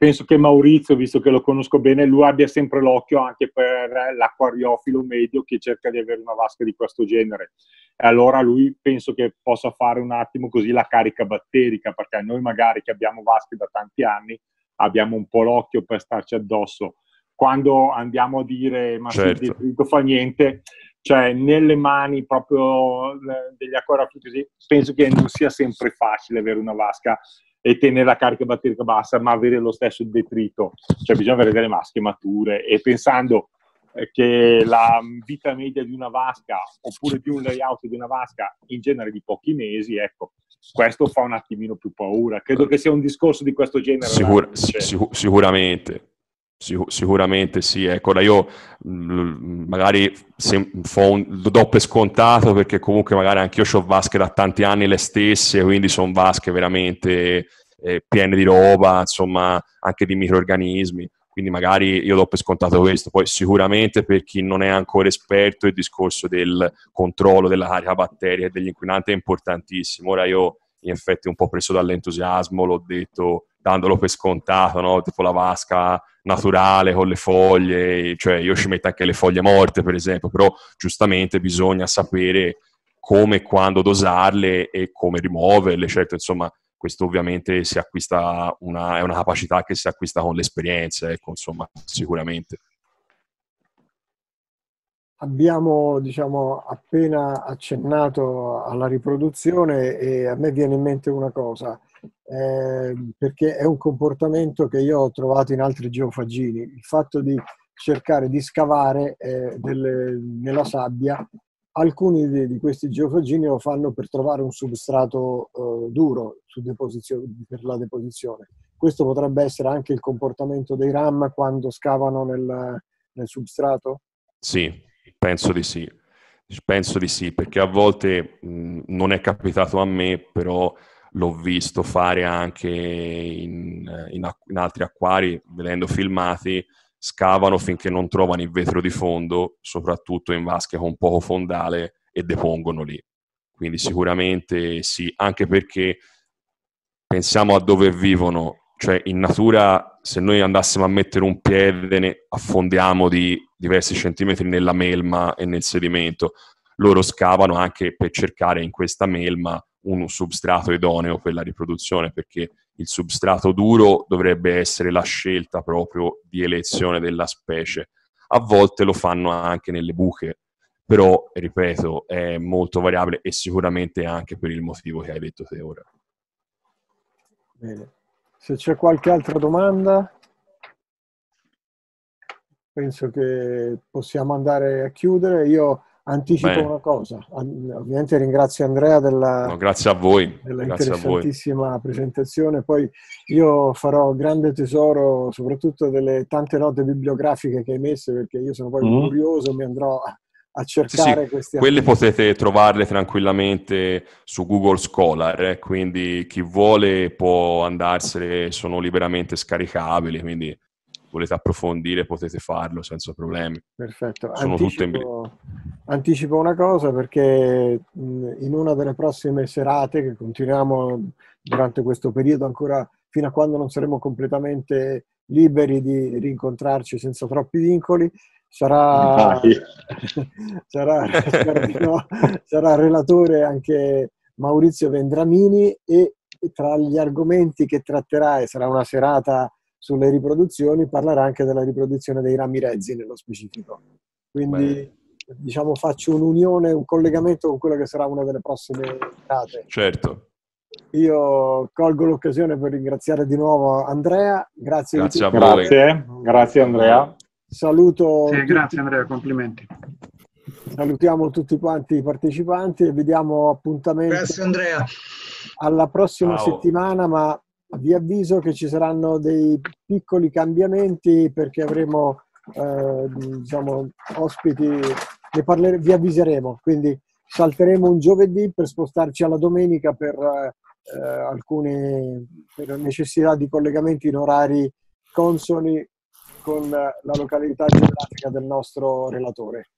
Speaker 4: penso che Maurizio, visto che lo conosco bene, lui abbia sempre l'occhio anche per l'acquariofilo medio che cerca di avere una vasca di questo genere. E allora lui penso che possa fare un attimo così la carica batterica, perché noi magari che abbiamo vasche da tanti anni abbiamo un po' l'occhio per starci addosso. Quando andiamo a dire ma certo. il detrito fa niente, cioè nelle mani proprio degli acquariofili penso che non sia sempre facile avere una vasca e tenere la carica batterica bassa, ma avere lo stesso detrito. Cioè bisogna avere delle masche mature e pensando eh, che la vita media di una vasca oppure di un layout di una vasca in genere di pochi mesi, ecco, questo fa un attimino più paura. Credo che sia un discorso di questo genere.
Speaker 3: Sicur- sic- sicuramente. Sic- sicuramente sì, ecco, io mh, mm, magari se, un, do per scontato perché comunque magari anche io ho vasche da tanti anni le stesse, quindi sono vasche veramente eh, piene di roba, insomma anche di microorganismi, quindi magari io do per scontato questo, poi sicuramente per chi non è ancora esperto il discorso del controllo della carica batterica e degli inquinanti è importantissimo, ora io in effetti un po' preso dall'entusiasmo, l'ho detto dandolo per scontato, no? tipo la vasca naturale con le foglie, cioè io ci metto anche le foglie morte per esempio, però giustamente bisogna sapere come e quando dosarle e come rimuoverle, certo insomma questo ovviamente si acquista una, è una capacità che si acquista con l'esperienza, ecco insomma sicuramente.
Speaker 2: abbiamo diciamo, appena accennato alla riproduzione e a me viene in mente una cosa, eh, perché è un comportamento che io ho trovato in altri geofagini, il fatto di cercare di scavare eh, delle, nella sabbia. Alcuni di, di, questi geofagini lo fanno per trovare un substrato eh, duro per la deposizione. Questo potrebbe essere anche il comportamento dei RAM quando scavano nel, nel substrato?
Speaker 3: Sì, penso di sì. Penso di sì, perché a volte mh, non è capitato a me, però l'ho visto fare anche in, in, in altri acquari, vedendo filmati, scavano finché non trovano il vetro di fondo, soprattutto in vasche con poco fondale, e depongono lì. Quindi sicuramente sì, anche perché pensiamo a dove vivono, cioè in natura se noi andassimo a mettere un piede ne affondiamo di diversi centimetri nella melma e nel sedimento. Loro scavano anche per cercare in questa melma un substrato idoneo per la riproduzione, perché il substrato duro dovrebbe essere la scelta proprio di elezione della specie. A volte lo fanno anche nelle buche, però, ripeto, è molto variabile e sicuramente anche per il motivo che hai detto te ora.
Speaker 2: Bene. Se c'è qualche altra domanda, penso che possiamo andare a chiudere. Io Anticipo Bene. una cosa, ovviamente ringrazio Andrea della,
Speaker 3: no, grazie a voi.
Speaker 2: della grazie interessantissima a voi. presentazione, poi io farò grande tesoro soprattutto delle tante note bibliografiche che hai messo perché io sono poi mm. curioso, mi andrò a cercare sì, sì. questi
Speaker 3: quelle potete trovarle tranquillamente su Google Scholar eh? quindi chi vuole può andarsene sono liberamente scaricabili quindi volete approfondire potete farlo senza problemi.
Speaker 2: Perfetto. Sono anticipo, tutte... anticipo una cosa perché in una delle prossime serate che continuiamo durante questo periodo ancora fino a quando non saremo completamente liberi di rincontrarci senza troppi vincoli, sarà, sarà, no, sarà relatore anche Maurizio Vendramini e tra gli argomenti che tratterà, e sarà una serata sulle riproduzioni, parlerà anche della riproduzione dei rami rezzi nello specifico. Quindi Beh. diciamo faccio un'unione, un collegamento con quella che sarà una delle prossime date.
Speaker 3: Certo.
Speaker 2: Io colgo l'occasione per ringraziare di nuovo Andrea, grazie,
Speaker 4: grazie a voi. Grazie, grazie Andrea.
Speaker 2: Saluto.
Speaker 8: Sì, grazie Andrea, complimenti.
Speaker 2: Salutiamo tutti quanti i partecipanti e vediamo appuntamento.
Speaker 7: Grazie Andrea.
Speaker 2: Alla prossima Ciao. settimana, ma vi avviso che ci saranno dei piccoli cambiamenti perché avremo eh, diciamo, ospiti, ne parlere, vi avviseremo, quindi salteremo un giovedì per spostarci alla domenica per eh, alcune per necessità di collegamenti in orari consoni con la località geografica del nostro relatore.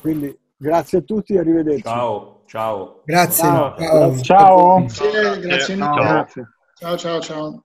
Speaker 2: Quindi grazie a tutti e arrivederci.
Speaker 3: Ciao. Ciao.
Speaker 8: Grazie.
Speaker 2: Ciao.
Speaker 8: Ciao.
Speaker 2: Ciao.
Speaker 8: Grazie, grazie. Ciao. ciao, ciao. ciao.